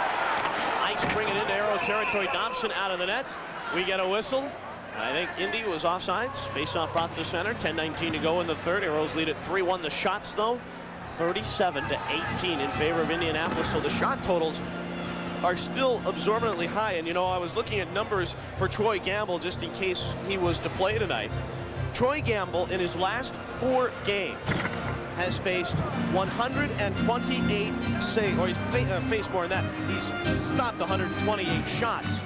Ice bring it into Aero territory. Dopson out of the net. We get a whistle. I think Indy was offsides. Faceoff brought to center. 10-19 to go in the third. Aeros lead at 3-1. The shots, though, 37 to 18 in favor of Indianapolis. So the shot totals are still absorbently high. And, you know, I was looking at numbers for Troy Gamble just in case he was to play tonight. Troy Gamble, in his last four games, has faced 128 save, or he's fa uh, faced more than that. He's stopped 128 shots.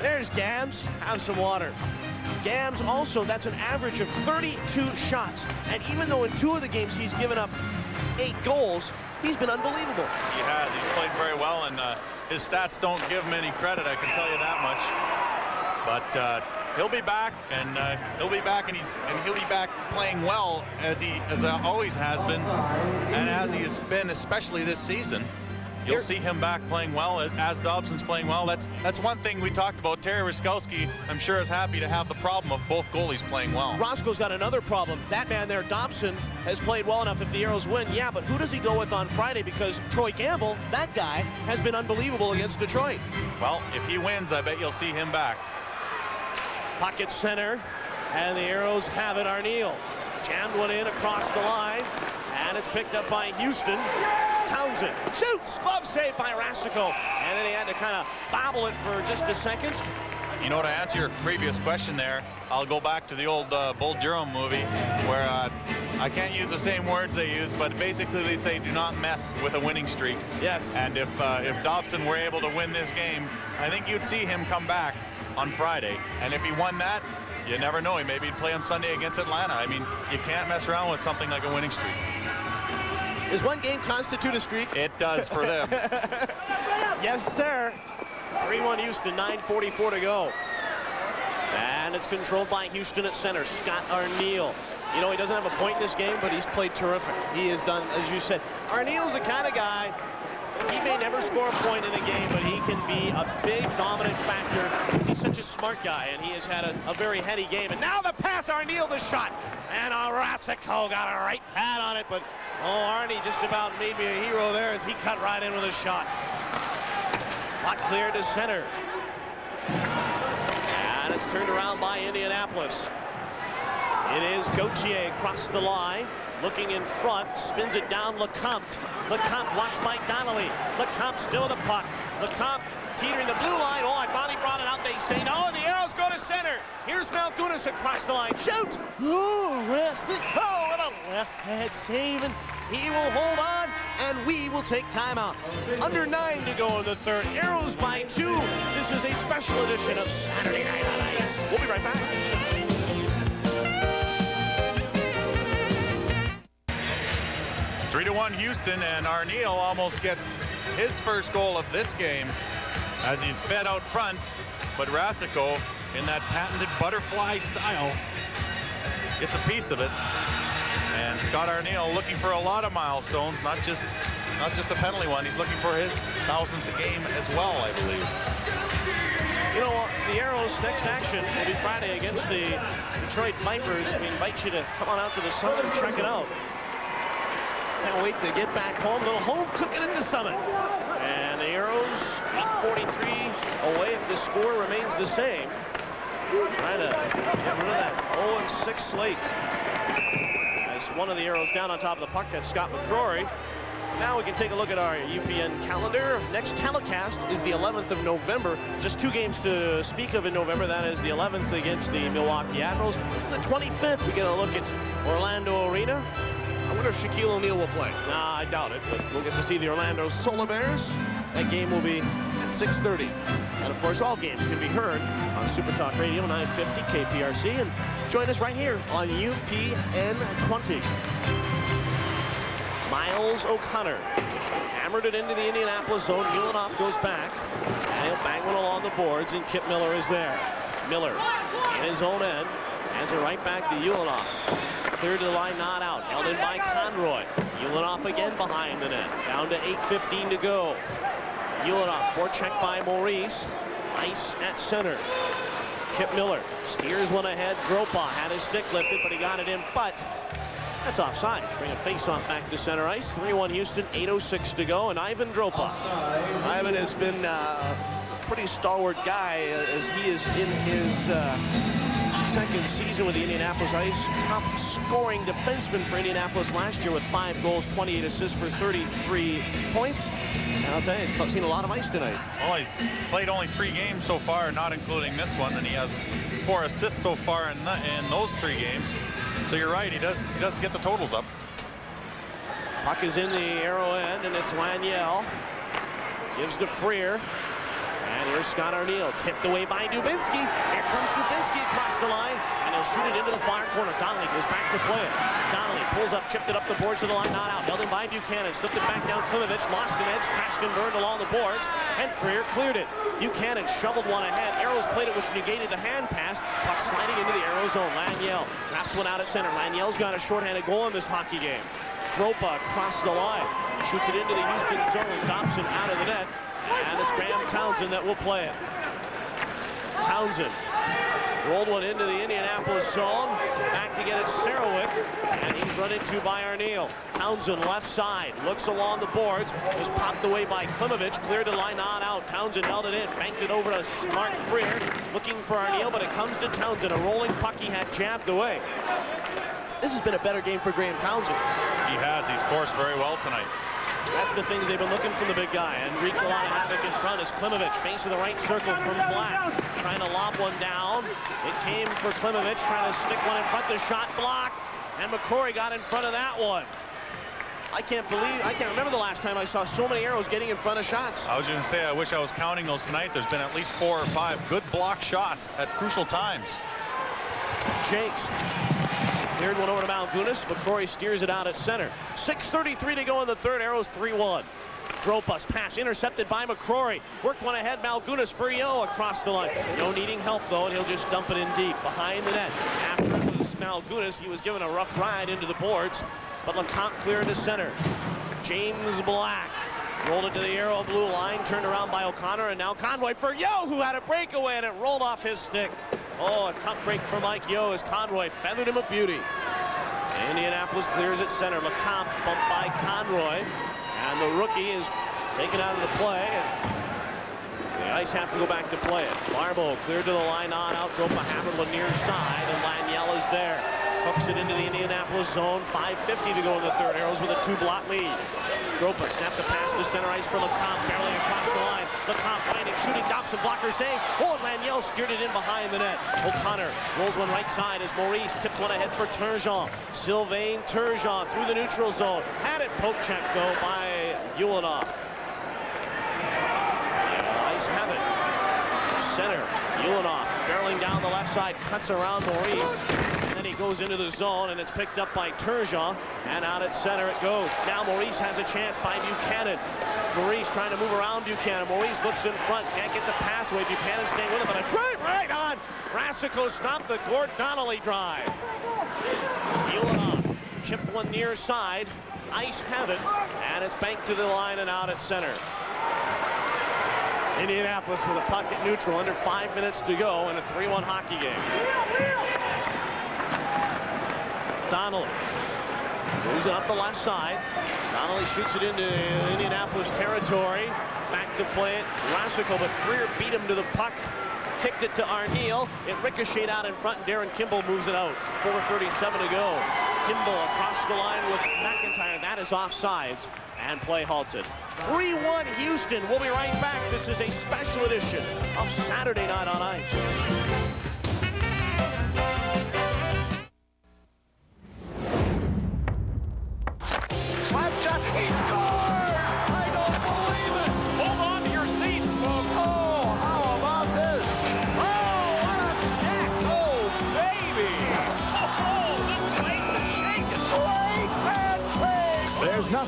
There's Gams. Have some water. Gams also, that's an average of 32 shots. And even though in two of the games he's given up eight goals, he's been unbelievable. He has. He's played very well, and uh, his stats don't give him any credit, I can tell you that much. But uh, he'll be back, and uh, he'll be back, and he's and he'll be back playing well as he as always has been, and as he has been, especially this season. You'll see him back playing well as, as Dopson's playing well. That's that's one thing we talked about. Terry Ruskowski, I'm sure, is happy to have the problem of both goalies playing well. Roscoe's got another problem. That man there, Dopson, has played well enough if the Aeros win. Yeah, but who does he go with on Friday? Because Troy Gamble, that guy, has been unbelievable against Detroit. Well, if he wins, I bet you'll see him back. Pocket center, and the Aeros have it. Arniel jammed one in across the line, and it's picked up by Houston. Townsend shoots, glove save by Racicot, and then he had to kind of bobble it for just a second. You know, to answer your previous question there, I'll go back to the old uh, Bull Durham movie where uh, I can't use the same words they use, but basically they say do not mess with a winning streak. Yes. And if, uh, if Dopson were able to win this game, I think you'd see him come back on Friday. And if he won that, you never know. He maybe he'd play on Sunday against Atlanta. I mean, you can't mess around with something like a winning streak. Does one game constitute a streak? It does for them. (laughs) yes, sir. 3-1 Houston, 9.44 to go. And it's controlled by Houston at center, Scott Arniel. You know, he doesn't have a point in this game, but he's played terrific. He has done, as you said, Arniel's the kind of guy, he may never score a point in a game, but he can be a big dominant factor. He's such a smart guy, and he has had a, a very heady game. And now the pass, Arniel, the shot. And Arasico got a right pad on it, but oh, Arnie just about made me a hero there as he cut right in with a shot. Puck cleared to center. And it's turned around by Indianapolis. It is Gauthier across the line, looking in front, spins it down Lecomte. Lecomte watched by Donnelly. Lecomte still the puck. Lecomte teetering the blue line. Oh, I finally brought it out. They say no, the Aeros go to center. Here's Malgunas across the line. Shoot! Oh, Racicot with a left head save, and he will hold on, and we will take timeout. Under nine to go in the third. Aeros by two. This is a special edition of Saturday Night on Ice. We'll be right back. Three to one Houston, and Arniel almost gets his first goal of this game as he's fed out front. But Racicot, in that patented butterfly style, gets a piece of it. And Scott Arniel looking for a lot of milestones, not just not just a penalty one. He's looking for his thousandth game as well, I believe. You know, the Aeros' next action will be Friday against the Detroit Vipers. We invite you to come on out to the Summit and check it out. Can't wait to get back home. little home cooking at the Summit. And the Aeros, 8.43 away if the score remains the same. Trying to get rid of that 0-6 slate. As one of the Aeros down on top of the puck, that's Scott McCrory. Now we can take a look at our UPN calendar. Next telecast is the 11th of November. Just two games to speak of in November. That is the 11th against the Milwaukee Admirals. The 25th, we get a look at Orlando Arena. Wonder if Shaquille O'Neal will play. Nah, I doubt it, but we'll get to see the Orlando Solar Bears. That game will be at 6.30. And of course, all games can be heard on Super Talk Radio 950 KPRC. And join us right here on UPN 20. Miles O'Connor hammered it into the Indianapolis zone. Ulanov goes back, and he'll bang one along the boards, and Kip Miller is there. Miller in his own end, hands it right back to Ulanov. Clear to the line, not out. Held in by Conroy. Ulanov again behind the net. Down to 8.15 to go. Ulanov, forecheck by Maurice. Ice at center. Kip Miller steers one ahead. Droppa had his stick lifted, but he got it in. But that's offside. Bring a face-off back to center ice. 3-1 Houston, 8.06 to go, and Ivan Droppa. Ivan has been uh, a pretty stalwart guy as he is in his uh, second season with the Indianapolis Ice. Top scoring defenseman for Indianapolis last year with five goals, 28 assists for 33 points. And I'll tell you, he's seen a lot of ice tonight. Well, he's played only three games so far, not including this one, and he has four assists so far in, the, in those three games. So you're right, he does he does get the totals up. Puck is in the arrow end, and it's Laniel. Gives to Freer. And here's Scott Arniel, tipped away by Dubinsky. Here comes Dubinsky across the line, and he'll shoot it into the far corner. Donnelly goes back to play it. Donnelly pulls up, chipped it up the boards to the line, not out. Held in by Buchanan, slipped it back down Klimovich, lost an edge, crashed and burned along the boards, and Freer cleared it. Buchanan shoveled one ahead. Aeros played it, which negated the hand pass. Puck sliding into the Aero zone. Laniel wraps one out at center. Laniel's got a shorthanded goal in this hockey game. Droppa across the line. Shoots it into the Houston zone. Dopson out of the net. And it's Graham Townsend that will play it. Townsend rolled one into the Indianapolis zone. Back to get it Serowik. And he's run into by Arniel. Townsend left side. Looks along the boards. Was popped away by Klimovich. Cleared the line on out. Townsend held it in. Banked it over to Mark Freer. Looking for Arniel, but it comes to Townsend. A rolling puck he had jabbed away. This has been a better game for Graham Townsend. He has. He's forced very well tonight. That's the things they've been looking from the big guy. And wreaked a lot of havoc in front is Klimovich. Base of the right circle from Black. Trying to lob one down. It came for Klimovich. Trying to stick one in front. The shot blocked. And McCrory got in front of that one. I can't believe, I can't remember the last time I saw so many Aeros getting in front of shots. I was just going to say, I wish I was counting those tonight. There's been at least four or five good block shots at crucial times. Jakes cleared one over to Malgunas. McCrory steers it out at center. 6.33 to go in the third. Aeros 3-1. Droppa's pass intercepted by McCrory. Worked one ahead. Malgunas for Yeo across the line. No needing help though, and he'll just dump it in deep behind the net. After it was Malgunas, he was given a rough ride into the boards, but Lecomte cleared to center. James Black rolled it to the Aero blue line, turned around by O'Connor, and now Conroy for Yeo, who had a breakaway, and it rolled off his stick. Oh, a tough break for Mike Yeo as Conroy feathered him a beauty. Indianapolis clears at center. Lecomte bumped by Conroy. And the rookie is taken out of the play. The Ice have to go back to play it. Barbeau cleared to the line on out. Drove a Hammerlin near side. And Laniel is there. Hooks it into the Indianapolis zone. 5.50 to go in the third. Aeros with a two-block lead. Droppa snapped the pass to center ice for Lecomte. Barely across the line. Lecomte finding, shooting. Dopson blocker save. Oh, and Laniel steered it in behind the net. O'Connor rolls one right side as Maurice tipped one ahead for Turgeon. Sylvain Turgeon through the neutral zone. Had it poke check by Ulanov. Ice have it. Center. Ulanov barreling down the left side, cuts around Maurice. He goes into the zone, and it's picked up by Turgeon. And out at center it goes. Now Maurice has a chance by Buchanan. Maurice trying to move around Buchanan. Maurice looks in front, can't get the pass away. Buchanan staying with him, but a drive right on. Racicot stopped the Gord Donnelly drive. Ulanov chipped one near side. Ice have it, and it's banked to the line and out at center. Indianapolis with a puck at neutral, under five minutes to go in a 3-1 hockey game. Donnelly moves it up the left side. Donnelly shoots it into Indianapolis territory. Back to play it. But Freer beat him to the puck. Kicked it to Arniel. It ricocheted out in front, and Darren Kimball moves it out. 4.37 to go. Kimball across the line with McIntyre. That is offsides, and play halted. 3-1 Houston. We'll be right back. This is a special edition of Saturday Night on Ice.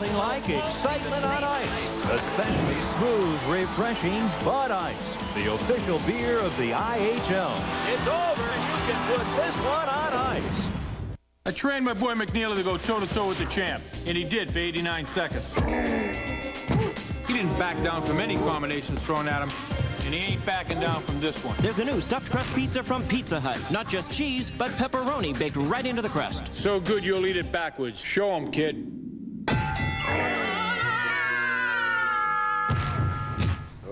Nothing like excitement on ice, especially smooth, refreshing Bud Ice, the official beer of the IHL. It's over, and you can put this one on ice. I trained my boy McNeely to go toe-to-toe with the champ, and he did for 89 seconds. He didn't back down from any combinations thrown at him, and he ain't backing down from this one. There's a new stuffed crust pizza from Pizza Hut. Not just cheese, but pepperoni baked right into the crust. So good you'll eat it backwards. Show him, kid.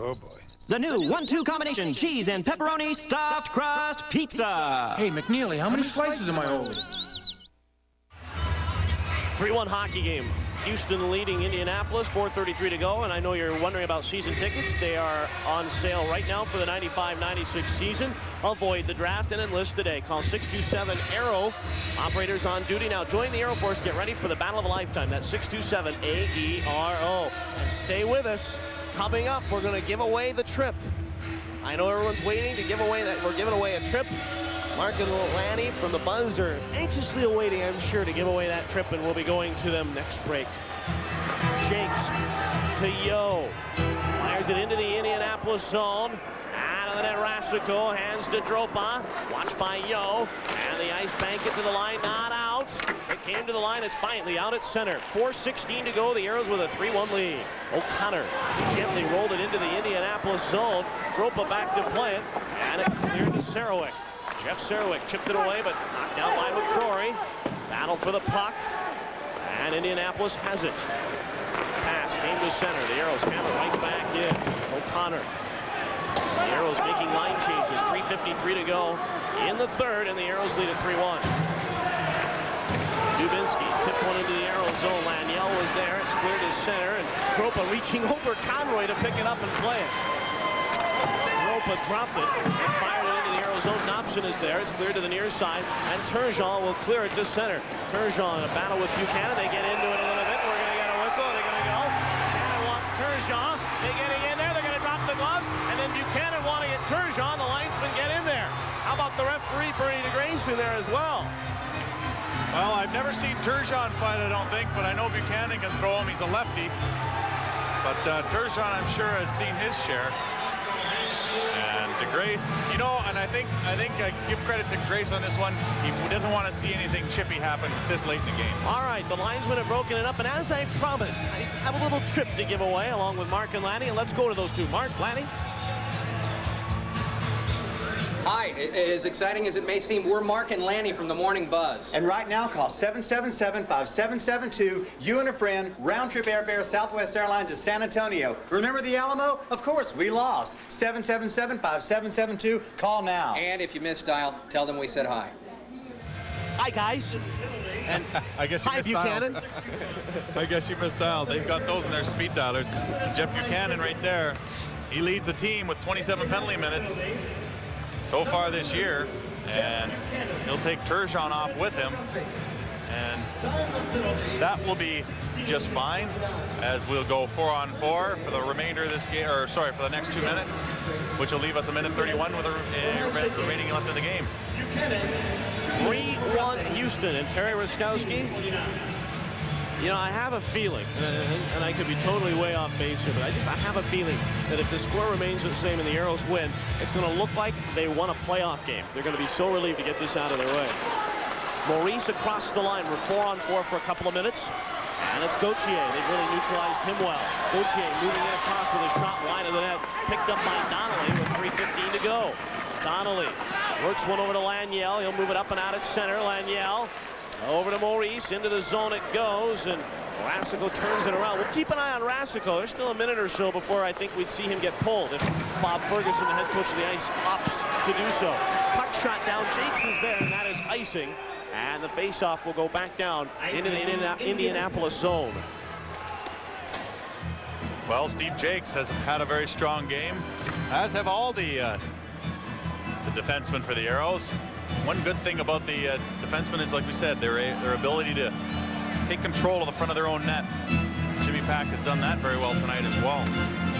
Oh boy. The new one-two combination cheese and pepperoni stuffed crust pizza. Hey, McNeely, how many slices am I holding? 3-1 hockey game. Houston leading Indianapolis, 4.33 to go. And I know you're wondering about season tickets. They are on sale right now for the 95-96 season. Avoid the draft and enlist today. Call 627-AERO. Operators on duty now. Join the Aero Force. Get ready for the battle of a lifetime. That's 627-AERO. And stay with us. Coming up, we're going to give away the trip. I know everyone's waiting to give away that. We're giving away a trip. Mark and Lanny from the Buzz are anxiously awaiting, I'm sure, to give away that trip, and we'll be going to them next break. Jakes to Yeo. Fires it into the Indianapolis zone. Out of the net. Hands to Droppa. Watched by Yeo. And the ice bank it to the line, not out. It came to the line. It's finally out at center. 4.16 to go. The Aeros with a 3-1 lead. O'Connor gently rolled it into the Indianapolis zone. Droppa back to play it, and it cleared to Serowik. Jeff Serowik chipped it away, but knocked down by McCrory. Battle for the puck, and Indianapolis has it. Pass came to center. The Aeros hammer right back in. O'Connor. The Aeros making line changes. 3.53 to go in the third, and the Aeros lead at 3-1. Dubinsky tipped one into the Aero zone. Laniel was there. It's cleared his center, and Droppa reaching (laughs) over Conroy to pick it up and play it. Droppa dropped it and fired it into the Aero zone. Dopson is there. It's cleared to the near side, and Turgeon will clear it to center. Turgeon in a battle with Buchanan. They get into it a little bit. We're going to get a whistle. They're going to go. Buchanan wants Turgeon. They're getting in there. They're going to drop the gloves, Buchanan wanting it. Turgeon, the linesman, get in there. How about the referee, Bernie DeGrace, in there as well? Well, I've never seen Turgeon fight, I don't think, but I know Buchanan can throw him. He's a lefty. But uh, Turgeon, I'm sure, has seen his share. And DeGrace, you know, and I think I think I give credit to Grace on this one. He doesn't want to see anything chippy happen this late in the game. All right, the linesmen have broken it up, and as I promised, I have a little trip to give away along with Mark and Lanny, and let's go to those two. Mark, Lanny? Hi, as exciting as it may seem, we're Mark and Lanny from the Morning Buzz. And right now, call 777-5772. You and a friend, round trip airfare, Southwest Airlines to San Antonio. Remember the Alamo? Of course, we lost. 777-5772. Call now. And if you missed dial, tell them we said hi. Hi, guys. And I guess you Hi, missed Buchanan. (laughs) I guess you missed dial. They've got those in their speed dialers. Jeff Buchanan right there. He leads the team with 27 penalty minutes so far this year, and he'll take Turgeon off with him. And that will be just fine as we'll go four on four for the remainder of this game, or sorry, for the next two minutes, which will leave us a minute 31 with the uh, remaining left in the game. 3-1 Houston, and Terry Ruskowski. You know, I have a feeling, and, I could be totally way off base here, but I just I have a feeling that if the score remains the same and the Aeros win, it's going to look like they won a playoff game. They're going to be so relieved to get this out of their way. Maurice across the line. We're four on four for a couple of minutes. And it's Gauthier. They've really neutralized him well. Gauthier moving in across with a shot wide of the net. Picked up by Donnelly with 3.15 to go. Donnelly works one over to Laniel. He'll move it up and out at center. Laniel over to Maurice. Into the zone it goes. And Racicot turns it around. We'll keep an eye on Racicot. There's still a minute or so before I think we'd see him get pulled if Bob Ferguson, the head coach of the ice, opts to do so. Puck shot down. Jakes is there, and that is icing. And the faceoff will go back down into the Indiana- Indianapolis zone. Well, Steve Jakes has had a very strong game, as have all the uh, the defensemen for the Aeros. One good thing about the uh, defensemen is, like we said, their their ability to take control of the front of their own net. Jimmy Paek has done that very well tonight as well.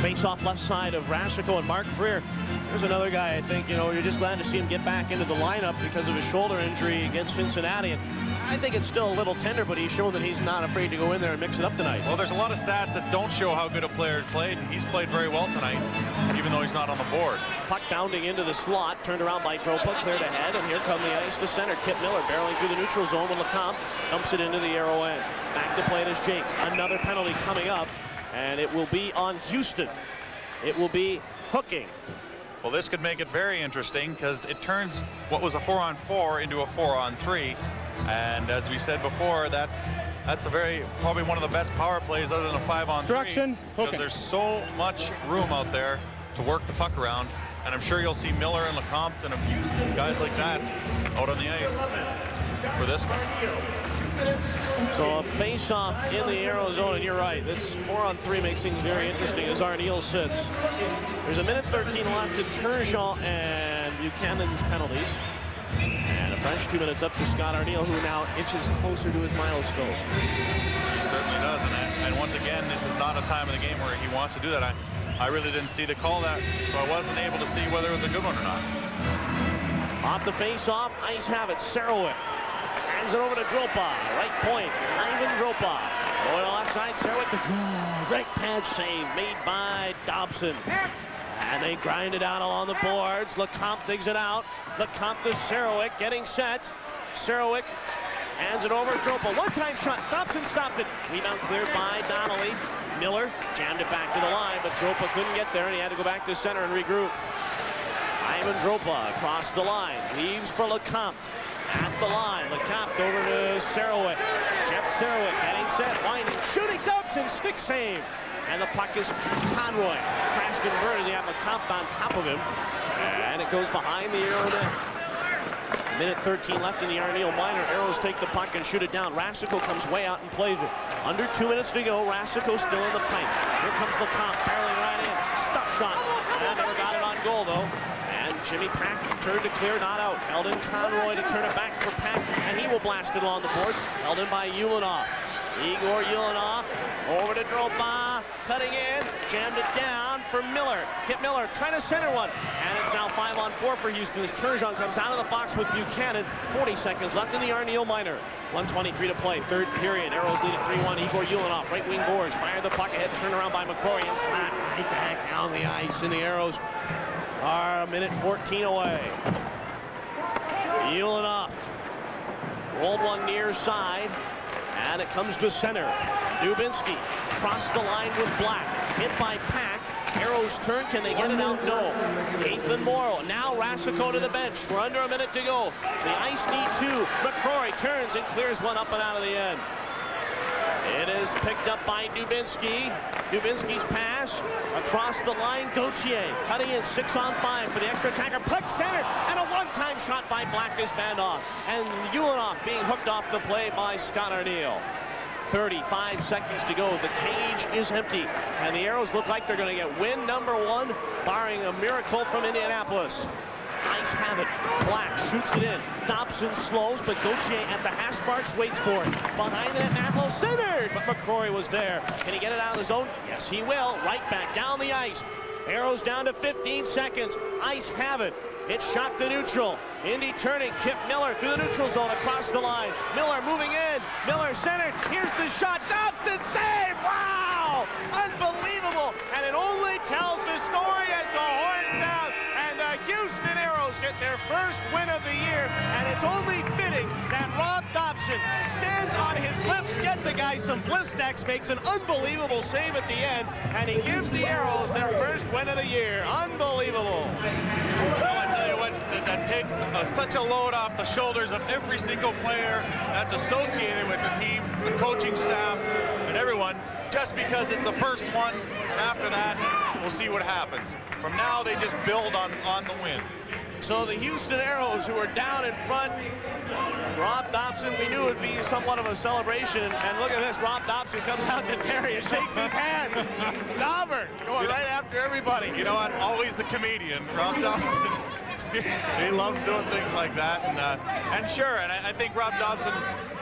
Face off left side of Racicot and Mark Freer. There's another guy I think, you know, you're just glad to see him get back into the lineup because of his shoulder injury against Cincinnati. And I think it's still a little tender, but he's shown that he's not afraid to go in there and mix it up tonight. Well, there's a lot of stats that don't show how good a player played, and he's played very well tonight, even though he's not on the board. Puck bounding into the slot, turned around by Droppa, cleared ahead, and here come the ice to center. Kip Miller barreling through the neutral zone with Lecomte, dumps it into the Aero end. Back to play it as Jakes. Another penalty coming up, and it will be on Houston. It will be hooking. Well, this could make it very interesting because it turns what was a four on four into a four on three. And as we said before, that's that's a very probably one of the best power plays other than a five on Instruction, three. Because okay. there's so much room out there to work the puck around. And I'm sure you'll see Miller and Lecomte and a few guys like that out on the ice for this one. So a face-off in the Aero zone, and you're right. This four-on-three makes things very interesting as Arniel sits. There's a minute 13 left to Turgeon and Buchanan's penalties. And a fresh two minutes up to Scott Arniel, who now inches closer to his milestone. He certainly does. And, and once again, this is not a time of the game where he wants to do that. I, I really didn't see the call that, so I wasn't able to see whether it was a good one or not. Off the face-off, ice have it. Serowik hands it over to Droppa. Right point, Ivan Droppa. Going side, Serowik the draw. Great pad save made by Dopson. And they grind it out along the boards. Lecomte digs it out. Lecomte to Serowik getting set. Serowik Hands it over. Droppa. One-time shot. Dopson stopped it. Rebound cleared by Donnelly. Miller jammed it back to the line, but Droppa couldn't get there, and he had to go back to center and regroup. Ivan Droppa across the line. Leaves for Lecomte. At the line. Lecomte over to Serowik. Jeff Serowik getting set. Winding. Shooting. Dopson. Stick save. And the puck is Conroy. Crashed and burned as he had Lecomte on top of him. And it goes behind the Aero net. Minute 13 left in the Arniel Minor. Aeros take the puck and shoot it down. Racicot comes way out and plays it. Under two minutes to go. Racicot still in the pipes. Here comes Lecomte barreling right in. Stuff shot. And never got it on goal though. And Jimmy Paek turned to clear, not out. Held in Conroy to turn it back for Paek, and he will blast it along the board. Held in by Ulanov. Igor Ulanov over to Droppa, cutting in, jammed it down for Miller. Kip Miller trying to center one, and it's now five on four for Houston as Turgeon comes out of the box with Buchanan. 40 seconds left in the Arniel Minor. 123 to play, third period. Aeros lead at 3-1. Igor Ulanov, right wing boards, fire the puck ahead, turn around by McCrory and slapped right back down the ice, and the Aeros are a minute 14 away. Ulanov rolled one near side, and it comes to center. Dubinsky across the line with Black. Hit by Paek. Aeros turn. Can they get it out? No. Ethan Moreau. Now Racicot to the bench. We're under a minute to go. The ice need two. McCrory turns and clears one up and out of the end. It is picked up by Dubinsky. Dubinsky's pass across the line. Gauthier cutting in six on five for the extra attacker. Puck center and a one-time shot by Black is off. And Ulanov being hooked off the play by Scott Arniel. 35 seconds to go. The cage is empty. And the Aeros look like they're going to get win number one, barring a miracle from Indianapolis. Ice have it. Black shoots it in. Dopson slows, but Gauthier at the hash marks waits for it. Behind the net, Manlow centered, but McCrory was there. Can he get it out of the zone? Yes, he will. Right back down the ice. Aeros down to 15 seconds. Ice have it. It's shot to neutral. Indy turning. Kip Miller through the neutral zone across the line. Miller moving in. Miller centered. Here's the shot. Dopson save. Wow! Unbelievable. And it only tells the story as the horn sounds. First win of the year. And it's only fitting that Rob Dopson stands on his lips, get the guy some Blistex, makes an unbelievable save at the end, and he gives the Aeros their first win of the year. Unbelievable. Well, I tell you what, that, that takes uh, such a load off the shoulders of every single player that's associated with the team, the coaching staff, and everyone, just because it's the first one, and after that, we'll see what happens. From now, they just build on, on the win. So the Houston Aeros, who are down in front, Rob Dopson, we knew it would be somewhat of a celebration. And, look at this, Rob Dopson comes out to Terry and shakes his hand. Dauber going right after everybody. You know what? Always the comedian, Rob Dopson. (laughs) he loves doing things like that, and uh, and sure, and I, I, think Rob Dopson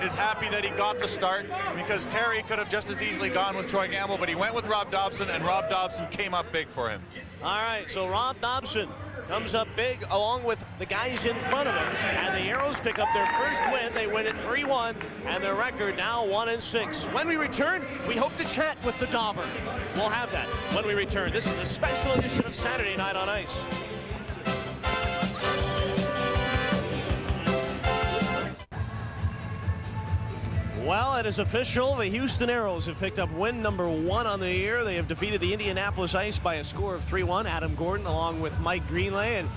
is happy that he got the start because Terry could have just as easily gone with Troy Gamble, but he went with Rob Dopson, and Rob Dopson came up big for him. All right, so Rob Dopson comes up big along with the guys in front of him. And the Aeros pick up their first win. They win it 3-1, and their record now 1 and 6. When we return, we hope to chat with the Dauber. We'll have that when we return. This is the special edition of Saturday Night on Ice. Well, it is official. The Houston Aeros have picked up win number one on the year. They have defeated the Indianapolis Ice by a score of 3-1. Adam Gordon along with Mike Greenlay. And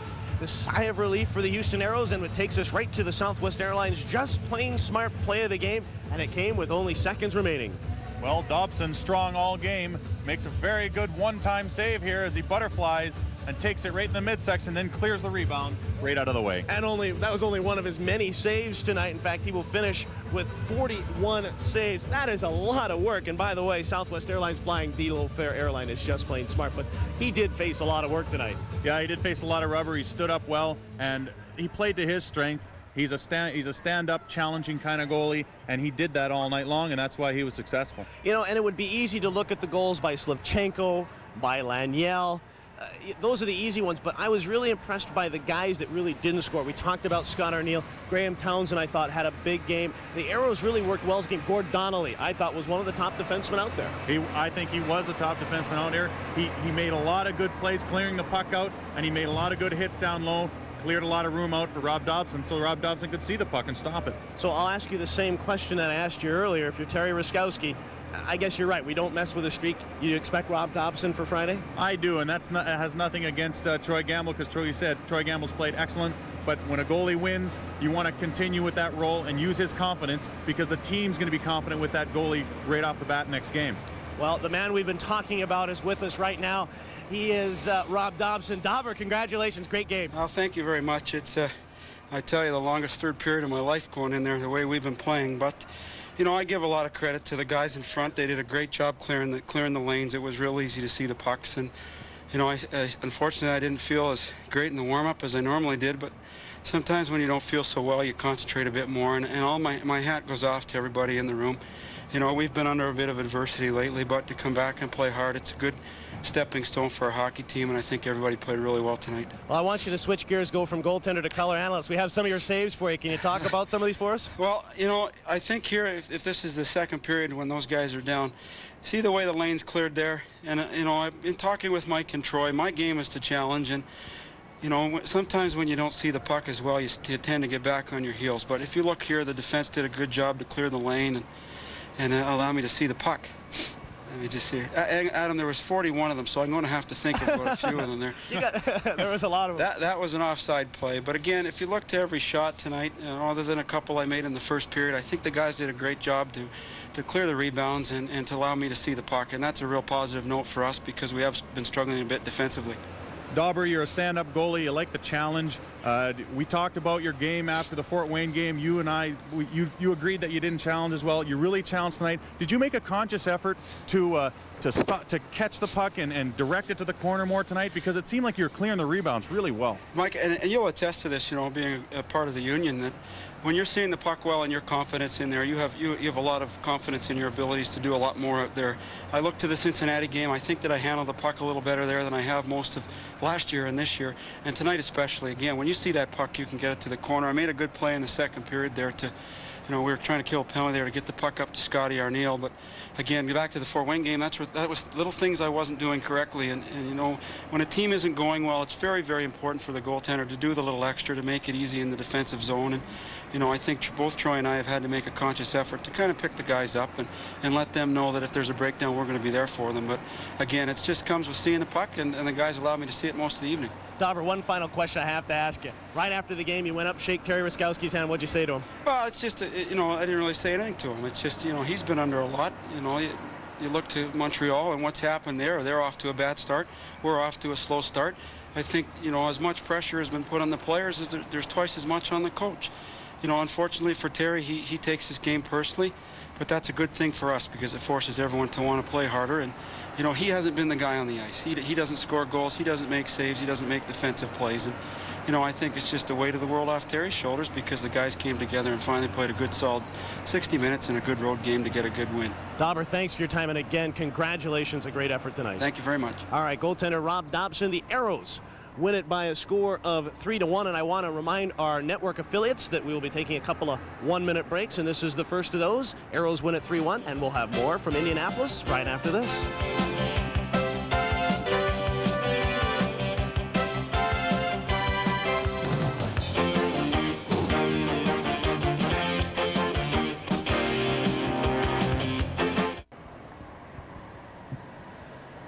the sigh of relief for the Houston Aeros, and it takes us right to the Southwest Airlines just plain smart play of the game, and it came with only seconds remaining. Well, Dopson strong all game, makes a very good one-time save here as he butterflies and takes it right in the midsection, then clears the rebound right out of the way. And only that was only one of his many saves tonight. In fact, he will finish with 41 saves. That is a lot of work. And by the way, Southwest Airlines flying the low fare airline is just plain smart. But he did face a lot of work tonight. Yeah, he did face a lot of rubber. He stood up well, and he played to his strengths. He's a stand he's a stand-up challenging kind of goalie and he did that all night long and that's why he was successful. You know, and it would be easy to look at the goals by Slivchenko, by Laniel, uh, those are the easy ones, but I was really impressed by the guys that really didn't score. We talked about Scott Arniel. Graham Townsend, I thought, had a big game. The Aeros really worked well as a game. Gord Donnelly, I thought, was one of the top defensemen out there. He, I think he was the top defenseman out there. He, he made a lot of good plays clearing the puck out, and he made a lot of good hits down low, cleared a lot of room out for Rob Dopson, so Rob Dopson could see the puck and stop it. So I'll ask you the same question that I asked you earlier. If you're Terry Ruskowski, I guess you're right. We don't mess with a streak. You expect Rob Dopson for Friday? I do, and that's not, has nothing against uh, Troy Gamble because Troy said Troy Gamble's played excellent. But when a goalie wins, you want to continue with that role and use his confidence because the team's going to be confident with that goalie right off the bat next game. Well, the man we've been talking about is with us right now. He is uh, Rob Dopson. Dobber, congratulations. Great game. Oh, thank you very much. It's, uh, I tell you, the longest third period of my life going in there, the way we've been playing. But, you know, I give a lot of credit to the guys in front. They did a great job clearing the, clearing the lanes. It was real easy to see the pucks. And, you know, I, I, unfortunately, I didn't feel as great in the warm-up as I normally did. But sometimes when you don't feel so well, you concentrate a bit more. And, and all my, my hat goes off to everybody in the room. You know, we've been under a bit of adversity lately, but to come back and play hard, it's a good stepping stone for our hockey team, and I think everybody played really well tonight. Well, I want you to switch gears, go from goaltender to color analyst. We have some of your saves for you. Can you talk (laughs) about some of these for us? Well, you know, I think here, if, if this is the second period when those guys are down, see the way the lane's cleared there? And, uh, you know, I've been talking with Mike and Troy. My game is to challenge, and, you know, sometimes when you don't see the puck as well, you, you tend to get back on your heels. But if you look here, the defense did a good job to clear the lane and, and uh, allow me to see the puck. Let me just see. Adam, there was 41 of them, so I'm going to have to think about a few of them there. (laughs) Got, (laughs) there was a lot of them. That, that was an offside play. But again, if you look to every shot tonight, know, other than a couple I made in the first period, I think the guys did a great job to, to clear the rebounds and, and to allow me to see the puck. And that's a real positive note for us because we have been struggling a bit defensively. Dauber, you're a stand-up goalie. You like the challenge. Uh, we talked about your game after the Fort Wayne game. You and I, we, you, you agreed that you didn't challenge as well. You really challenged tonight. Did you make a conscious effort to uh, to to catch the puck and, and direct it to the corner more tonight? Because it seemed like you're clearing the rebounds really well. Mike, and, and you'll attest to this, you know, being a part of the union, that when you're seeing the puck well and your confidence in there, you have you, you have a lot of confidence in your abilities to do a lot more out there. I look to the Cincinnati game. I think that I handled the puck a little better there than I have most of last year and this year, and tonight especially. Again, when you see that puck, you can get it to the corner. I made a good play in the second period there to you know, we were trying to kill a penalty there to get the puck up to Scotty Arniel. But again, go back to the Fort Wayne game, that's what, that was little things I wasn't doing correctly. And, and, you know, when a team isn't going well, it's very, very important for the goaltender to do the little extra to make it easy in the defensive zone. And, you know, I think both Troy and I have had to make a conscious effort to kind of pick the guys up and, and let them know that if there's a breakdown, we're going to be there for them. But again, it just comes with seeing the puck, and, and the guys allow me to see it most of the evening. Dauber, one final question I have to ask you. Right after the game, you went up, shake Terry Ruskowski's hand. What'd you say to him? Well, it's just, uh, you know, I didn't really say anything to him. It's just, you know, he's been under a lot. You know, you, you look to Montreal and what's happened there. They're off to a bad start. We're off to a slow start. I think, you know, as much pressure has been put on the players as there, there's twice as much on the coach. You know, unfortunately for Terry, he, he takes his game personally, but that's a good thing for us because it forces everyone to want to play harder. And, you know, he hasn't been the guy on the ice. He, he doesn't score goals. He doesn't make saves. He doesn't make defensive plays. And, you know, I think it's just the weight of the world off Terry's shoulders because the guys came together and finally played a good, solid 60 minutes in a good road game to get a good win. Dauber, thanks for your time. And again, congratulations. A great effort tonight. Thank you very much. All right, goaltender Rob Dopson, the Aeros win it by a score of three to one. And I want to remind our network affiliates that we will be taking a couple of one minute breaks. And this is the first of those. Aeros win it 3 1. And we'll have more from Indianapolis right after this.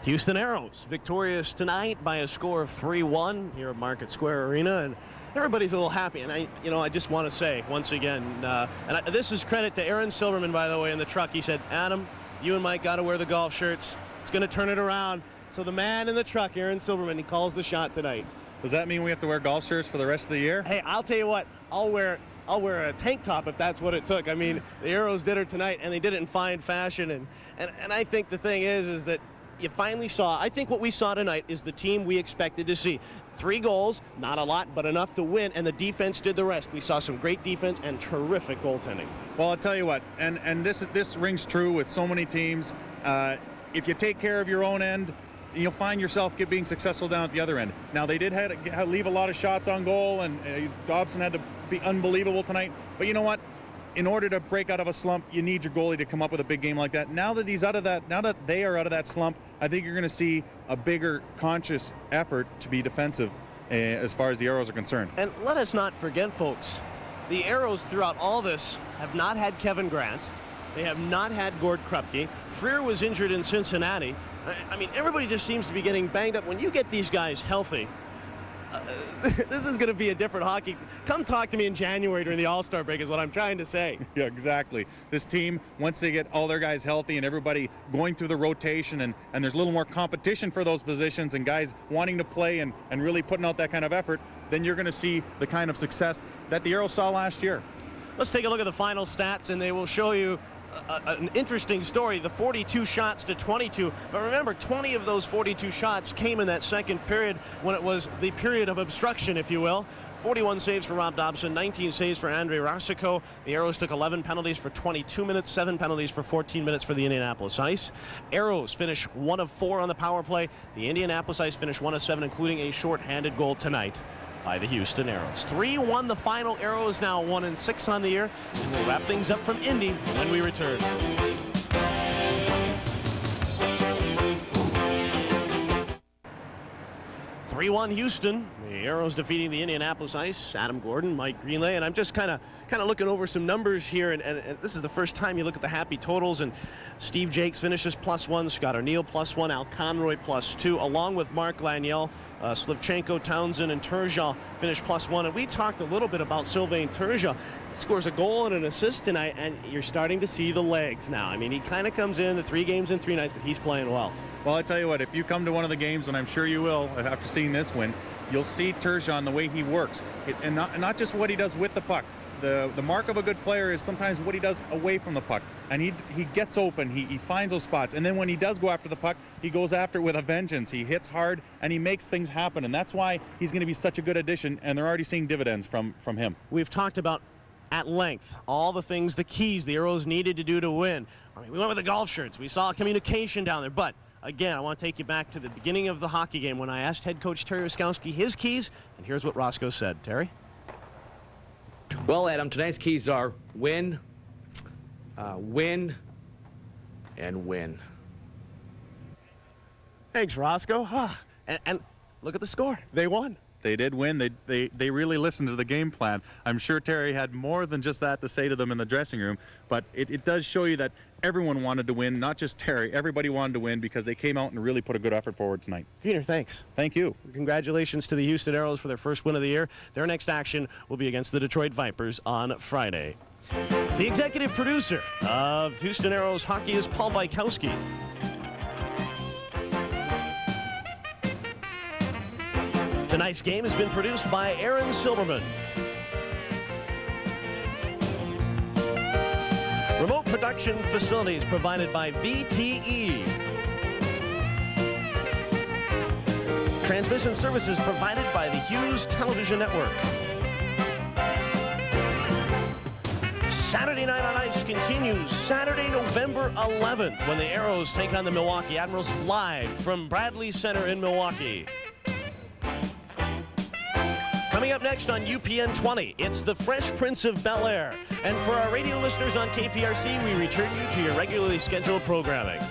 Houston Aeros victorious tonight by a score of 3-1 here at Market Square Arena. And everybody's a little happy. And I, you know, I just want to say once again, uh, and I, this is credit to Aaron Silverman, by the way, in the truck. He said, Adam, you and Mike got to wear the golf shirts. It's going to turn it around. So the man in the truck, Aaron Silverman, he calls the shot tonight. Does that mean we have to wear golf shirts for the rest of the year? Hey, I'll tell you what, I'll wear I'll wear a tank top if that's what it took. I mean, the Aeros did it tonight, and they did it in fine fashion. And, and, and I think the thing is, is that you finally saw, I think what we saw tonight is the team we expected to see. Three goals, not a lot, but enough to win, and the defense did the rest. We saw some great defense and terrific goaltending. Well, I'll tell you what, and, and this, this rings true with so many teams. Uh, if you take care of your own end, you'll find yourself get, being successful down at the other end. Now, they did have, leave a lot of shots on goal, and uh, Dobson had to be unbelievable tonight. But you know what? In order to break out of a slump, you need your goalie to come up with a big game like that. Now that he's out of that, now that they are out of that slump, I think you're going to see a bigger conscious effort to be defensive uh, as far as the Aeros are concerned. And let us not forget, folks, the Aeros throughout all this have not had Kevin Grant. They have not had Gord Krupke. Freer was injured in Cincinnati. I, I mean, everybody just seems to be getting banged up. When you get these guys healthy, uh, (laughs) this is going to be a different hockey. Come talk to me in January during the All-Star break is what I'm trying to say. (laughs) Yeah, exactly. This team, once they get all their guys healthy and everybody going through the rotation and, and there's a little more competition for those positions and guys wanting to play and, and really putting out that kind of effort, then you're going to see the kind of success that the Aeros saw last year. Let's take a look at the final stats, and they will show you a, an interesting story. The 42 shots to 22. But remember, 20 of those 42 shots came in that second period when it was the period of obstruction, if you will. 41 saves for Rob Dopson, 19 saves for Andre Racicot. The Aeros took 11 penalties for 22 minutes, 7 penalties for 14 minutes for the Indianapolis Ice. Aeros finish 1 of 4 on the power play. The Indianapolis Ice finish 1 of 7, including a short-handed goal tonight by the Houston Aeros. 3-1 the final. Aeros now 1 and 6 on the year. And we'll wrap things up from Indy when we return. 3-1 Houston. The Aeros defeating the Indianapolis Ice. Adam Gordon, Mike Greenlay, and I'm just kind of kind of looking over some numbers here, and, and, and, this is the first time you look at the happy totals, and Steve Jakes finishes plus one, Scott Arniel plus one, Al Conroy plus two, along with Mark Laniel, uh, Slivchenko, Townsend, and Turgeon finished plus one, and we talked a little bit about Sylvain Turgeon. Scores a goal and an assist tonight, and you're starting to see the legs now. I mean, he kind of comes in the three games in three nights, but he's playing well. Well, I tell you what, if you come to one of the games, and I'm sure you will after seeing this win, you'll see Turgeon the way he works, it, and not, not just what he does with the puck. The, the mark of a good player is sometimes what he does away from the puck. And he, he gets open, he, he finds those spots. And then when he does go after the puck, he goes after it with a vengeance. He hits hard and he makes things happen. And that's why he's going to be such a good addition. And they're already seeing dividends from, from him. We've talked about at length all the things, the keys the Aeros needed to do to win. I mean, we went with the golf shirts. We saw communication down there. But again, I want to take you back to the beginning of the hockey game when I asked head coach Terry Ruskowski his keys, and here's what Roscoe said. Terry? Well, Adam, tonight's keys are win, uh, win, and win. Thanks, Roscoe. Ah, (sighs) and, and look at the score. They won. They did win. They, they, they really listened to the game plan. I'm sure Terry had more than just that to say to them in the dressing room, but it, it does show you that everyone wanted to win, not just Terry. Everybody wanted to win because they came out and really put a good effort forward tonight. Keener, thanks. Thank you. Congratulations to the Houston Aeros for their first win of the year. Their next action will be against the Detroit Vipers on Friday. The executive producer of Houston Aeros hockey is Paul Bykowski. Tonight's game has been produced by Aaron Silverman. Remote production facilities provided by VTE. Transmission services provided by the Hughes Television Network. Saturday Night on Ice continues Saturday, November 11th when the Aeros take on the Milwaukee Admirals live from Bradley Center in Milwaukee. Coming up next on UPN 20, it's the Fresh Prince of Bel Air. And for our radio listeners on KPRC, we return you to your regularly scheduled programming.